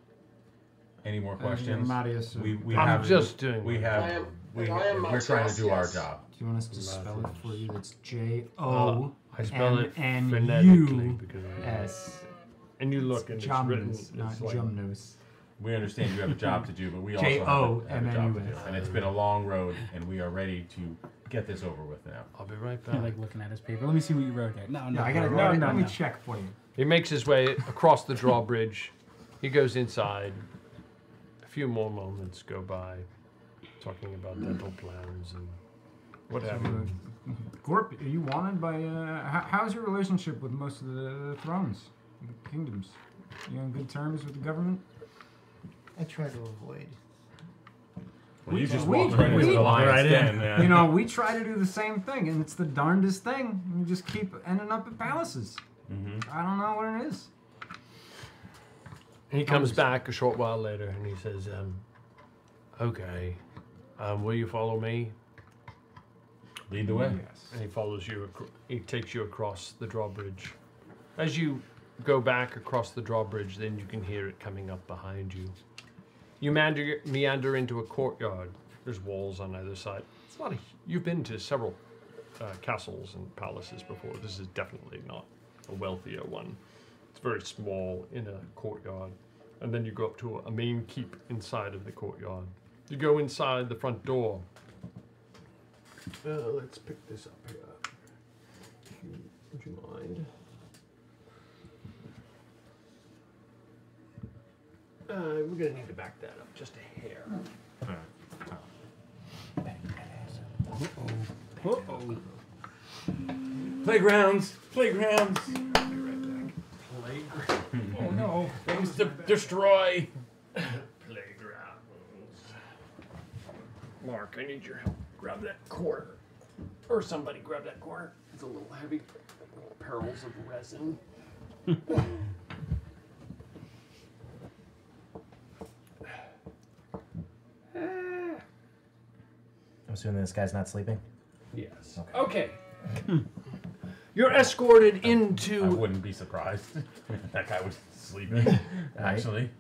Any more Uh, questions? Marius, uh, we we I'm have just doing we my have am- we I am we're trying to do our Matthias, yes. job. Do you want us to spell it for you? It's J Uh, O I spell it M N phonetically U because I S. And you look and it's written. Jumnus, not It's like, Jumnus. We understand you have a job to do, but we [LAUGHS] also have a, have a job to J-O-M-N-U-S. do. And it's been a long road, and we are ready to get this over with now. I'll be right I back. like looking at his paper. Let me see what you wrote there. No, no, No, I gotta. no, No, no, let me no. check for you. He makes his way across the drawbridge. He goes inside. A few more moments go by, talking about dental plans and what have you. Uh, Gorp, are you wanted by? Uh, how, how's your relationship with most of the thrones, the kingdoms? You on good terms with the government? I try to avoid. Well, you just we- walked right into the lion's right in. den, man. You know, we try to do the same thing, and it's the darndest thing. We just keep ending up at palaces. hmm I don't know what it is. He comes back a short while later and he says, um, "Okay, um, will you follow me?" Lead the way. Yes. And he follows you. He takes you across the drawbridge. As you go back across the drawbridge, then you can hear it coming up behind you. You meander, meander into a courtyard. There's walls on either side. It's not a. You've been to several uh, castles and palaces before. This is definitely not a wealthier one. It's very small in a courtyard, and then you go up to a, a main keep inside of the courtyard. You go inside the front door. Uh, let's pick this up here. Would you mind? Uh, we're gonna need to back that up just a hair. Uh-oh. Playgrounds, playgrounds. Playground. No, things to destroy. Playgrounds. Mark, I need your help. Grab that corner. Or somebody grab that corner. It's a little heavy. Perils of resin. [LAUGHS] I'm assuming this guy's not sleeping. Yes. Okay. [LAUGHS] You're escorted into. I into. wouldn't be surprised. [LAUGHS] that guy was sleeping. [LAUGHS] Actually,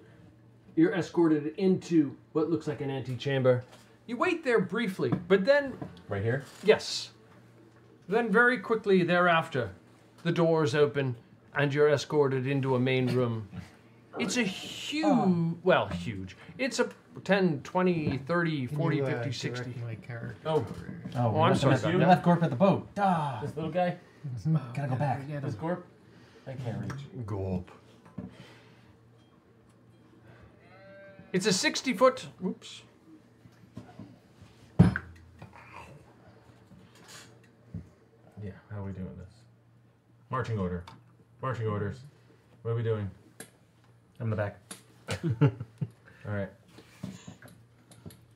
You're escorted into what looks like an antechamber. You wait there briefly, but then right here. Yes. Then very quickly thereafter, the doors open and you're escorted into a main room. [LAUGHS] It's a huge, well, huge. It's a 10, 20, 30, 40, you, uh, 50, 60. direct my character Oh, Oh, we I'm left sorry him- about we that. left Gorp at the boat. Ah. This little guy? [LAUGHS] Gotta go back. This Gorp? I can't reach. Gulp. It's a 60 foot. Oops. Yeah, how are we doing this? Marching order. Marching orders. What are we doing? I'm in the back. [LAUGHS] All right.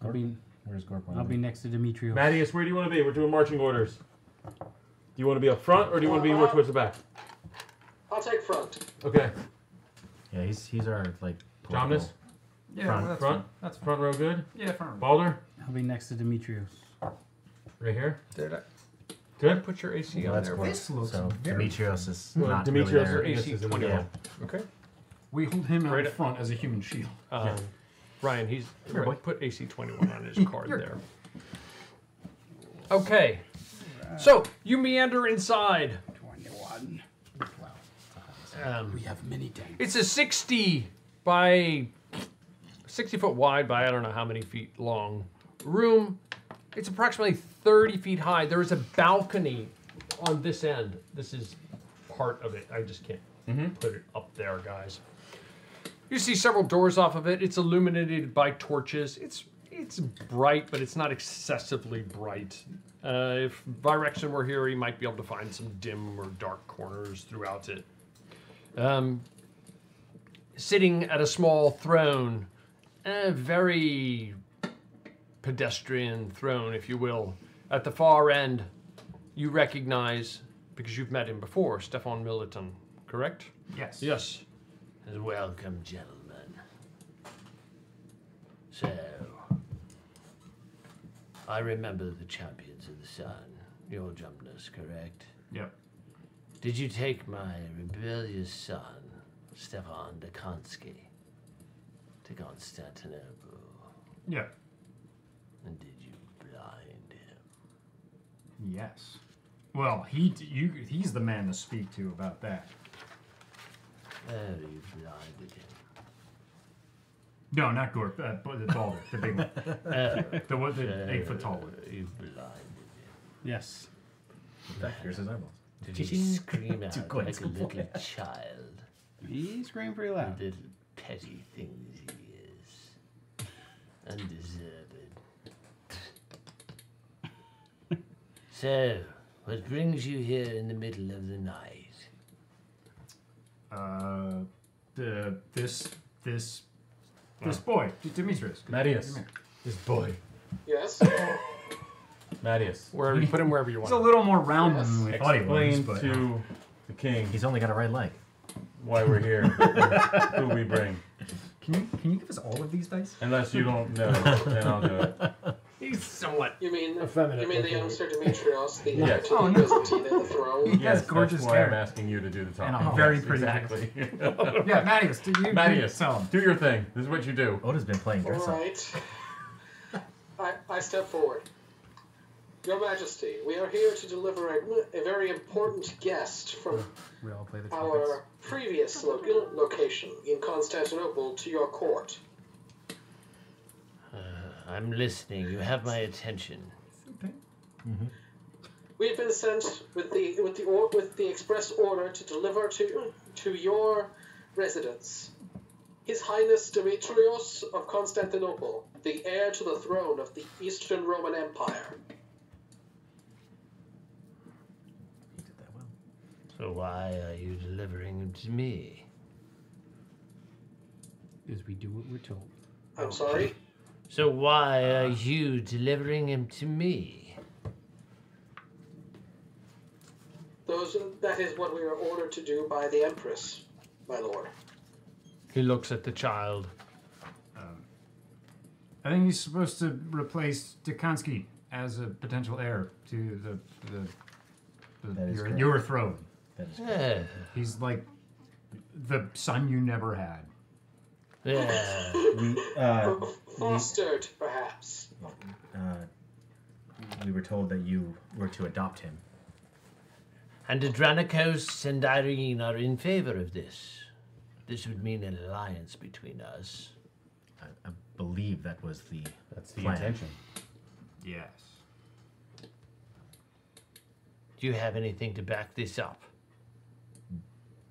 I'll be, Where's Gorp? I'll be next to Demetrius. Matthias, where do you want to be? We're doing marching orders. Do you want to be up front or do you want to be more towards the back? I'll take front. Okay. Yeah, he's he's our like. Jonas? Yeah, front, that's front, fine. That's fine. front row, good. Yeah, front row. Balder, I'll be next to Demetrius. right here. Did I Good. put your AC Well, on that's there? Gorp. This looks so very Demetrios is Well, not Demetrios really is- there. is in the 21. middle. Okay. We hold him out Right in front as a human shield. Um, Ryan, he's Here, boy. put AC 21 on his [LAUGHS] card there. Okay. So you meander inside. 21. Um, We have many tanks. It's a 60 by 60 foot wide by I don't know how many feet long room. It's approximately 30 feet high. There is a balcony on this end. This is part of it. I just can't put it up there, guys. You see several doors off of it. It's illuminated by torches. It's it's bright, but it's not excessively bright. Uh, if Virexon were here, he might be able to find some dim or dark corners throughout it. Um, sitting at a small throne, a very pedestrian throne, if you will, at the far end, you recognize, because you've met him before, Stefan Milutin, correct? Yes. Yes. Welcome, gentlemen. So, I remember the champions of the sun, your Jumnus, correct? Yep. Did you take my rebellious son, Stefan Dečanski, to Constantinople? Yeah. And did you blind him? Yes. Well, he you he's the man to speak to about that. Oh, you blinded him. No, not Gorp. Uh, but the Balder, the big one. Uh, [LAUGHS] the one, the eight foot tall one. You blinded him. Yes. In fact, here's his eyeballs. Did he scream [LAUGHS] out Two like a little boy. child? He screamed pretty loud. The little petty things he is. Undeserved. [LAUGHS] so, what brings you here in the middle of the night? Uh, the this this this boy, Demetrius. Matthias. Come here. This boy. Yes. [LAUGHS] Matthias. Wherever you put him wherever you He's want. a little more round than we thought he was, Explain but to uh, the king He's only got a right leg. why we're here. who we bring. can you can you give us all of these dice? Unless you don't know, [LAUGHS] then I'll do it. He's somewhat You mean effeminate. you mean the looking. youngster Demetrios, the Yes. heir to Oh, the no. Byzantine and the throne? He Yes, has gorgeous that's why I'm asking you to do the talking. And a very Yes, pretty Exactly. [LAUGHS] Yeah, Matthias, do you, you Matthias, tell him. do your thing. This is what you do. Oda's been playing All dress up. right. [LAUGHS] I, I step forward. Your Majesty, we are here to deliver a, a very important guest from [LAUGHS] We all play the our previous lo- location in Constantinople to your court. Uh, I'm listening. You have my attention. We have been sent with the with the or, with the express order to deliver to to your residence. His Highness Demetrios of Constantinople, the heir to the throne of the Eastern Roman Empire. He did that well. So why are you delivering him to me? Because we do what we're told. I'm sorry. So why uh. are you delivering him to me? Those that is what we are ordered to do by the Empress, my lord. He looks at the child. Um, I think he's supposed to replace Dečanski as a potential heir to the the, the your, your throne. That is Yeah. He's like the son you never had. Yeah. [LAUGHS] we uh, we, Fostered, perhaps. uh, we were told that you were to adopt him. And Andronikos and Irene are in favor of this. this would mean an alliance between us. I, I believe that was the That's the plan. intention. Yes. Do you have anything to back this up?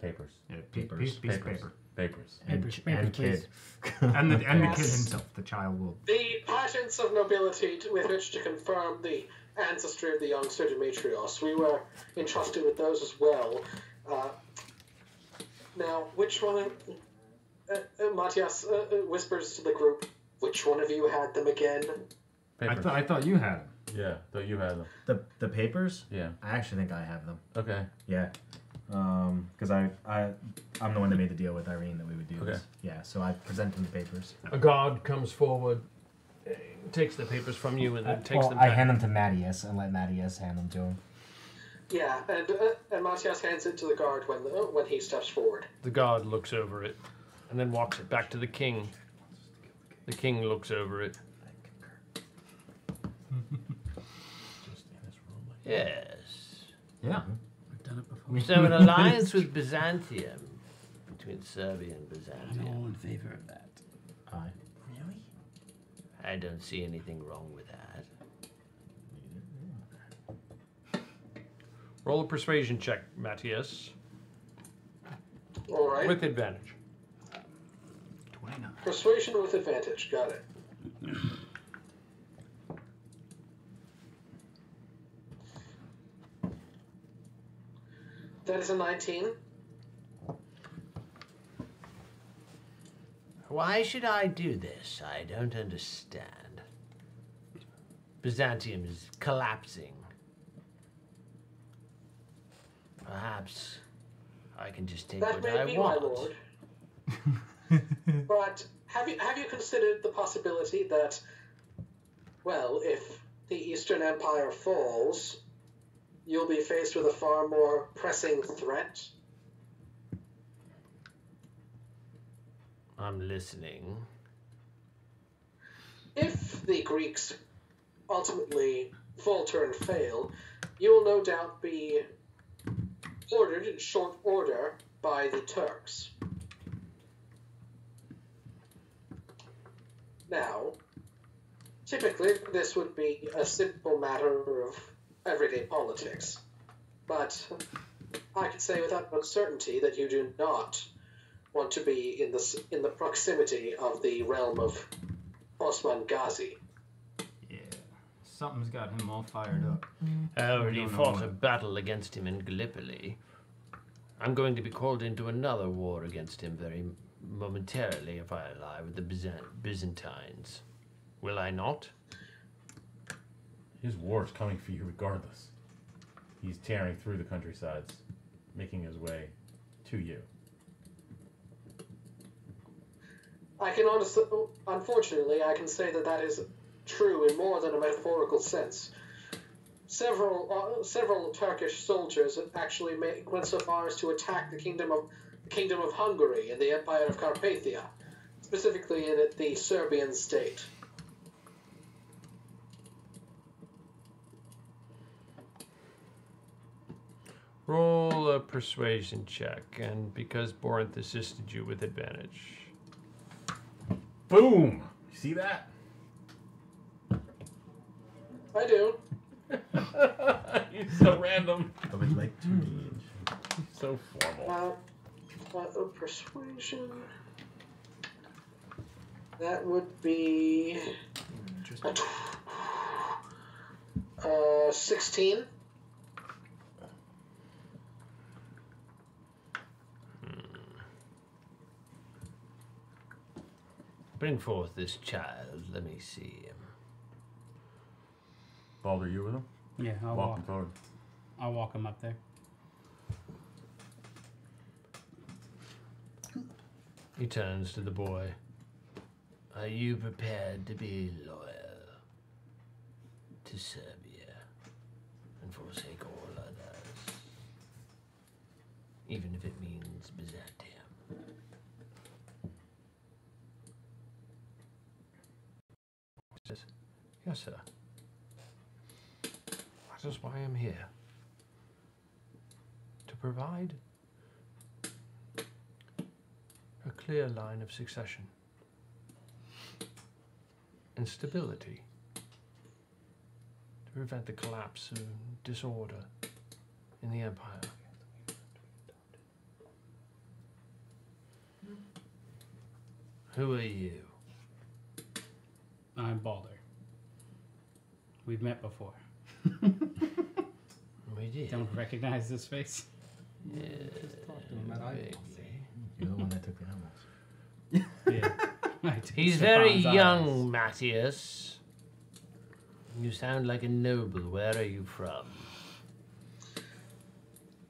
Papers. Yeah, piece, Papers. piece, piece Papers. paper. Papers. And, Papers, ch- papers, and kid. and the and the kid himself, the child will. The patents of nobility to, with which to confirm the ancestry of the young Sir Demetrios, we were entrusted with those as well. Uh, now, which one of. Uh, uh, Matthias uh, uh, whispers to the group, which one of you had them again? I Papers. thought I thought you had him. Yeah, thought you had them. The the papers? Yeah. I actually think I have them. Okay. Yeah. Um, because I I I'm the one that made the deal with Irene that we would do Okay. this. Yeah. So I present him the papers. A guard comes forward, takes the papers from you, and then Uh, takes well, them I back. hand them to Matthias and let Matthias hand them to him. Yeah, and uh, and Matthias hands it to the guard when the, when he steps forward. The guard looks over it, and then walks it back to the king. The king looks over it. [LAUGHS] Yes. Yeah. We've done it before. So an [LAUGHS] alliance with Byzantium between Serbia and Byzantium. I'm all in favor of that. Aye. Really? I don't see anything wrong with that. Roll a persuasion check, Matthias, All right. with advantage. Twenty-nine. Persuasion with advantage. Got it. That is a 19. Why should I do this? I don't understand. Byzantium is collapsing. Perhaps I can just take That what may I be, want. my lord. [LAUGHS] but have you have you considered the possibility that, well, if the Eastern Empire falls, you'll be faced with a far more pressing threat? I'm listening. If the Greeks ultimately falter and fail, you will no doubt be ordered in short order by the Turks. Now, typically this would be a simple matter of everyday politics, but I can say without much certainty that you do not want to be in the in the proximity of the realm of Osman Ghazi. Yeah. Something's got him all fired up. Mm-hmm. I already fought a battle against him in Gallipoli. I'm going to be called into another war against him very momentarily if I ally with the Byzant- Byzantines. Will I not? His war is coming for you regardless. He's tearing through the countrysides, making his way to you. I can honestly, unfortunately, I can say that that is true in more than a metaphorical sense. Several uh, several Turkish soldiers actually made, went so far as to attack the kingdom of kingdom of Hungary and the Empire of Carpathia, specifically in the Serbian state. Roll a persuasion check, and because Borinth assisted you with advantage. Boom! You see that? I do. [LAUGHS] He's so random. I would like to engage. So formal. Uh, uh, persuasion. That would be uh, sixteen. Bring forth this child. Let me see him. Balder, you with him? Yeah, I'll Walk walk. him forward. I'll walk him up there. He turns to the boy. Are you prepared to be loyal to Serbia and forsake all others? Even if it means Byzantium. He says, Yes, sir. That is why I'm here. To provide a clear line of succession and stability to prevent the collapse of disorder in the empire. Who are you? I'm Balder. We've met before. [LAUGHS] We did. Don't recognize this face? Yeah, You're the one that took the animals. yeah. [LAUGHS] I He's very young, eyes. Matthias. You sound like a noble. Where are you from?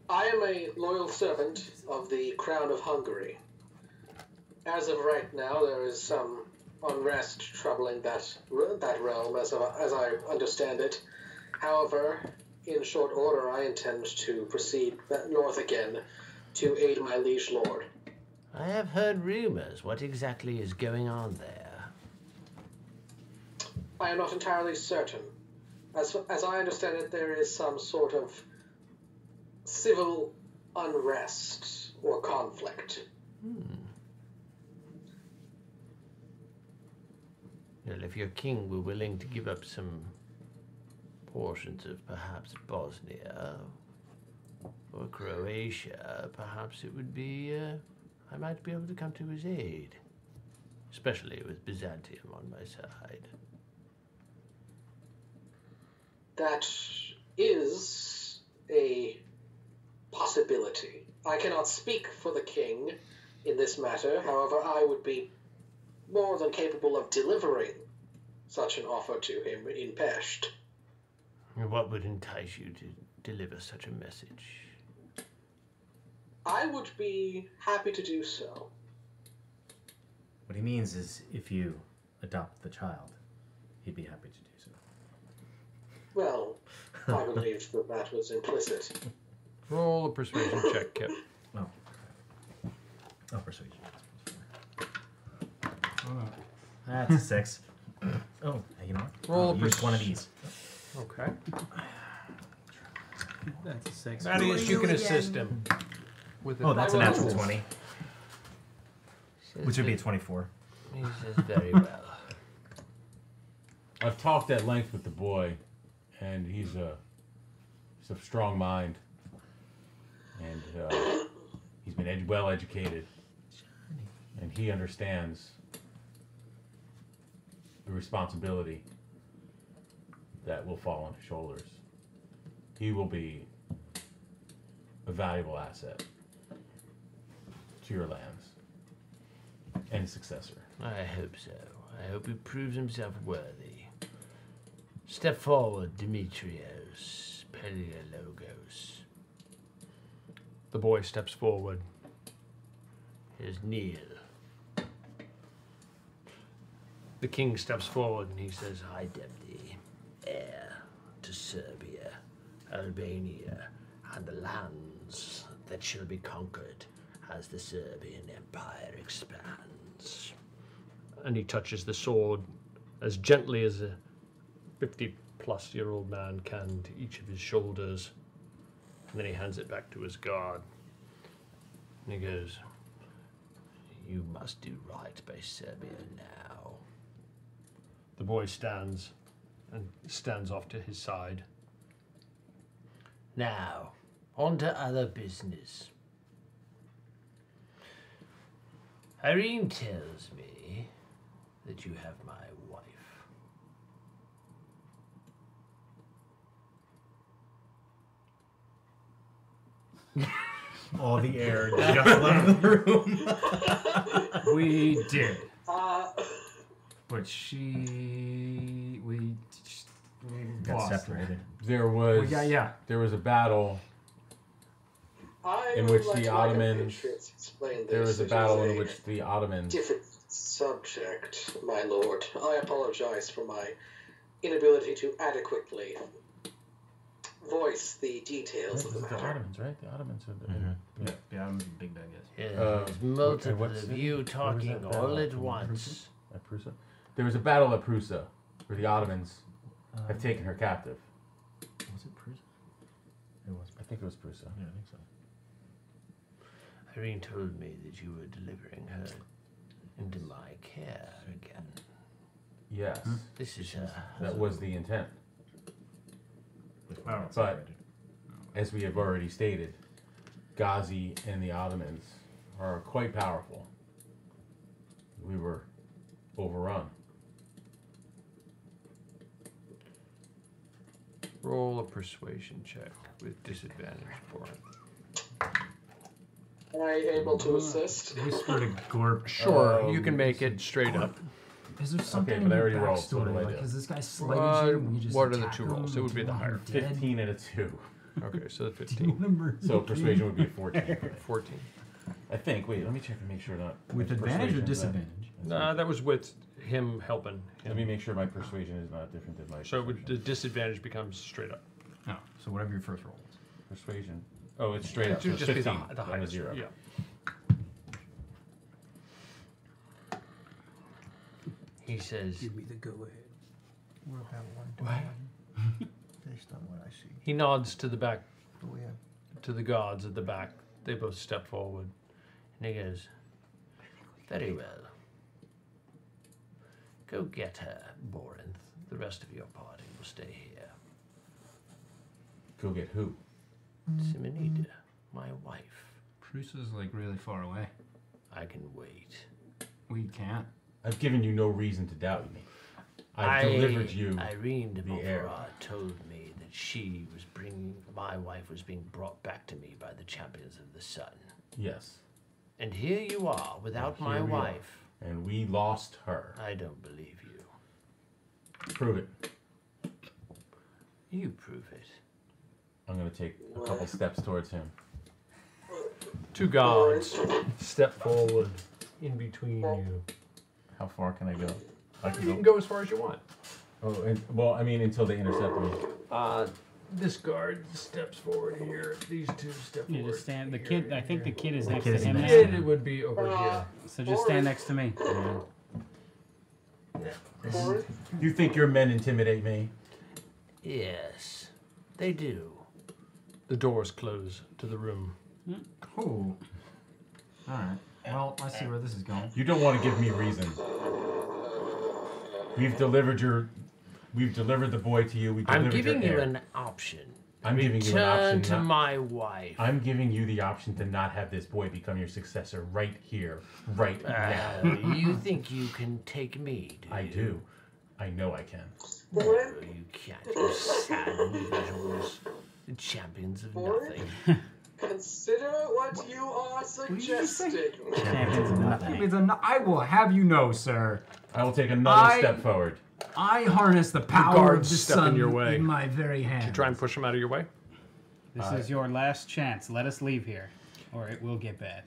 I am a loyal servant of the Crown of Hungary. As of right now, there is some unrest troubling that that realm, as, as I understand it. However, in short order, I intend to proceed north again to aid my liege lord. I have heard rumors. What exactly is going on there? I am not entirely certain. As, as I understand it, there is some sort of civil unrest or conflict. Hmm. Well, if your king were willing to give up some portions of perhaps Bosnia or Croatia, perhaps it would be. Uh, I might be able to come to his aid, especially with Byzantium on my side. That is a possibility. I cannot speak for the king in this matter, however, I would be more than capable of delivering such an offer to him in Pest. What would entice you to deliver such a message? I would be happy to do so. What he means is if you adopt the child, he'd be happy to do so. Well, I believe that that was implicit. Roll a persuasion check, Kip. Oh. Oh, persuasion. That's a six. Oh, you know what? Roll I'll a use one of these. Okay. That's a six. Thaddeus, you can assist him. With Oh, that's a I will- natural 20. Which would be a 24. He says very well. I've talked at length with the boy, and he's a he's a strong mind, and uh, he's been ed- well educated, and he understands the responsibility that will fall on his shoulders. He will be a valuable asset to your lands and successor. I hope so. I hope he proves himself worthy. Step forward, Demetrios Paleologos. The boy steps forward. His Neil. The king steps forward and he says, I deputy, heir to Serbia, Albania, and the lands that shall be conquered as the Serbian Empire expands. and he touches the sword as gently as a 50 plus year old man can to each of his shoulders. And then he hands it back to his guard. And he goes, You must do right by Serbia now. The boy stands and stands off to his side. Now, on to other business. Irene tells me that you have my wife. All the air [LAUGHS] just left the room. we did. Uh, But she, we, we Got lost her. separated. There was Well, yeah, yeah. there was a battle I in would which like the my Ottomans explain there this. was a It is battle a in which the Ottomans different subject, my lord. I apologize for my inability to adequately voice the details of the the matter. Ottomans, right? The Ottomans are the, Mm-hmm. Yeah, yeah, I'm a big bad guess. Yeah, Uh, multiple of you talking that battle? all at In once. At Prusa? There was a battle at Prusa where the Ottomans Um, have taken her captive. Was it Prusa? It was. I think it was Prusa. Yeah, I think so. Irene told me that you were delivering her into my care again. Yes. This is uh, That was the intent. power But, as we have already stated, Ghazi and the Ottomans are quite powerful. We were overrun. Roll a persuasion check with disadvantage for it. Am I able to assist? Whisper to Gorp. Sure, you can make it straight up. Is there something but I in already your rolled, so what backstory? do I Like, do? has this guy slighted Uh, you? and you just what are the two rolls? It would be the higher. dead? 15 and a 2. Okay, so the [LAUGHS] Do you 15. wanna So the persuasion king? would be 14. [LAUGHS] 14. I think. Wait, let me check and make sure not. With advantage or disadvantage? Nah, that was with him helping. Let me make sure my persuasion is not different than my. So it would, the disadvantage becomes straight up. Oh, so whatever your first roll is. Persuasion. Oh, it's straight It up. So would it's just be the 15 hi- the on a highest, zero. yeah. He says Give me the go ahead. We're about one to What? one. [LAUGHS] Based on what I see. He nods to the back, Oh, yeah. to the gods at the back. They both step forward. And he goes, Very well. Go get her, Borinth. The rest of your party will stay here. Go get who? Simonida, my wife. Prusa's like really far away. I can wait. We can't. I've given you no reason to doubt me. I've I- delivered you Irene de the. Montferrat told me that she was bringing, my wife was being brought back to me by the champions of the sun. Yes. And here you are, without And my wife. are. Wife. And we lost her. I don't believe you. Prove it. You prove it. I'm going to take a couple steps towards him. Two gods step forward in between you. How far can I go? I You can go as far as you want. Oh, and, well, I mean, until they intercept me. Uh, this guard steps forward here. These two step You forward. just stand. The kid. I think the kid is The next kid to is him. next now. to It would be over uh, here. So just stand next to me. You think your men intimidate me? Yes, they do. The doors close to the room. Hmm? Cool. Alright. Well, I see where this is going. You don't want to give me reason. We've delivered your. We've delivered the boy to you. We I'm giving your you heir. an option. I'm giving you an option. to not- my wife. I'm giving you the option to not have this boy become your successor right here, right Uh, now. you think you can take me? Do I you? do. I know I can. No, you can't. You sad individuals. Champions of nothing. [LAUGHS] Consider what you are suggesting. Champions of nothing. It's a- I will have you know, sir. I will take another I- step forward. I harness the power of the step in sun your way. in my very hand. Did you try and push him out of your way? This is your last chance. Let us leave here, or it will get bad.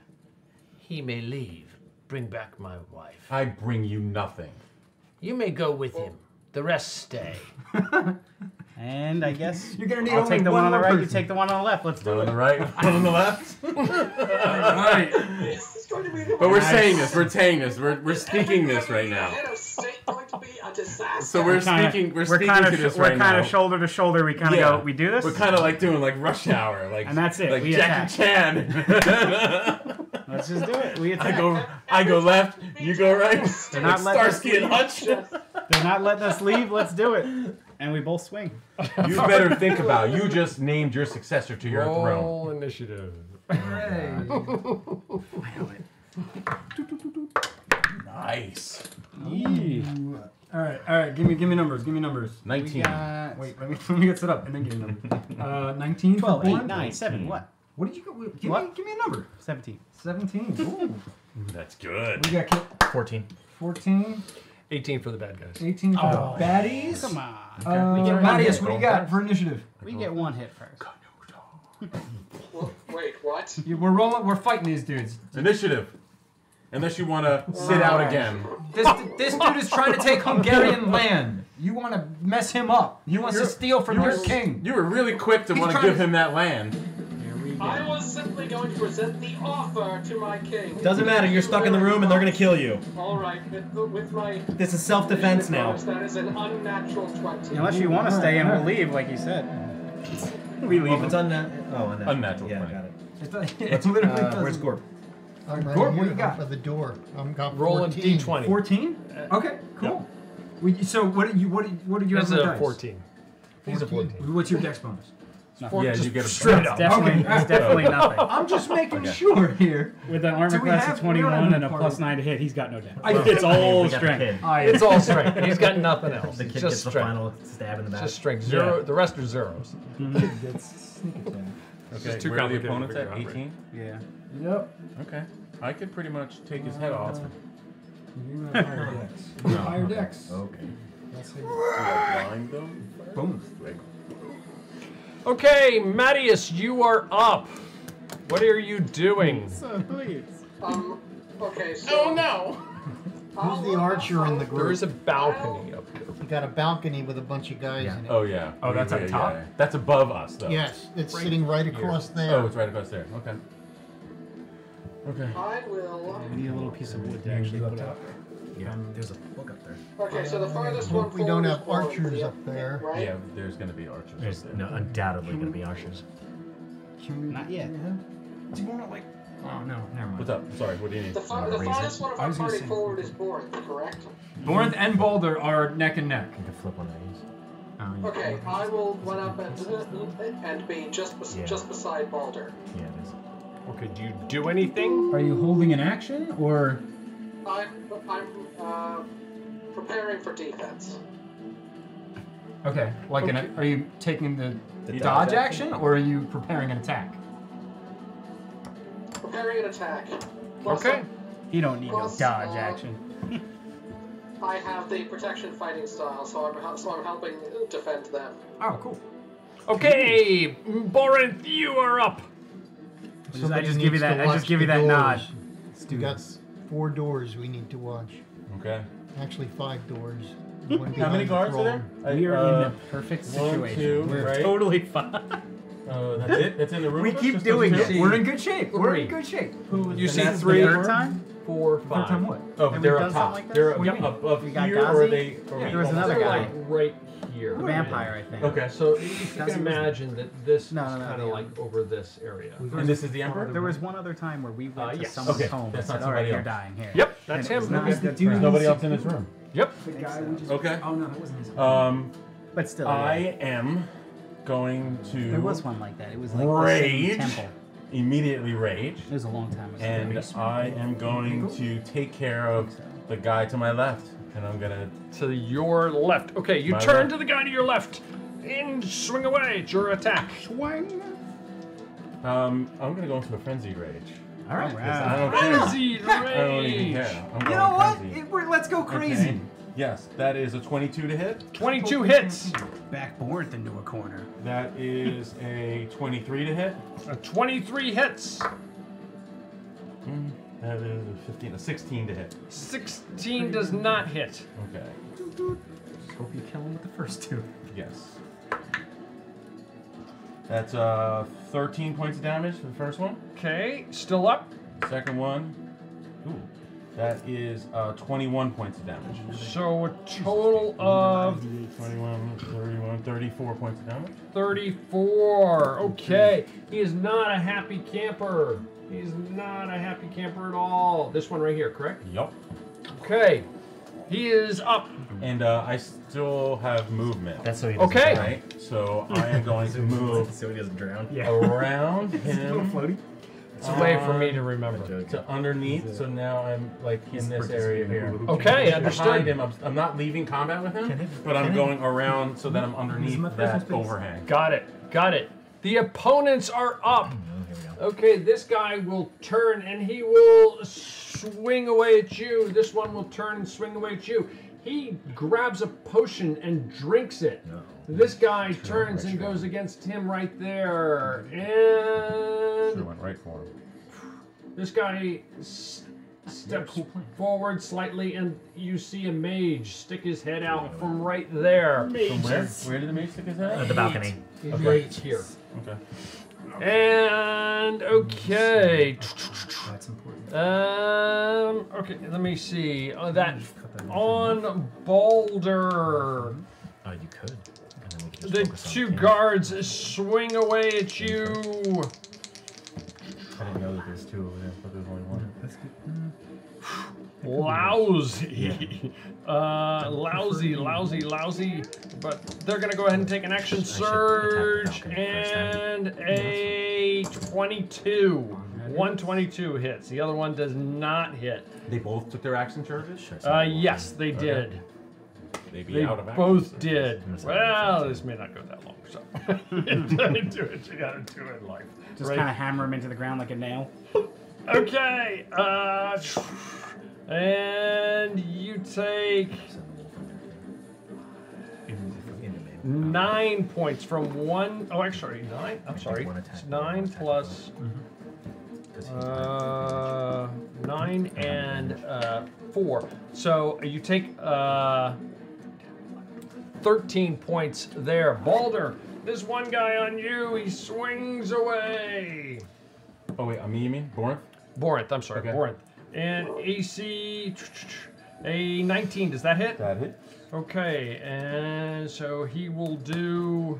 He may leave. Bring back my wife. I bring you nothing. You may go with him. The rest stay. [LAUGHS] And I guess You're gonna need I'll only take the one one on the more right. You take the one on the left. Let's do One on the right, [LAUGHS] one on the left. [LAUGHS] Alright. But we're saying this. We're saying this. We're, we're speaking this right now. Head of state going to be a disaster. So we're Kinda- speaking. We're, we're speaking kind to of this we're right kind of shoulder to shoulder. We kind of Yeah. go. We do this. We're kind of like doing like rush hour, like And that's it, Like we Jackie Chan. [LAUGHS] Let's just do it. We I go, I go left. You go right. They're not [LAUGHS] letting us Starsky and Hutch. They're not letting us leave. Let's do it. And we both swing. You better think about. You just named your successor to your throne. Roll initiative. [LAUGHS] Nice. Alright, alright, give me give me numbers, give me numbers. Nineteen. got Wait, let me [LAUGHS] let me get set up and then give me numbers. Uh nineteen 12, 8, Born? 9, 7. What? What did you go wait, give me give me a number. 17. Seventeen. Ooh. That's good. we got Kit. 14. 14, 18 for the bad guys. 18 for Oh. the baddies. Come on. Uh, We get one Matthias, hit. what do you got for initiative? We get one hit first. Wait, what? We're rolling. We're fighting these dudes. Initiative. Unless you want to sit out again. This this dude is trying to take Hungarian land. You want to mess him up. He wants to steal from you your were- king. You were really quick to He's want to give to- him that land. I was simply going to present the offer to my king. Doesn't matter, you're stuck in the room and they're gonna kill you. All right, with, with my. This is self-defense now. That is an unnatural 20. Unless you want to stay and we'll leave, like you said. We leave. If it's unnatural. Oh, unnatural. Unnatural Yeah, twenty. got it. It's, Let's, [LAUGHS] literally uh, where's Gorp? I'm right Gort, what do you got? by the door. I'm got Roll a 14. d20. 14? Uh, okay, cool. We, so what did you what did, what did you That's have on a dice? 14. He's a 14. What's your dex bonus? Four- Yeah, you get a straight bonus. up. Definitely, Okay. it's definitely [LAUGHS] nothing. I'm just [LAUGHS] making Okay. sure here. With an armor class of 21 and a any plus part- 9 to hit, he's got no damage. I- it's I mean, all we got the strength. It's all strength. He's got [LAUGHS] nothing else. The kid just gets the strength. final stab in the back. Just strength. Zero. Yeah. The rest are zeros. Mm-hmm. That's sneak attack. It's Okay, just too where are the opponents at? 18? Yeah. Yep. Okay. I could pretty much take his head off. You have higher dex. You have higher [LAUGHS] dex. Okay. That's Do blind them? Boom. Okay, Matthias, you are up. What are you doing? [LAUGHS] So please. Um. Okay. So. Oh no. Who's the archer in the group? There is a balcony up here. You got a balcony with a bunch of guys in it. Oh yeah. Oh, that's Yeah, up top? yeah. That's above us though. Yes, it's sitting right across there. Oh, it's right across there. Okay. Okay. I will. We need a little piece of wood to actually put up. Yeah, there's a book up there. Okay, so the farthest one we don't have archers up there. Right? Yeah, there's gonna be archers. up There's there. no, undoubtedly going to be archers. Not yet. Do you want to like? Oh no, never mind. What's up? Sorry, what do you need? The, far, Wanna the farthest one of I our party forward is Bourne, correct? Borinth and Balder are neck and neck. You can flip one of these. Oh, yeah. Okay, I will run up and, and be just bes- Yeah. just beside Balder. Yeah, it is. Okay, do you do anything? Are you holding an action or? I'm I'm uh, preparing for defense. Okay, like an, are you taking the, The dodge dodge action, or are you preparing an attack? Preparing an attack. Plus, Okay. You don't need no dodge uh, action. I have the protection fighting style, so I'm so I'm helping defend them. Oh, cool. Okay, Borinth, you are up. I just, I just give you that. I just give you that nod. doors. Let's We got this. four doors we need to watch. Okay. Actually, five doors. [LAUGHS] One How many behind the guards are there? We are Uh, in the perfect one, situation. two, We're right? totally [LAUGHS] fine. Uh, that's it. That's in the room. We keep doing it. We're in good shape. We're in good shape. You see that's three, the Third time? four, Third five. time what? Oh, Have they're up top. something like they're up, What up, up here, or are Ghazi? they? Are There was another guy. right here. The vampire, I think. Okay. So if you can imagine that this No, is no, no, kind of the- like over this area. And this is the emperor. There was one other time where we went Uh, to yes. someone's Okay, home that's and not said, "All right, somebody you're else." dying here." Yep, that's And it him. was not Okay. the dude- There's nobody else in this room. Yep. The guy we just. Okay. Oh no, that wasn't his. Um, But still, I yeah. am going to. there was one like that. It was like the rage. same temple. Immediately rage. It was a long time ago. And I am going to take care of the guy to my left, and I'm gonna. To your left. Okay, you My turn left. to the guy to your left and swing away. It's your attack. Swing. Um, I'm gonna go into a frenzied rage. All right. Because I don't care. Frenzied I don't even rage. care. I'm You know what? frenzied. It- we're- let's go crazy. Okay. Yes, that is a 22 to hit. 22 hits. Back Borth into a corner. That is a 23 to hit. A 23 hits. Mm, That is a 15, a 16 to hit. 16 does not hit. Okay. Just hope you kill him with the first two. Yes. That's uh 13 points of damage for the first one. Okay, still up. Second one. Ooh. That is uh 21 points of damage. So a total of 21, 31, 34 points of damage. 34. Okay. He is not a happy camper. He's not a happy camper at all. This one right here, correct? Yup. Okay. He is up. And uh, I still have movement. That's so he doesn't Okay. drown. Right? So I am going to move [LAUGHS] So he doesn't drown. around [LAUGHS] Is it a little him. floaty? It's a way for me to uh, remember. to underneath. So now I'm like in this area here. Okay, Behind understood. him, I'm, I'm not leaving combat with him, Can it- but I'm can it- going around so that I'm underneath my personal that overhang. Got it. Got it. The opponents are up. Okay, this guy will turn and he will swing away at you. This one will turn and swing away at you. He grabs a potion and drinks it. No. This guy turns and goes against him right there. Should And went right for him. this guy s- steps forward slightly, and you see a mage stick his head out from right there. From where? Where did the mage stick his head? At the balcony. Right here. Okay. And okay. That's important. Um. Okay. Let me see. Uh, that on Balder. Oh, you could. And then we could The two guards swing away at you. I didn't know that there's two over there, but there's only one. That's good. Lousy. Uh, lousy, lousy, lousy. But they're gonna go ahead and take an action surge and a 22. 122 hits. The other one does not hit. They both took their action surges? Uh, yes, they did. They They out of action both did. Well, this may not go that long, so [LAUGHS] you gotta do it. You gotta do it in life. Just Right. kind of hammer him into the ground like a nail. Okay. Uh, and you take nine points from one oh actually nine. I'm sorry. It's nine plus. Uh, nine and uh, four. So you take uh, 13 points there. Balder, there's one guy on you. He swings away. Oh, wait, on me, you mean? Borinth? Borinth, I'm sorry, Okay. Borinth. And AC, a 19, does that hit? That hit. Okay, and so he will do.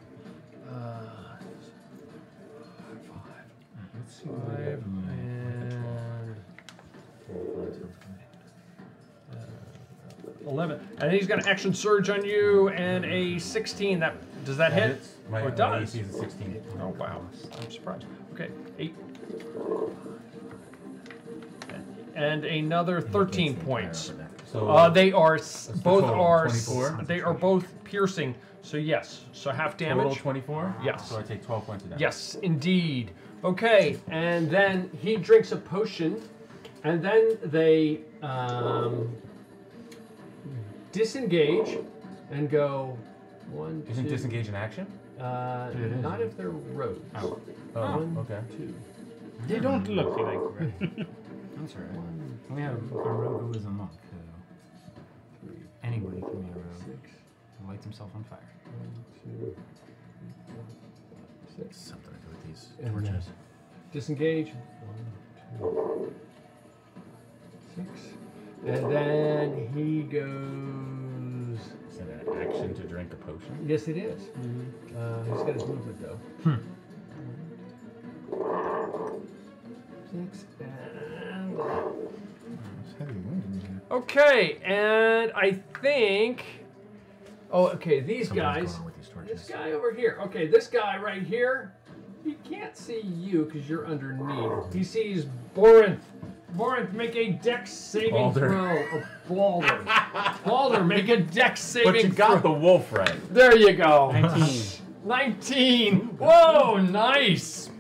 Uh, five and. uh, 11. And he's going to action surge on you and a 16. That Does that, That hit? hits. My- oh, it my does. AC is a 16. Oh, wow. I'm surprised. Okay, 8. And another 13 points. So, uh, they are the both total, are 24? they are both piercing. So yes, so half damage. Total 24? Yes. So I take 12 points of damage. Yes, indeed. Okay, and then he drinks a potion, and then they um, disengage and go one, Isn't two- disengage an action? Uh, It is. not if they're rogues. Oh. Oh, okay. Two. They don't look like red. [LAUGHS] That's all right. We have a rogue who is a monk. So anybody can be a rogue. Who lights himself on fire. Six. Something to do with these And torches. Disengage. One, two, six. And then he goes. Is that an action to drink a potion? Yes, it is. Uh, he's got his movement though. Hmm. Six and. Okay, and I think. Oh, okay. These Somebody's guys. with these torches. This guy over here. Okay, this guy right here. He can't see you because you're underneath. He sees Borinth. Borinth, make a dex saving Balder. throw. Oh, Balder. Balder, make a dex saving throw. But you got throw. the wolf right. There you go. 19. 19. Whoa, nice.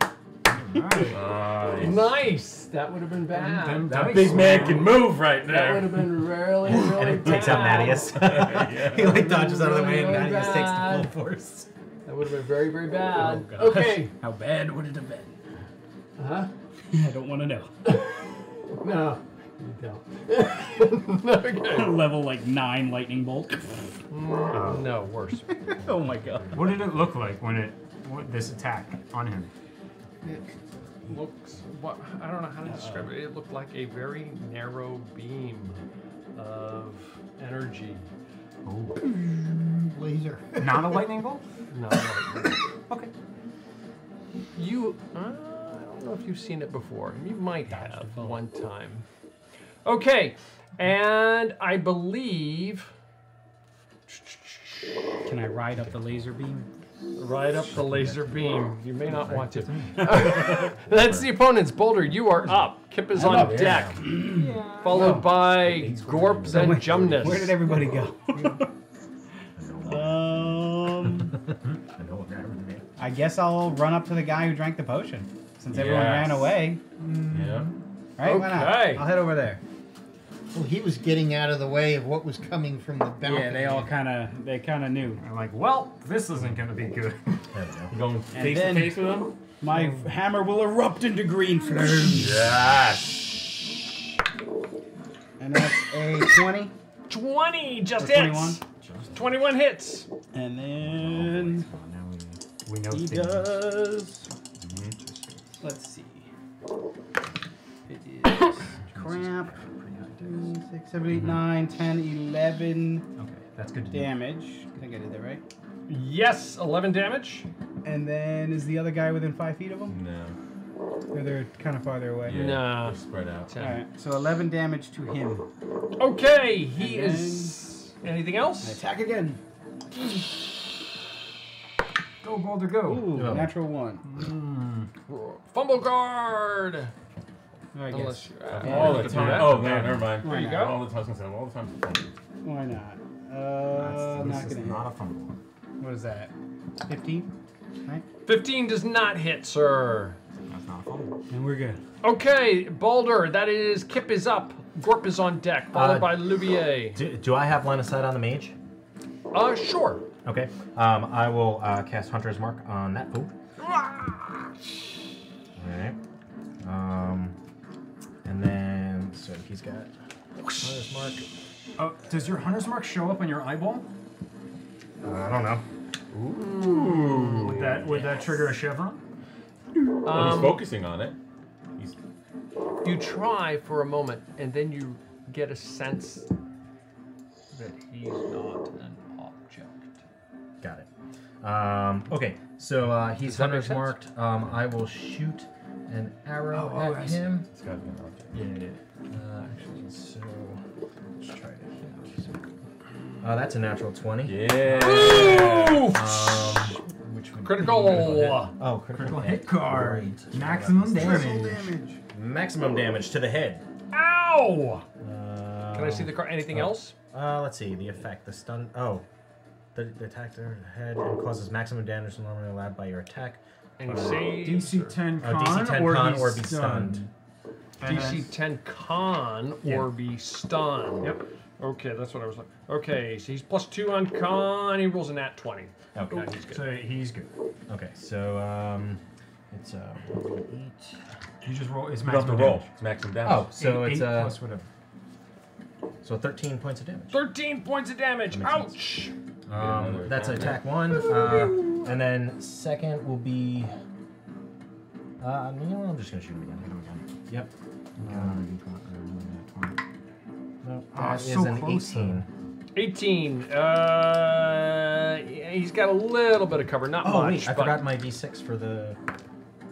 Nice. Nice. That would have been bad. Them That dice, big man man. can move right now. that would have been really, [LAUGHS] really And it bad. takes out Thaddeus. [LAUGHS] [LAUGHS] he like dodges out of the way and Matthias Thaddeus takes the full force. That would have been very, very bad. Oh, gosh. okay. How bad would it have been? Uh huh? I don't want to know. No. You don't. okay. Level like nine lightning bolt. Mm, no, worse. oh my god. What did it look like when it what, this attack on him? It looks what I don't know how to describe it. It looked like a very narrow beam of energy. Oh, Laser. [LAUGHS] not a lightning bolt. No, [LAUGHS] okay. You, uh, I don't know if you've seen it before. You might have one time. Okay, and I believe Can I ride up the laser beam? Right up the laser beam. You may not want to. [LAUGHS] That's the opponent's Balder. You are up. Kip is on up. deck, followed by Gorp, then Jumnus. Where did everybody go? um, I know what happened to me. I guess I'll run up to the guy who drank the potion, since everyone Yes. ran away. Yeah. Right? Why not? Okay. I'll head over there. Well, he was getting out of the way of what was coming from the balcony. Yeah, they all kind of they kind of knew. I'm like, well, this isn't gonna be good. There we go. You [LAUGHS] going And face to then- face with him? My hammer will erupt into green flames. Yes. And that's a 20. 20 just Or hits. 21. 21 hits. And then Well, now we, we know he things. does. Mm-hmm. Let's see. It is crap. 6, 7, 8, 9, 10, 11 Okay, that's good. To know. damage. I think I did that right. Yes, 11 damage. And then is the other guy within 5 feet of him? No. Or they're kind of farther away? Yeah, Nah. they're spread out. Ten. Alright, so 11 damage to him. Okay, he And is. Anything I else? attack again. Go, Balder, go. Ooh, Oh. natural one. Hmm. Fumble guard. I Unless guess. you. Uh, All the could time. Oh, no, never mind. There you Why go. All the time. I was gonna say, all the time. Why not? Uh, That's- not this is gonna not hit. a fumble. What is that? 15? Right? 15 does not hit, sir. That's not a fumble. And we're good. Okay, Balder, that is. Kip is up. Gorp is on deck, followed Uh, by Lubier. Do, do I have line of sight on the mage? Uh, sure. Okay. Um, I will uh, cast Hunter's Mark on that fool. Alright. Um, and then, so he's got Hunter's Mark. Oh, does your hunter's mark show up on your eyeball? Uh, I don't know. Ooh. Would that would that trigger a chevron? Well, Um, he's focusing on it. He's You try for a moment, and then you get a sense that he's not an object. Got it. Um, okay, so uh, he's Does that make Hunter's sense? marked. Um, I will shoot an arrow Oh, oh, I at see. him. it's got to be an object. Yeah, yeah, yeah. Uh, actually, so let's try to hit. Uh, that's a natural 20. Yeah. Um, which would Critical. be- Oh, critical, Critical hit card. Great. Maximum damage. damage. Maximum damage to the head. Ow! Uh, Can I see the card? Anything else? Uh, let's see. The effect. The stun. Oh. The, the attack to the head and causes maximum damage than normally allowed by your attack. Any Uh. DC 10 Oh, con, DC 10 or, con be or be stunned. stunned. DC 10 con Yeah. or be stunned. Yep. Okay, that's what I was like. Okay, so he's plus two on con. He rolls a nat 20. Okay. Yeah, he's good. So he's good. Okay, so um, it's uh, eight. You just roll. It's You don't have to maximum roll. damage. It's maximum damage. Oh, so Eight- it's eight uh, plus whatever. so 13 points of damage. 13 points of damage. That makes Ouch! Um, that's attack. attack one, uh, and then second will be. Uh, you know what? I'm just gonna shoot him again. Hit him again. Yep. Um, no, that is so an close, 18. 18. Uh, he's got a little bit of cover, not Oh much. wait, I forgot my d6 for the.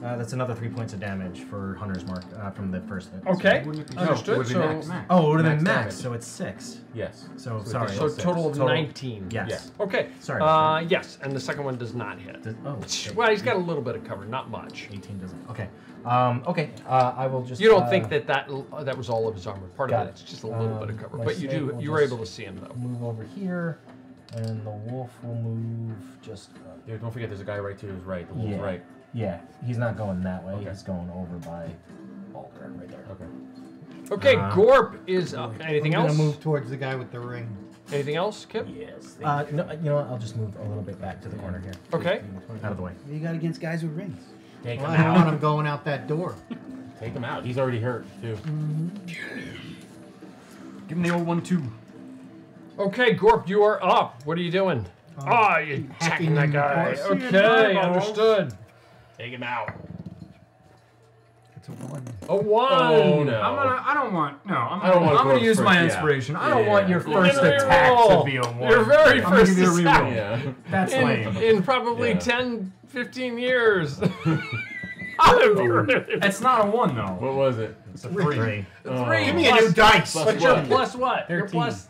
Uh, that's another three points of damage for Hunter's Mark uh, from the first hit. Okay, Wouldn't it understood. it would be so, max. Oh, it would have Max been max, damage. so it's six. Yes. So, So sorry. so additional six. total of Total- 19. Yes. Yeah. Okay. Sorry. Uh, yes, and the second one does not hit. Does- oh, okay. Well, he's got a little bit of cover, not much. 18 doesn't. Okay. Um, okay. Uh, I will just. You don't uh, think that that that was all of his armor? Part of it. it, it's just a little bit of Um, cover, but you do you were able to see him though. Move over here, and the wolf will move just. Uh, Yeah, don't forget, there's a guy right to his right. The wolf's yeah. right. Yeah. He's not going that way. Okay. He's going over by Balder right there. Okay. Okay, Uh, Gorp is up. Anything I'm else? gonna move towards the guy with the ring. Anything else, Kip? Yes. Uh, no, you know what? I'll just move a little bit back to the corner here. Okay. Out of the way. What do you got against guys with rings? Take Well, him I want him going out that door. Take him out. He's already hurt too. Give him the old one too. Okay, Gorp, you are up. What are you doing? Ah, you're attacking that guy. Okay, eyeballs. understood. Take him out. It's a one. A one. Oh no. I'm gonna. I don't want. No, I'm. I don't want I'm gonna Gorp's use my first- yeah. inspiration. I don't yeah, want your first gonna attack reroll. to be a one. Your very I'm gonna first give a attack. reroll. Yeah. That's in, lame. in probably Yeah. 10, 15 years. I would be It's not a one though. What was it? It's a three. Three. Three oh. Give me a new dice. Plus But you're what? plus what? You're plus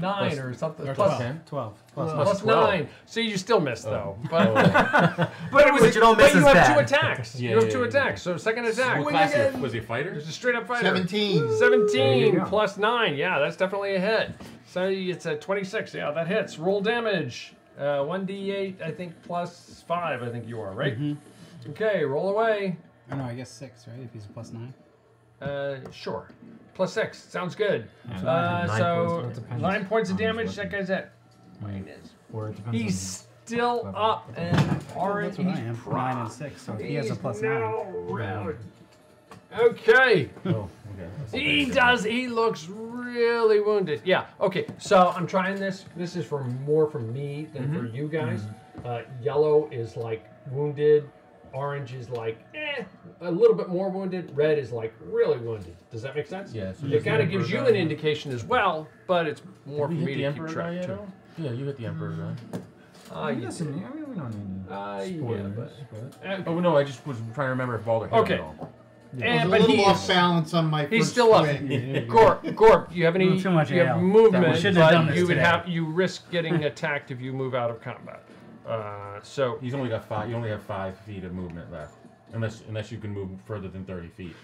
nine Plus- or something. Or Plus, 12. 10? 12. plus, Plus, plus 12. nine. So you still missed though. Oh. But, Oh. [LAUGHS] but it was. But you don't miss but you as have two attacks. [LAUGHS] Yeah, you have yeah, two yeah. attacks. So second attack. What class is- was he a fighter? Just a straight up fighter. 17. There 17 plus 9. Yeah, that's definitely a hit. So it's a 26. Yeah, that hits. Roll damage. Uh, 1d8, I think, plus 5, I think you are, right? Mm-hmm. Okay, roll away. Oh no, I guess six, right? If he's a plus nine. Uh, sure. Plus 6. Sounds good. Yeah. Uh, Nine so, points, it 9 points of damage. That guy's at. Minus. Or it depends He's still Level. up and already. That's what I am. pro- Nine and six. So if he has a plus now nine. round. Okay. Oh, okay. He does. He looks really wounded. Yeah. Okay. So I'm trying this. This is for more for me than for you guys. Uh, yellow is like wounded. Orange is like eh, a little bit more wounded. Red is like really wounded. Does that make sense? Yeah, so It kind of gives you an indication as well, but it's more Did for me the to keep Emperor guy track too. Yeah, you hit the Emperor guy. Ah, you Listen, I mean, We don't need to Uh, yeah, spoilers, Uh, Oh no, I just was trying to remember if Balder hit him Okay. at all. I And, was but a little he's off balance on my He's first still up. swing. Gorp, Gorp, you have any? Too much you have movement, shouldn't have done but this you would today. have you risk getting [LAUGHS] attacked if you move out of combat. Uh, so He's only got five. You only have five feet of movement left, unless unless you can move further than thirty feet.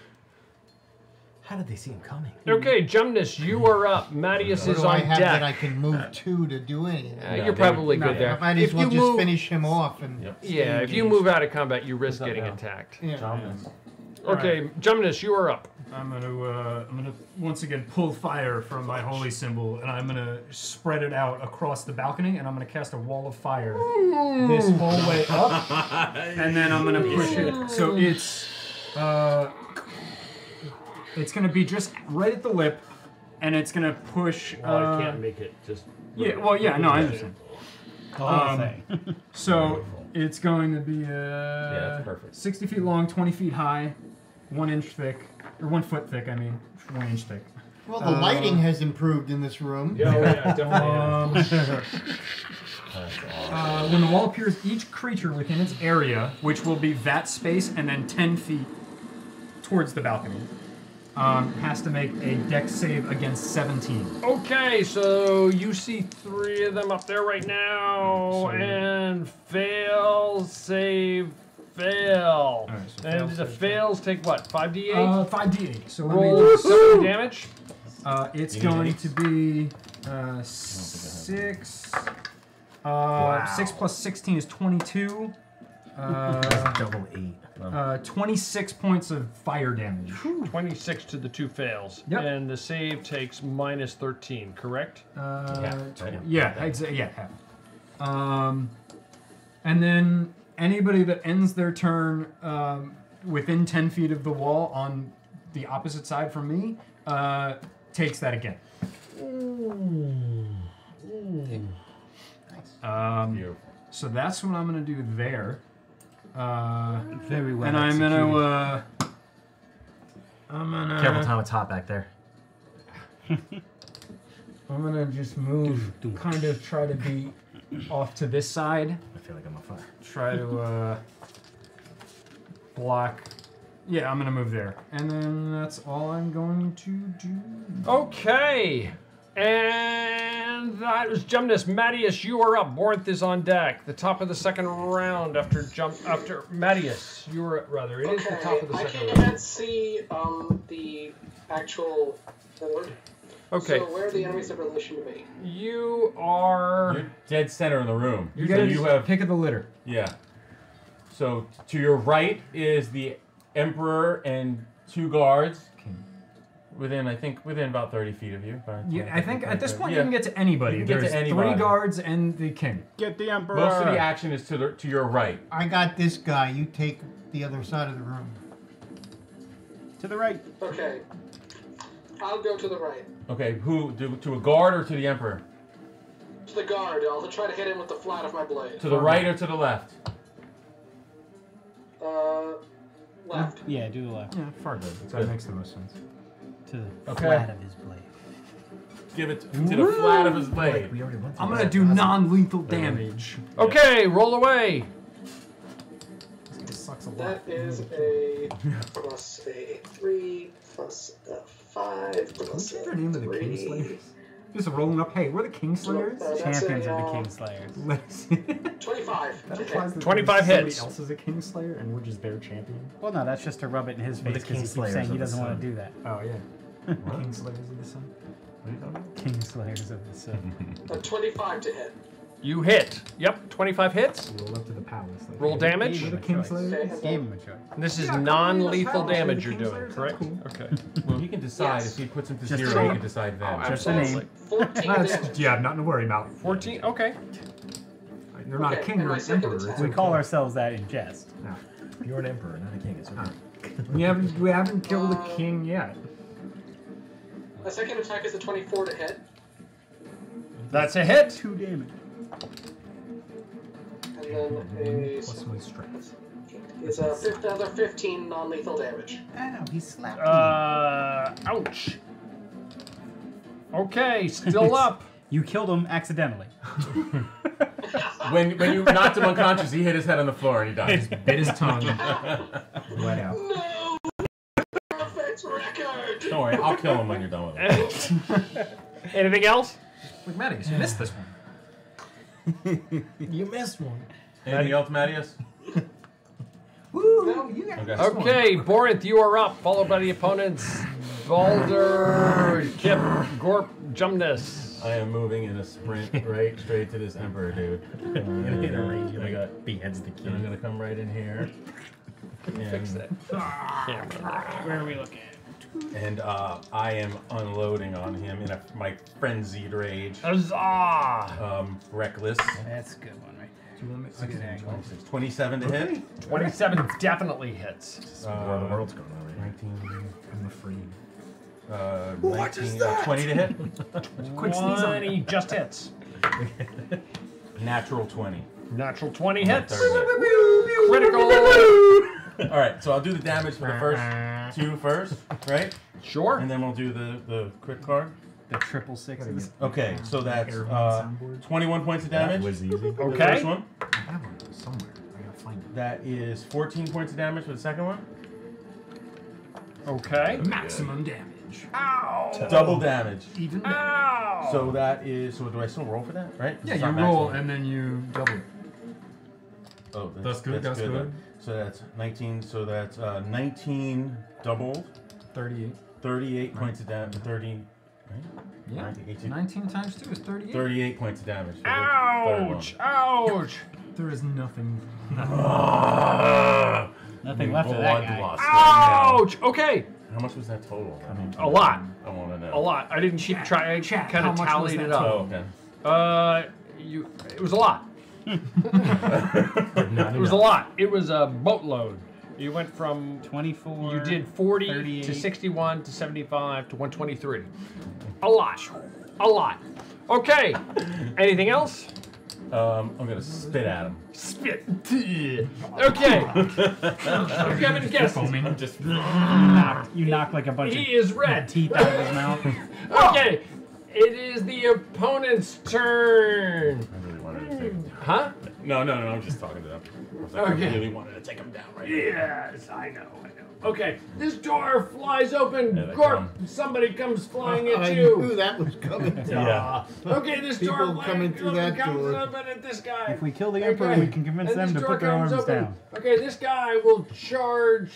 How did they see him coming? okay, Jumnus, you are up. Matthias What is do I on have deck. that I can move to to do anything? Uh, you're probably good there. I might as If well you just move- finish him off and. stay Yeah, if you move out of combat, you risk getting now? attacked. Yeah. Okay, Jumnus, you are up. I'm gonna uh, I'm gonna once again pull fire from my holy symbol, and I'm gonna spread it out across the balcony, and I'm gonna cast a wall of fire this whole way up, [LAUGHS] and then I'm gonna push it. So it's uh, it's gonna be just right at the lip, and it's gonna push. Well, I uh, can't make it just. Yeah, well, yeah, no, I understand. Um, so it's going to be uh, that's perfect. 60 feet long, 20 feet high, one inch thick, or one foot thick. I mean, one inch thick. Well, the Uh, lighting has improved in this room. Yeah, oh, yeah, [LAUGHS] definitely. Um, [LAUGHS] uh, when the wall appears, each creature within its area, which will be that space and then 10 feet towards the balcony, um, has to make a dex save against 17. Okay, so you see three of them up there right now, So- and fail, save, fail. Alright, so and fail, the fails take what? Five d eight. Uh, 5d8. So let me roll just- seven damage. Uh, it's You going to be uh, six. Uh, Six plus sixteen is twenty-two. Uh, Double eight. uh, twenty-six points of fire damage. Twenty six to the two fails, Yep. and the save takes minus thirteen. Correct? Uh, Yeah, tw- yeah, exa- yeah, half. Um, and then anybody that ends their turn um, within ten feet of the wall on the opposite side from me uh, takes that again. Um, so that's what I'm gonna do there. Uh, Very well and I'm gonna. executed. Uh, I'm gonna. Careful, Tom. It's hot back there. [LAUGHS] I'm gonna just move, kind of try to be off to this side. I feel like I'm on fire. Try to uh, block. Yeah, I'm gonna move there, and then that's all I'm going to do. Okay. And that was Jumnus. Matthias, you are up. Borinth is on deck. The top of the second round after jump after Matthias. You are rather. It is the top of the I second round. can't see um, the actual board. Okay. So where are the enemies of relation to me? You are. You're dead center in the room. You so you have pick of the litter. yeah. So to your right is the emperor and two guards. King. Within, I think, within about thirty feet of you. about Yeah, I think at this point Yeah. you can get to anybody. You can get There's to anybody. three guards and the king. Get the emperor. Most of the action is to the, to your right. I got this guy. You take the other side of the room. To the right. Okay. I'll go to the right. Okay, who to, to a guard or to the emperor? To the guard. I'll try to hit him with the flat of my blade. To the right or to the left? Uh, left. Yeah, do the left. Yeah, far good. That makes the most sense. To the Okay. flat of his blade. Give it to the flat of his blade. We already went I'm gonna do non-lethal damage. Okay, roll away. This sucks a lot. That is a plus a three plus a five plus What's a their name of the three. Kingslayers? Just rolling up. Hey, we're the Kingslayers. Uh, Champions a, of the Kingslayers. [LAUGHS] Let's- Twenty-five. that to implies hit. that 25 somebody hits. else is a Kingslayer, and we're just their champion. Well, no, that's just to rub it in his face because he keeps saying he doesn't want to do that. Oh yeah. [LAUGHS] Kingslayers of the Sun. What are you talking about? Kingslayers of the Sun. [LAUGHS] A twenty-five to hit. You hit. Yep, 25 hits. Roll up to the palace. Like, Roll damage? We're the Okay, Gave him a choice. This is Yeah, non-lethal damage you're doing, correct? that's Okay. Well, he can decide Yes. if he puts him to Just zero. a He name. can decide then. Oh, Just a absolutely. name. Fourteen That's, damage. yeah, nothing to worry about. 14. Okay. You're not a king and or an emperor. It's We call ourselves that in jest. No. You're an emperor, not a king. It's okay. We haven't we haven't killed a Uh, king yet. My second attack is a twenty-four to hit, That's a hit. Two damage. And then a Plus my strength. is a fif- another fifteen non-lethal damage. Ow, he slapped me. Uh, ouch. Okay, still [LAUGHS] up. You killed him accidentally. [LAUGHS] when when you knocked him unconscious, he hit his head on the floor and he died. Just bit his tongue. [LAUGHS] Right out. No. Perfect record. Don't worry, I'll kill him when you're done with it. Anything else? Like Matty, you missed this one. [LAUGHS] You missed one. Anything else, Matthias? [LAUGHS] Woo! You got Okay. Okay, Borinth, you are up, followed by the opponents Balder, Kip, Gorp, Jumnus. I am moving in a sprint right straight to this emperor dude. I'm gonna hit a range, I like, got beheads the And I'm gonna come right in here. Fix And- that. Ah, where are we looking? And uh, I am unloading on him in a, my frenzied rage. Huzzah! Um, reckless. That's a good one right there. That's a good angle. 26. 27 to hit. 27 definitely hits. Uh, where the world's going over here. 19. I'm afraid. Uh, What 19, is uh, 20 to hit. [LAUGHS] Quick sneeze on it. just hits. Natural 20. Natural 20 hits. Third Critical. [LAUGHS] All right, so I'll do the damage for the first two first, right? Sure. And then we'll do the the crit card. The triple sixes. Okay, so that's uh, 21 points of damage. That was easy. The Okay. first one. I have one somewhere. I gotta find it. That is 14 points of damage for the second one. Okay. Maximum damage. Ow! Double damage. Even better. Ow! So that is. So do I still roll for that? Right? Yeah, you roll maximum. and then you double it. Oh, That's good, that's good. then. So that's 19. So that's uh, 19 doubled. 38. 38 points of damage. 30. Right? Yeah. 19, 18, 19 times 2 is 38. 38 points of damage. for the third one. Ouch! Ouch! There is nothing. [LAUGHS] Nothing left of that guy. Bloodlust right now. Ouch! Okay. How much was that total? I mean, A lot. I want to know. A lot. I didn't keep track. I Chat, kind how of much was tallied that it up. Oh, okay. Uh, you. It was a lot. Not It was a lot. It was a boatload. You went from 24. you did 40 to 61 to 75 to 123. A lot. A lot. Okay. Anything else? Um, I'm gonna spit at him. Spit. [LAUGHS] Okay. If you haven't guessed, I'm just. [LAUGHS] You knocked, you knocked like a bunch he of is red. [LAUGHS] teeth out of his mouth. Okay. It is the opponent's turn. I really wanted to take him down. Huh? No, no, no. I'm just talking to them. I was like, Okay. I really wanted to take them down right now. Yes, I know, I know. Okay, this door flies open. Here Gorp, come. somebody comes flying [LAUGHS] at I you. knew that was coming. [LAUGHS] Ah. Okay, this door People flying coming through that comes door. open at this guy. If we kill the Emperor, Okay, we can convince and them to put their arms open. down. Okay, this guy will charge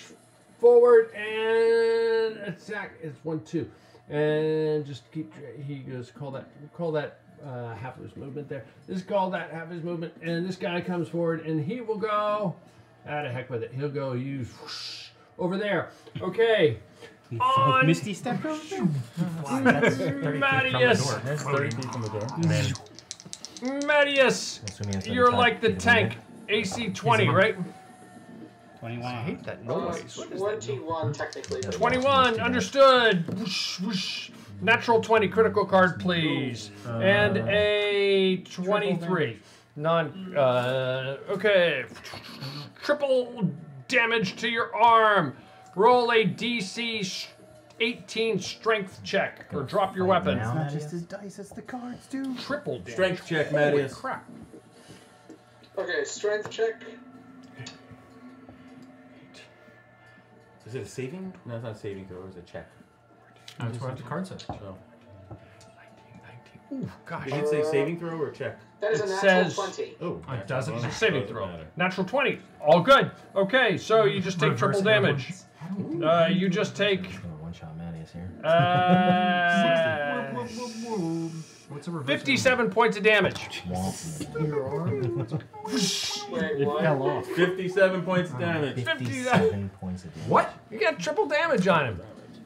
forward and attack. It's one, two, and just keep. He goes call that. Call that uh, half of his movement there. This call that half his movement, and this guy comes forward, and he will go. Ah, the heck with it. He'll go use whoosh, over there. Okay. We On- Misty stepped over them. [LAUGHS] That's 30 feet from the Matthias. door. That's 30 feet from the door. And then, Matthias, you're like the tank. AC 20, right? 21. I hate that Uh, noise. What is that? 21 technically. 21, understood. Whoosh, whoosh. Natural 20, critical card, please. and a 23. Non. Uh, okay. Triple damage to your arm. Roll a DC 18 strength check or drop your weapon. It's not just his dice, it's the cards, too. Triple damage. Strength check, Holy Matthias. crap. Okay, strength check. Is it a saving? No, it's not a saving throw. It's a check. That's what the card says. So, 19, 19. Ooh, gosh. did it say saving throw or check? That is It a natural says- 20. Oh, It doesn't. well, It's a saving throw. matter. Natural 20. All good. Okay, so you just take Reverse triple damage. Uh, you just take one shot Matthias here. uh, What's a reverse? 57 points of damage. Womp. Your. Wait, It what? fell off. 57 points of damage. 57 points of damage. What? You got triple damage on him.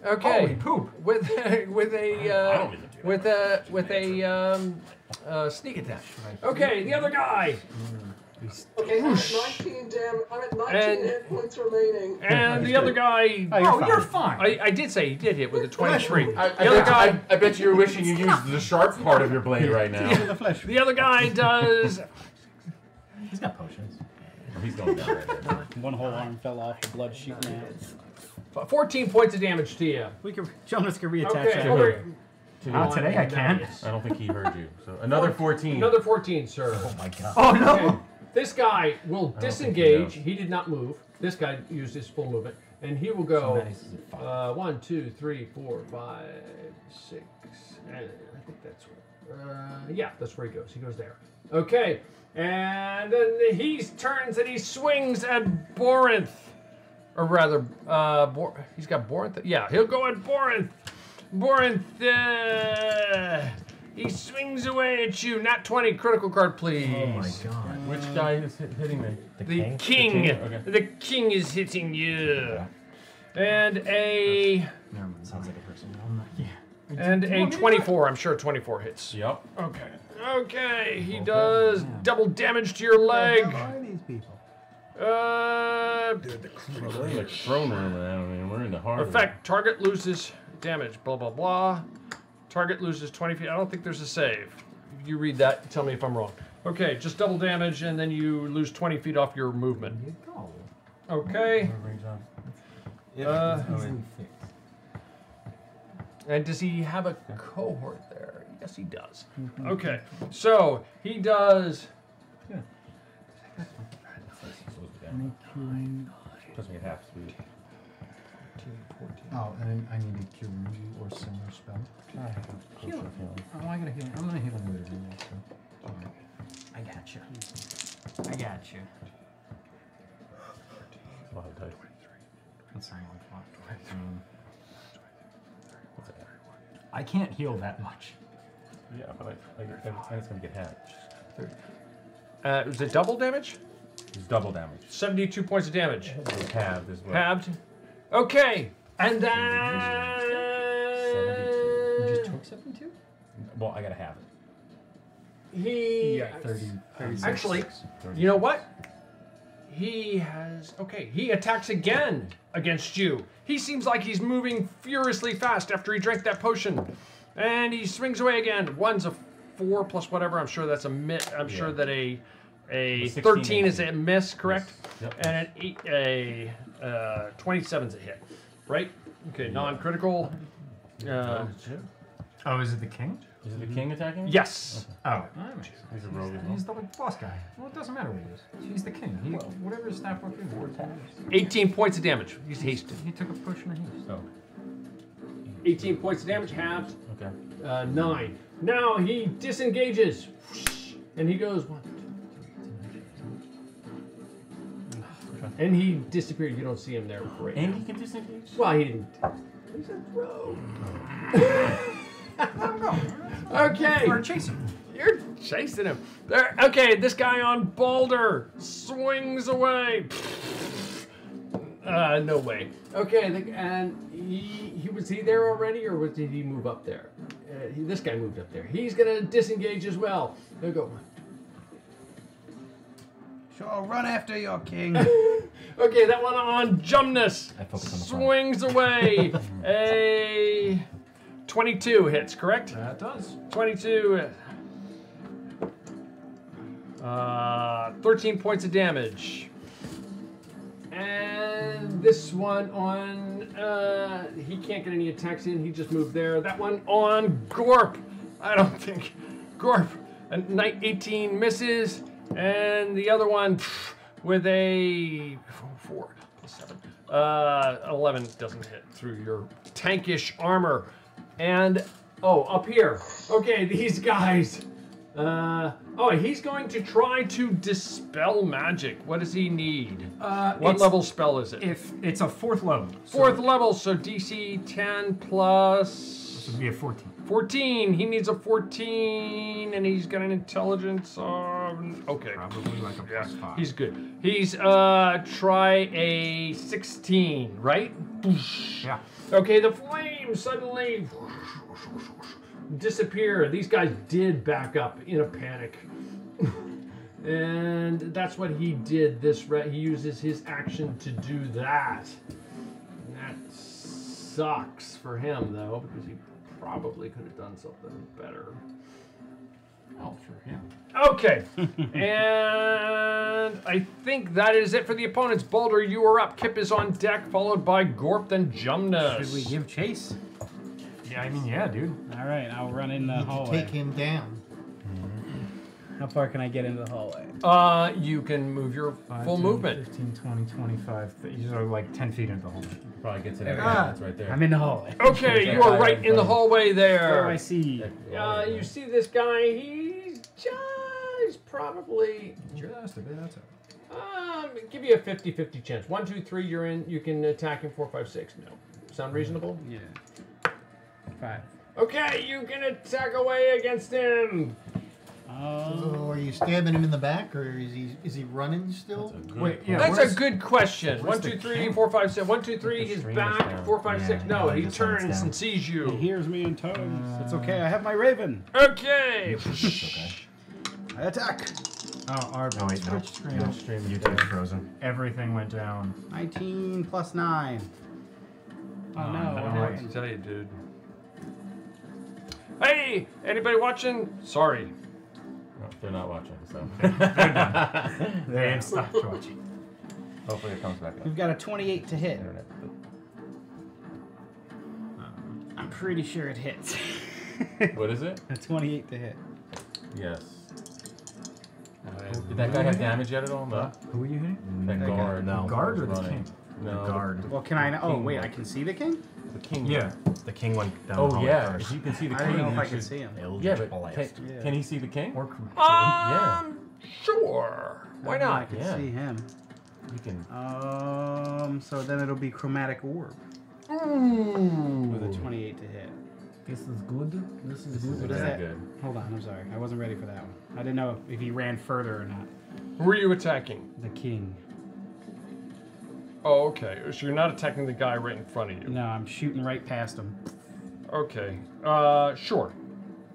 Oh, he Okay. poop. with with a I uh, don't with a with a um, uh, sneak attack. Okay, the other guy. Okay, I'm at 19 dam. I'm at 19 And- hit points remaining. And [LAUGHS] the other guy. Oh, you're Oh, fine. you're fine. I, I did say he did hit with a 23. I, I, the other bet, I, guy. I bet you're wishing you used the sharp part of your blade right now. The [LAUGHS] flesh. The other guy does. [LAUGHS] He's got potions. He's going down right now. One whole arm fell off, the blood shooting out. 14 points of damage to you. We could, Jonas can reattach Okay, that. over, Not today, I can't. I don't think he heard you. So another 14. Another 14, sir. Oh my god. Oh, no. Okay. This guy will I he disengage. He did not move. This guy used his full movement. And he will go Somebody's is at uh, one, two, three, four, five, six, and I think that's where. Uh, yeah, that's where he goes. He goes there. Okay, and then he turns and he swings at Borinth, or rather, uh, Bor- he's got Borinth. Yeah, he'll go at Borinth. Borinth, uh, he swings away at you. Not twenty. Critical card, please. Oh my god. Which guy is hit, hitting me? The king. The king? Okay. The king is hitting you. And a Never mind. Sounds like a person. I'm not. Yeah. and a 24. I'm sure 24 hits. Yep. Okay. Okay. He does double damage to your leg. are these people? Uh, We're in the throne room, man. I mean, we're in the hard. effect. Target loses damage. Blah blah blah. Target loses 20 feet. I don't think there's a save. You read that. Tell me if I'm wrong. Okay, just double damage, and then you lose 20 feet off your movement. Okay. Uh, and does he have a cohort there? Yes, he does. Okay, so he does. Doesn't get half speed. Oh, and I need a cure wounds or similar spell. I have Heal. Oh, I gotta heal. I'm gonna heal him later anyway, so. I got you. I got you. Wow, dice. That's not one clock. Um, I can't heal that much. Yeah, but I, I, I, I'm just gonna get half. Uh, was it double damage? Double damage. 72 points of damage. Halved as well. Halved. Okay, and then. You just took 72? Well, I gotta have it. He. Yeah, 30, 36. Actually, you know what? He has. Okay, he attacks again against you. He seems like he's moving furiously fast after he drank that potion. And he swings away again. One's a four plus whatever. I'm sure that's a miss. I'm sure that a. A A 16 13 is a miss, correct? Yep. And an eight, a uh, 27 is a hit, right? Okay, non-critical. Uh, Oh, is it the king? Is it the king attacking? me? yes. Oh. He's a rogue as well. He's the boss guy. Well, it doesn't matter what he is. He's the king. He, whatever his staff work is. 18 points of damage. He's hasted. He took a potion of haste. Oh. 18 points of damage, halved. Okay. Uh, nine. Now he disengages, and he goes one, and he disappeared. You don't see him there. Right And now. he can disengage? Well, he didn't. He's a rogue. [LAUGHS] okay. Or chase him. You're chasing him. There. Okay, this guy on Balder swings away. Uh, no way. Okay, the, and he, he was he there already, or was, did he move up there? Uh, he, this guy moved up there. He's gonna disengage as well. He'll go. Sure, run after your king. [LAUGHS] Okay, that one on Jumnus I focus on the front. swings away. [LAUGHS] A 22 hits, correct? That does. 22. Uh, 13 points of damage. And this one on, uh, he can't get any attacks in. He just moved there. That one on Gorp. I don't [LAUGHS] think. Gorp. A night 18 misses. And the other one pff, with a 4 plus 7. Uh, 11 doesn't hit through your tankish armor. And, oh, up here. Okay, these guys. Uh, oh, he's going to try to dispel magic. What does he need? Uh, what level spell is it? If it's a fourth level. so Fourth level, so DC 10 plus. This would be a 14. 14. He needs a 14, and he's got an intelligence of. Okay. Probably like a plus five. He's good. He's, uh, try a 16, right? Yeah. Okay, the flames suddenly disappear. These guys did back up in a panic. and that's what he did this re- he uses his action to do that. And that sucks for him though because he probably could have done something better. Well, for him. Okay. [LAUGHS] and I think that is it for the opponents. Balder, you are up. Kip is on deck, followed by Gorp, then Jumnus. Should we give chase? Yeah, I mean, yeah, dude. All right, I'll run in the You can hallway. take him down. How far can I get into the hallway? Uh, you can move your 5, full 10, movement. 15, 20, 25. These are like 10 feet into the hallway. Probably gets it. There we Ah. That's right there. I'm in the hallway. Okay, [LAUGHS] you are right in the hallway there. What do I see? Uh, you see this guy? He's just probably. Just a bit outside. Um, give you a 50-50 chance. One, two, three. You're in. You can attack him. Four, five, six. No. Sound reasonable? Yeah. Five. Okay, you can attack away against him. Oh. So are you stabbing him in the back, or is he is he running still? Wait, yeah. That's a good question. where's One, the two, three, king? four, five, six. One, two, three. the His stream is back. down. Four, five, Yeah, six. No, no, he it just sends turns and sees you. He hears me in tongues. it's uh. okay. I have my raven. Okay. [LAUGHS] I attack. Oh, our Oh, wait, no. Twitch stream. No, stream. YouTube's frozen. Everything went down. 19 plus 9. Oh, Oh, no. no. I don't know what to tell you, dude. Hey, anybody watching? Sorry. No, they're not watching, so. They ain't stopped watching. Hopefully it comes back up. We've got a 28 to hit. Internet. Uh, I'm pretty sure it hits. [LAUGHS] What is it? a 28 to hit. Yes. Uh, Did that guy have damage yet at all? No. Who are you hitting? That guard. no. Guard or the king? No. The guard. Well, can I? Oh, wait. I can see the king. The king. Yeah. The king went down Oh the yeah. first. If you can see the king, I king, don't know if I can should- see him. Eldritch Yeah, but blast. can, Yeah. can he see the king? Or Um, sure. Why not? I can Yeah. see him. You can. Um, so then it'll be chromatic orb Ooh. with a 28 to hit. This is good. This is This is What is very that? good. Hold on, I'm sorry. I wasn't ready for that one. I didn't know if he ran further or not. Who are you attacking? The king. Oh, okay. So you're not attacking the guy right in front of you. No, I'm shooting right past him. Okay. Uh, sure.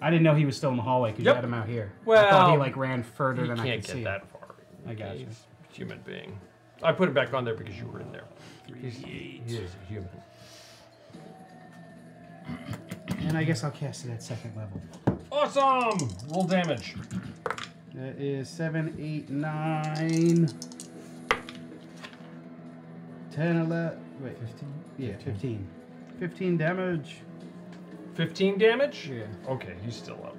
I didn't know he was still in the hallway because Yep. you had him out here. Well, I thought he like ran further than I can't could get that far. I got you. He's a human being. I put it back on there because you were in there. He's, he is a human. And I guess I'll cast it at second level. Awesome! Roll damage. That is 7, 8, 9, 10, 11. Wait, 15? Yeah, 15. 15 damage. 15 damage? Yeah. Okay, he's still up.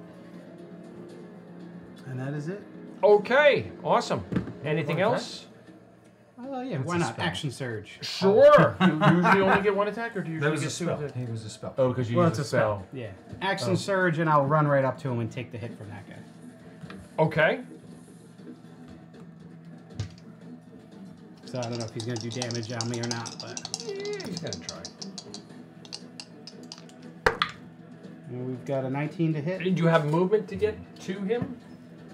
And that is it. Okay, awesome. Anything One else? Oh, yeah, That's why not? spell. Action surge. Sure. [LAUGHS] You usually only get one attack, or do you That usually was get a spell. attacks? He was a spell. Oh, because you Well, use it's a a spell. Yeah. Action Oh. surge, and I'll run right up to him and take the hit from that guy. Okay. So I don't know if he's going to do damage on me or not, but Yeah, he's gonna try. And we've got a 19 to hit. Did you have movement to get to him?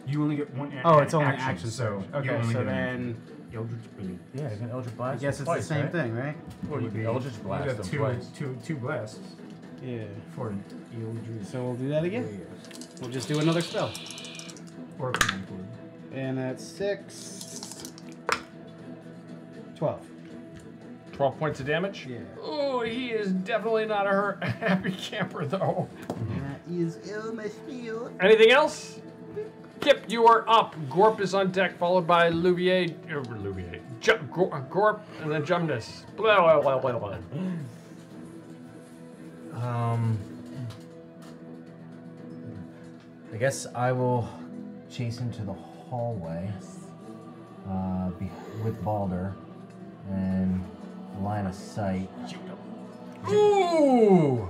You only get one. a- Oh, it's only action, action, so Okay, so then Eldritch Blast. Yeah, he's an Eldritch I Blast. guess it's twice, the same right? thing, right? Well, you Would can be- Eldritch Blast You got two, twice. two, two blasts Yeah. for an Eldritch. So we'll do that again. We'll just do another spell. Or command. And that's 6. 12. 12 points of damage? Yeah. Oh, he is definitely not a hurt, [LAUGHS] happy camper, though. That is almost field. Anything else? Kip, you are up. Gorp is on deck, followed by Louvier. Uh, Louvier. Ju- Gor- Gorp, and then Jumnus. Blah, blah, blah, blah, blah. Um, I guess I will chase into the hallway uh, be, with Balder and line of sight. Ooh!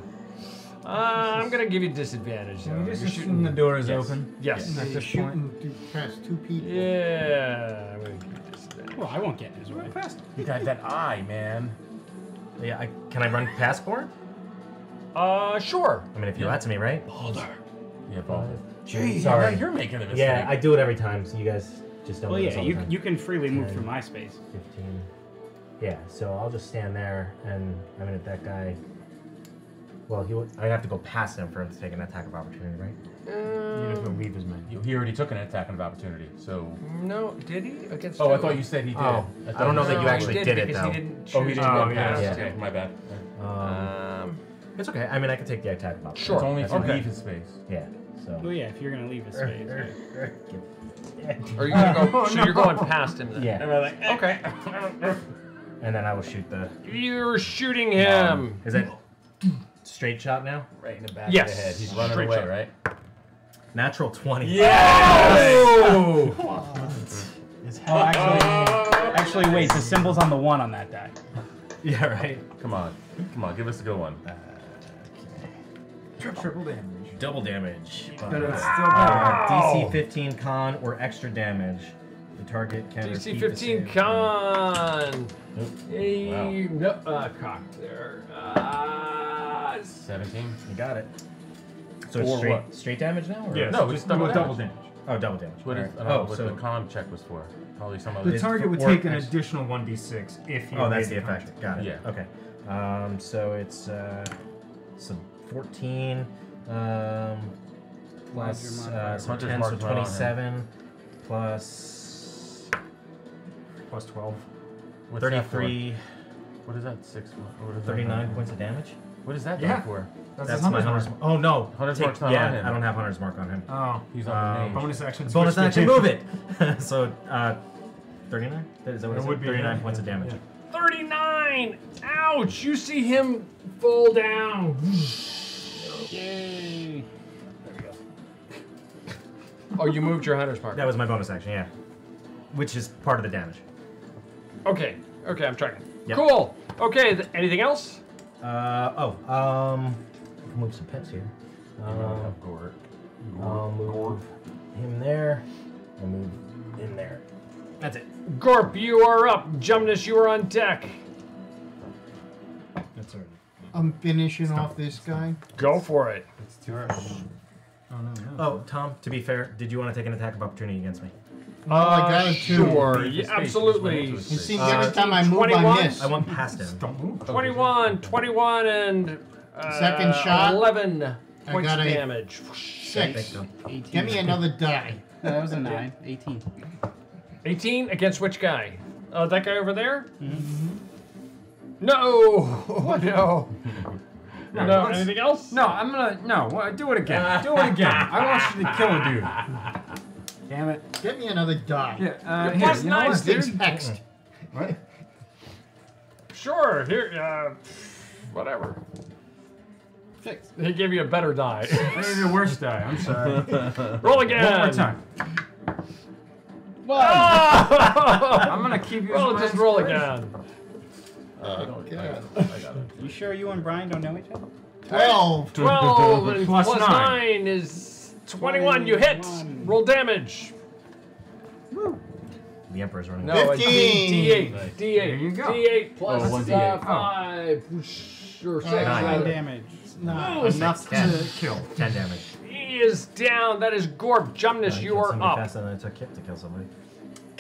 Uh, I'm gonna give you disadvantage. Can though. we just You're assume the door is yes. open? Yes. Yeah, At you're this shooting point? past two people. Yeah. I'm gonna give you disadvantage. Well, I won't get in his way. You got that eye, man. Yeah, I, can I run past Born? Uh, sure. I mean, if you let to me, right? Balder. Yeah, Balder. Gee, Sorry, you're making a mistake. Yeah, I do it every time, so you guys just don't Well, yeah, you, you can freely move through my space. 15. Yeah, so I'll just stand there, and I mean, if that guy. Well, he would, I'd have to go past him for him to take an attack of opportunity, right? Um, You have to leave his men. You- He already took an attack of opportunity, so. No, did he? Against Oh, I thought you said he did. Oh, thought I don't know you that you actually did did it, because though. he didn't Oh, he didn't to go go past. yeah. Okay, my bad. Um, Um, it's okay. I mean, I can take the attack of opportunity. Sure. It's only if you Okay. leave his space. Yeah, so. Well, yeah, if you're going to leave his space. right. [LAUGHS] are you gonna go? [LAUGHS] so you're going past him then? Yeah. Okay. [LAUGHS] And then I will shoot the. You're shooting him. Is it straight shot now? Right in the back Yes. of the head. He's running Straight away, shot. right? Natural 20. Oh! It's Oh, actually, actually, wait. The symbol's on the one on that die. Yeah, right. Come on. Come on, give us a good one. Triple damage. Double damage. But it's Uh, still better. DC 15 con or extra damage. The target can DC repeat the 15 con. Nope. Hey, no, uh, cock there. Uh, 17. You got it. So it's straight, what? straight damage now? Or? Yeah, no, just double damage. Oh, double damage. What is, Alright. I don't oh, what so the con check was for. Probably some of The other. target would take an additional 1d6 if you Oh, that's the effect. check. Got it. Yeah. Okay. Um, so it's uh, so 14 um, plus Larger uh, so 10, so mark's not 27 plus Plus 12. What's that 33. What is that? Six. What is 39 for? points of damage. What is that Yeah. done for? That's, That's his my hunter's hunter's mark. mark. Oh no, Hunter's Take- mark's not yeah, on him. I don't have hunter's mark on him. Oh. He's on the Um, name. Bonus action. Bonus action, move it. [LAUGHS] so uh, 39. Is that what It it would be, 39 yeah. points of damage. Yeah. 39! Ouch! You see him fall down. Yay. There we go. oh, you moved your hunter's mark. That was my bonus action, yeah. Which is part of the damage. Okay, okay, I'm tracking. Yep. Cool. Okay, th- anything else? Uh oh. Um, move some pets here. Uh, Um, Gort. I'll move him there. I'll move in there. That's it. Gorp, you are up. Jumnus, you are on deck. That's already. I'm finishing off this guy. Go for it. It's too early. Oh, no, no. Oh, Tom. To be fair, did you want to take an attack of opportunity against me? Oh, I got Uh, it too. Sure, yeah, absolutely. You see, every face. time I move, 21? I miss. I went past him. Don't move. [LAUGHS] 21, 21, and uh, Second shot. 11 I points got of damage. Six. 18. Give me another die. No, [LAUGHS] that was a 9. 18. 18 against which guy? Uh, that guy over there? Mm-hmm. No! [LAUGHS] no. No, No, anything else? No, I'm gonna. No, do it again. Do it again. I want you to kill a dude. Damn it. Get me another die. Yeah, uh, You're here, plus you know nine, what, dude? thing's. What? Sure, here, uh, whatever. Six. He gave you a better die. I gave you a worse die. I'm sorry. [LAUGHS] Roll again. One more time. One. I'm gonna keep you. Roll, just roll again. Uh, I don't- I got it. I got it. You sure you and Brian don't know each other? Twelve. 12 and Plus plus nine. 9 is 21. You hit. 21. Roll damage. The Emperor's running. No, a D, 15. D8. Nice. D8. There you go. D8 plus Oh, one uh, D8. 5. Or 6. Nine. Nine damage. Not Oh, enough Ten. to Kill. 10 damage. He is down. That is Gorp. Jumnus, I you killed are somebody up. faster than it took Kip to kill somebody.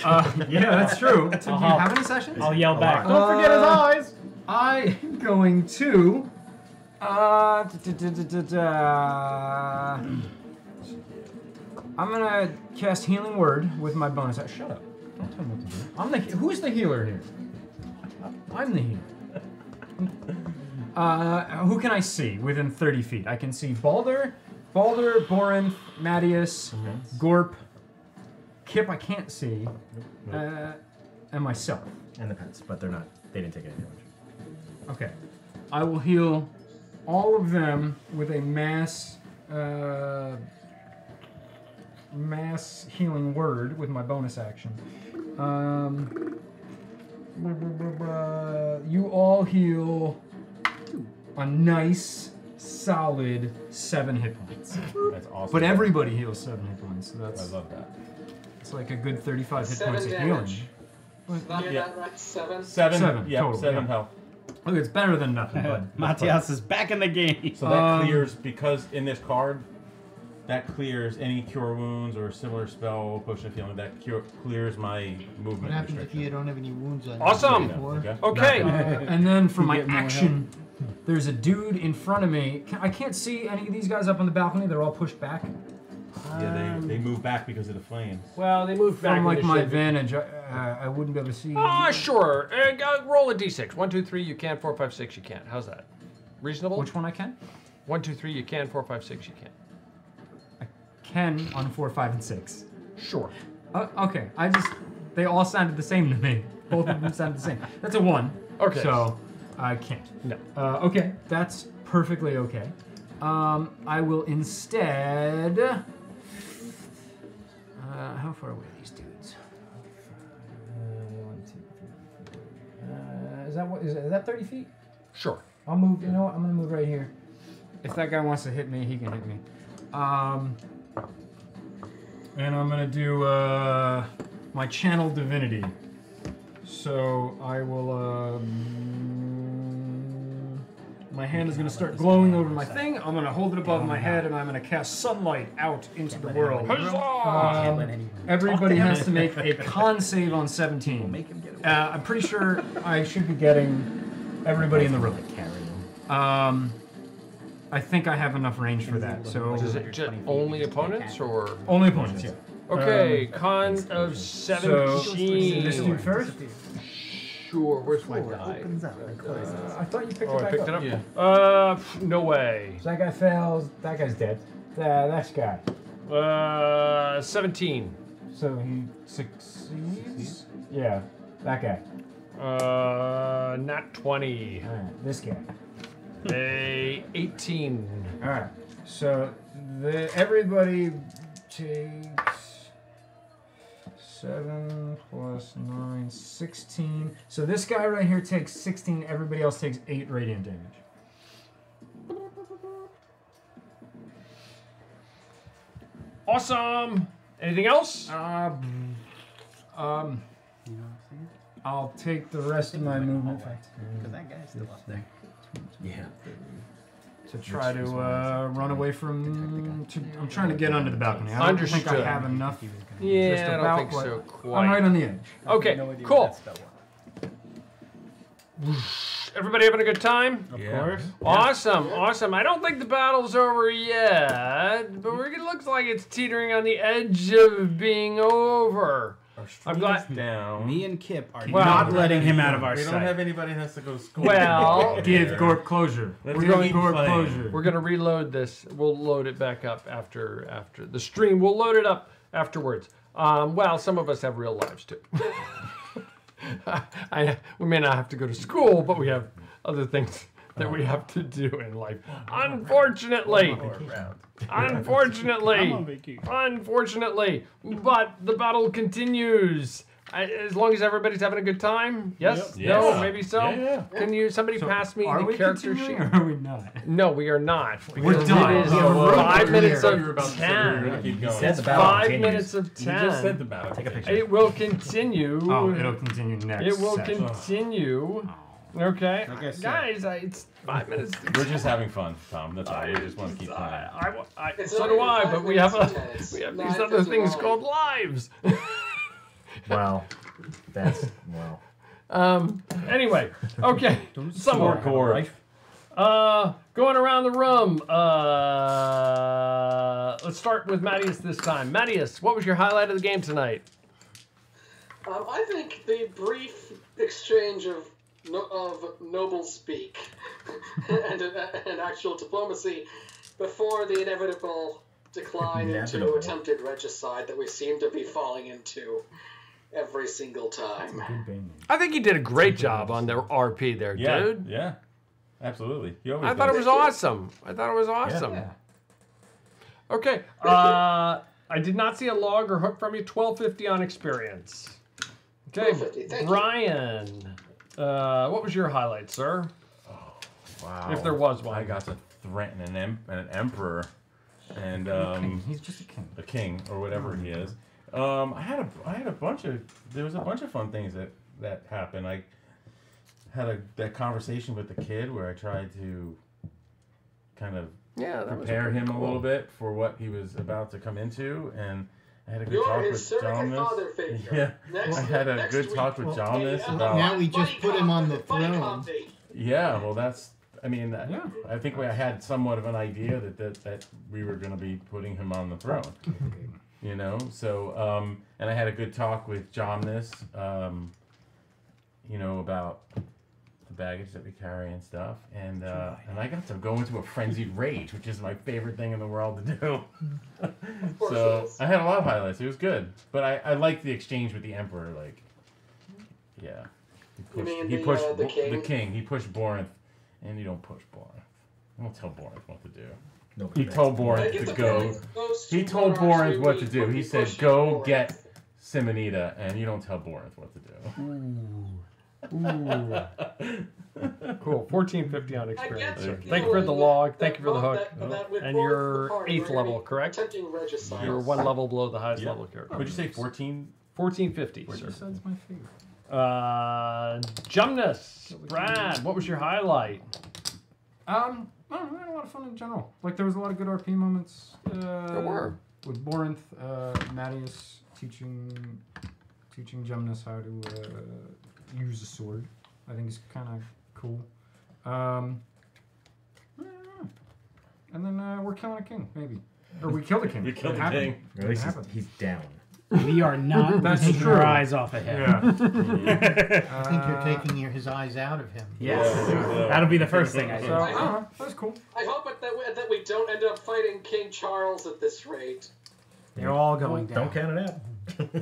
Uh, [LAUGHS] yeah, that's true. [LAUGHS] Do you Uh-huh. have any sessions? I'll yell A back. lot. Don't forget his Uh, eyes. I'm going to. Uh, [CLEARS THROAT] da, da, da, da, da. I'm gonna cast Healing Word with my bonus. action. Shut up! Don't tell me what to do. I'm the. Who's the healer here? I'm the healer. Uh, who can I see within 30 feet? I can see Balder, Balder, Borinth, Mattias, Gorp, Kip. I can't see, uh, and myself. And the pets, but they're not. They didn't take any damage. Okay. I will heal all of them with a mass uh, mass healing word with my bonus action. Um, blah, blah, blah, blah. you all heal a nice, solid seven hit points. That's awesome. But everybody heals seven hit points. So I love that. it's like a good 35 hit Seven points of healing. Did Yeah. that right? Seven. Seven. Seven, Yep, total, seven yeah. health. Look, it's better than nothing, [LAUGHS] but Matthias is back in the game. So that Um, clears because in this card, that clears any cure wounds or similar spell potion of healing. That cure, clears my movement. What movement happens if you don't have any wounds on you? Awesome. Before? Okay. Okay. Uh, [LAUGHS] and then for my action, there's a dude in front of me. Can, I can't see any of these guys up on the balcony. They're all pushed back. Yeah, they, they move back because of the flames. Well, they move back. From like my should advantage, I, uh, I wouldn't be able to see. Ah, sure. Uh, roll a d6. One, two, three, you can. Four, five, six, you can't. How's that? Reasonable? Which one I can? One, two, three, you can. Four, five, six, you can't. Can on four, five, and six. Sure. Uh, okay, I just they all sounded the same to me. [LAUGHS] Both of them sounded the same. That's a one. Okay. So I can't. No. Uh, okay, that's perfectly okay. Um, I will instead. Uh, how far away are these dudes? Uh, is that what is, is that thirty feet? Sure. I'll move. You know what? I'm gonna move right here. If that guy wants to hit me, he can hit me. Um, and I'm gonna do uh, my channel divinity. So I will. Um, my hand is gonna start glowing over my thing. I'm gonna hold it above my head, and I'm gonna cast sunlight out into the world. Um, everybody [LAUGHS] has to make a con save on 17. Uh, I'm pretty sure I should be getting everybody in the room. Um, I think I have enough range for that. So Is it ju- only opponents or only opponents? Yeah. Okay, Um, con of so, seventeen. this dude first. Sure. Where's my die? Uh, I thought you picked Oh, it I back picked up. it up. Uh, pff, no way. So that guy fails. That guy's dead. Uh, that guy. Uh, seventeen. So he succeeds. Yeah, that guy. Uh, not twenty. All right, this guy. A eighteen. All right. So the everybody takes seven plus nine, 16. So this guy right here takes 16. Everybody else takes eight radiant damage. Awesome. Anything else? Uh, um, I'll take the rest of my movement Because that guy's still up there. Yeah. to try to uh, run away from. To, I'm trying to get under the balcony. I don't think I have enough. Yeah, just I don't about, think but so I'm right on the edge. Okay, cool. Everybody having a good time? Of Yeah. course. Awesome, awesome. I don't think the battle's over yet, but we're, it looks like it's teetering on the edge of being over. I'm glad. down. Me and Kip are Well- not letting him out of our sight. We don't have anybody that has to go to school. Well, Give [LAUGHS] Gorp closure. Let's we're keep going playing. We're going to reload this. We'll load it back up after after the stream. We'll load it up afterwards. Um, well, some of us have real lives too. [LAUGHS] I, we may not have to go to school, but we have other things that we have to do in life. Unfortunately, [LAUGHS] unfortunately, I'm on vacation. unfortunately, but the battle continues. As long as everybody's having a good time, yes, Yep. no, Yes. maybe so. Yeah, yeah. Can you somebody So pass me are the character sheet? continuing or are we not? No, we are not. We're Because done. It is oh, Yeah, we're five over minutes here. of You were about to say we were gonna ten. keep going. said the battle Five continues. minutes of You ten. just said the battle. Take a picture. It will continue. Oh, it'll continue next. It will session. continue. Oh. Okay, Like I said. guys, I, it's five minutes. We're just having fun, Tom. That's all. We just want to keep playing. I, I, I, so do I, but we have a, and ten, it's we have these other things 51. called lives. [LAUGHS] Well, that's well. Um. Anyway, okay. Some more. Hardcore. Uh, going around the room. Uh, let's start with Matthias this time. Matthias, what was your highlight of the game tonight? Um, I think the brief exchange of no, of noble speak [LAUGHS] and, and actual diplomacy before the inevitable decline into Inevitable. attempted regicide that we seem to be falling into every single time. I think you did a great job on the RP there, Yeah, dude. yeah, absolutely. You I thought it does. was awesome. I thought it was awesome. Yeah. Okay. Uh, I did not see a log or hook from you. Twelve fifty on experience. Okay, 1250, you. Brian. Uh, what was your highlight, sir? Wow. If there was one. I got to threaten an, em- an emperor and um, He's just a king. a king or whatever he is. Um, I had a I had a bunch of there was a bunch of fun things that that happened. I had a that conversation with the kid where I tried to kind of Yeah, prepare him a little bit for what he was about to come into, and I had a good You're talk with surrogate John. father figure. Yeah, [LAUGHS] Next- I had a good week talk with will John be about. Now we just put him on the throne. Yeah, well, that's. I mean, yeah. I think we had somewhat of an idea that that, that we were going to be putting him on the throne. [LAUGHS] you know, so um, and I had a good talk with John this, um, you know, about the baggage that we carry and stuff, and uh, and I got to go into a frenzied rage, which is my favorite thing in the world to do. [LAUGHS] course so. I had a lot of highlights. It was good, but I I liked the exchange with the emperor. Like, yeah. He You pushed, mean he the, pushed uh, the king? the king. He pushed Borinth, and you don't push Borinth. Don't tell Boris what to do. No, he told Boris Make it to go. He told monarchs Boris we- what to do. He said, "Go get Simonida," and you don't tell Boris what to do. [LAUGHS] Cool. 1450 on experience. you Thank you for the log. that Thank you for the hook. that- that And both you're eighth level, correct? Attempting. You're one level below the highest Yeah. level character. What'd you say, 14? 1450, sir. That's my favorite. Uh, Jumnus, Brad, what was your highlight? Um, I don't know. I had a lot of fun in general. Like there was a lot of good RP moments. Uh, There were. with Borinth, uh, Matthias teaching teaching Gemnus how to uh, use a sword. I think it's kind of cool. Um, I and then uh, we're killing a king, maybe, or we killed a king. [LAUGHS] We killed It the happened. king. Or at least he's, happened. he's down. We are not [LAUGHS] That's taking true. our eyes off of him. Yeah. [LAUGHS] I think you're Uh, taking your, his eyes out of him. Yes. That'll be the first thing I do. So I don't know. That's cool. I hope it- that we, that we don't end up fighting King Charles at this rate. They're all going down. Don't count it out.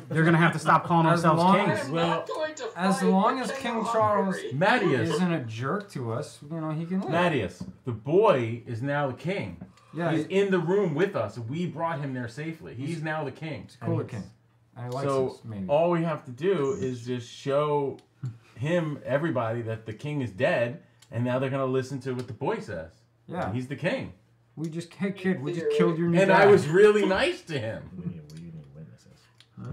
They're gonna have to stop calling As themselves long kings. Well, not going to As long as King King Charles Matthias. isn't a jerk to us, you know, he can live. Matthias, the boy is now the king. Yeah, he's he- in the room with us. We brought him there safely. He's now the king. He's cooler king. I like so this, all we have to do is just show him, everybody, that the king is dead, and now they're gonna listen to what the boy says. Yeah. And he's the king. We just, hey kid, we just killed your new And dad. I was really [LAUGHS] nice to him. We need, we need witnesses. Huh?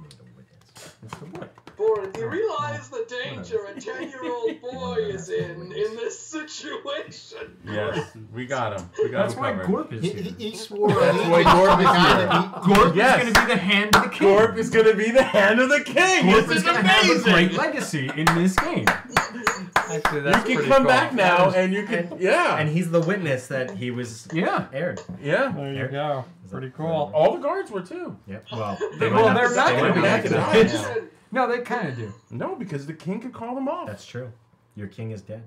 We need a witness. It's the boy. Boris, do you oh, realize the oh, danger a 10 year old [LAUGHS] boy is in in this situation? Yes, we got him. We got That's him why covered. Gorp is here. he, he swore. That's why Gorp the is guy here. Gorp Yes. is going to be the hand of the king. Gorp is gonna be the hand of the king. Gorp this is is going to have a amazing. great legacy in this game. [LAUGHS] Actually, You can come cool. back now, That is- and you can, yeah, And he's the witness that he was Yeah. aired. yeah. There you go. Pretty cool. All the guards were too. Yep. Well, [LAUGHS] They, might well, have they're to- not they going to be have to active. now. No, they kind of do. No, because the king could call them off. That's true. Your king is dead.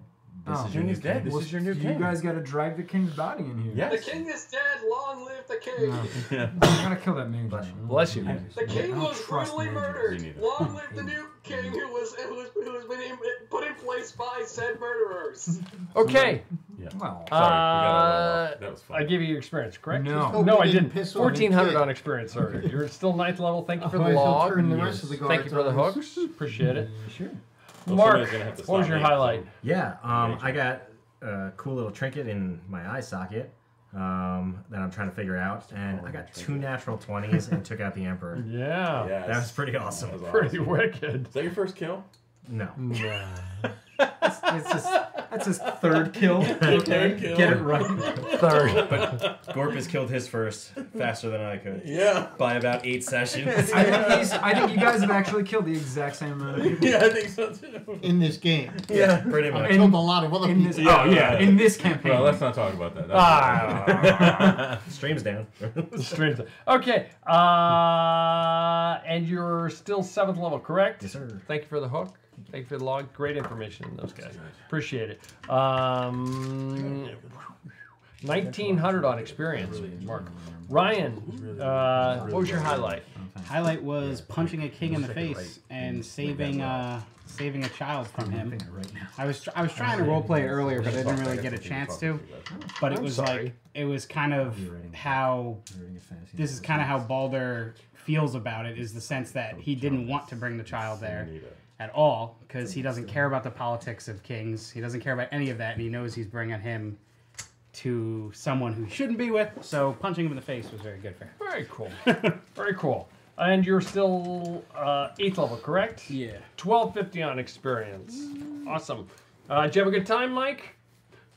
This The is king is dead. This Well, is your new you king. guys got to drag the king's body in here. Yes. The king is dead, long live the king! No. [LAUGHS] Yeah. You gotta kill that man. Bless you. Mm-hmm. Mm-hmm. The king I don't was brutally murdered. Long live the mm-hmm. new king who was who was who has been in, put in place by said murderers. [LAUGHS] Okay. Yeah. Well, Sorry, we got all Uh, that. That was fun. I gave you your experience, correct? No. Oh, no, I didn't didn't. piss your 1400 on experience, sir. You're still ninth level. Thank you oh, for the Otherwise, he'll log. the rest of the Thank you for the guards on hooks. Appreciate it. [LAUGHS] Sure. Well, Mark, gonna have to what was your me, highlight? Yeah, um, I got a cool little trinket in my eye socket um, that I'm trying to figure out, and I got two natural 20s and took out the Emperor. [LAUGHS] Yeah. Yes. That was pretty awesome. That was Pretty awesome. wicked. Is that your first kill? No. [LAUGHS] That's, that's his, that's his third kill. [LAUGHS] Third kill. Get it right. Third. [LAUGHS] But Gorp has killed his first faster than I could. Yeah. By about eight sessions. [LAUGHS] I think, he's, I think you guys have actually killed the exact same amount of people. Yeah, I think so too. in this game. yeah, pretty I much. killed a lot of other In people. this, oh yeah, in this campaign. Well, let's not talk about that. That's Ah. Stream's down. Strange. Okay. Uh, and you're still seventh level, correct? Yes, sir. Thank you for the hook. Thank you for the log. Great information those guys. Appreciate it. Um, 1900 on experience, Mark. Ryan, uh, what was your highlight? Highlight was punching a king in the face and saving uh, saving a child from him. I was tr- I was trying to roleplay it earlier, but I didn't really get a chance to. But it was like it was kind of how this is kind of how Balder feels about it is the sense that he didn't want to bring the child there at all because he doesn't care about the politics of kings. He doesn't care about any of that, and he knows he's bringing him to someone who he shouldn't be with. So punching him in the face was very good for him. Very cool. [LAUGHS] Very cool. And you're still uh, eighth level, correct? Yeah. 1250 on experience. Awesome. Uh, did you have a good time, Mike?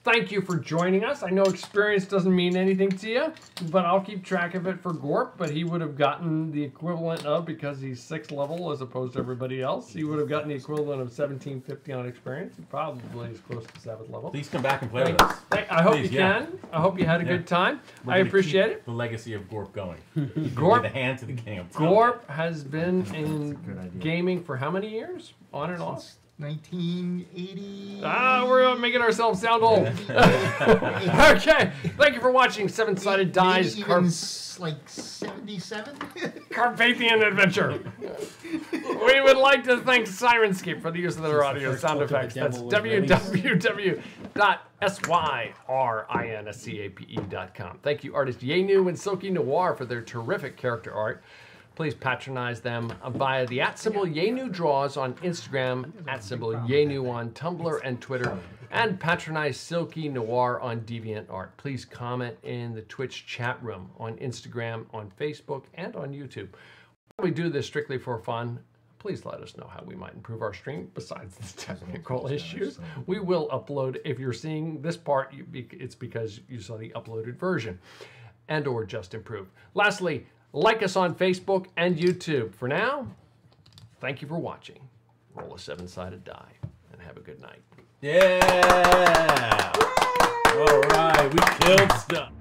Thank you for joining us. I know experience doesn't mean anything to you, but I'll keep track of it for Gorp. But he would have gotten the equivalent of, because he's sixth level as opposed to everybody else, he would have gotten the equivalent of 1750 on experience. He probably is close to seventh level. Please come back and play Thank- with us. I hope Please, you yeah. can. I hope you had a Yeah. good time. We're I gonna appreciate keep it. The legacy of Gorp going. [LAUGHS] Gorp- the hand to the king. I'm telling you. Gorp has been in gaming for how many years? On and off? 1980. Ah, we're making ourselves sound old. [LAUGHS] [LAUGHS] okay, thank you for watching Seven Sided Dice Maybe Car- even s- like 77. [LAUGHS] Carpathian Adventure. we would like to thank Syrinscape for the use of their audio first sound book of the effects. That's devil was www.syrinscape.com. Thank you, artist Yenu and Silky Noir, for their terrific character art. Please patronize them via the at symbol Yenu Draws on Instagram, at symbol Yenu on Tumblr and Twitter, and patronize Silky Noir on DeviantArt. Please comment in the Twitch chat room on Instagram, on Facebook, and on YouTube. We do this strictly for fun. Please let us know how we might improve our stream besides the technical issues. We will upload, if you're seeing this part, it's because you saw the uploaded version and or just improved. Lastly, like us on Facebook and YouTube. For now, thank you for watching. Roll a seven-sided die and have a good night. Yeah! All right, we killed stuff.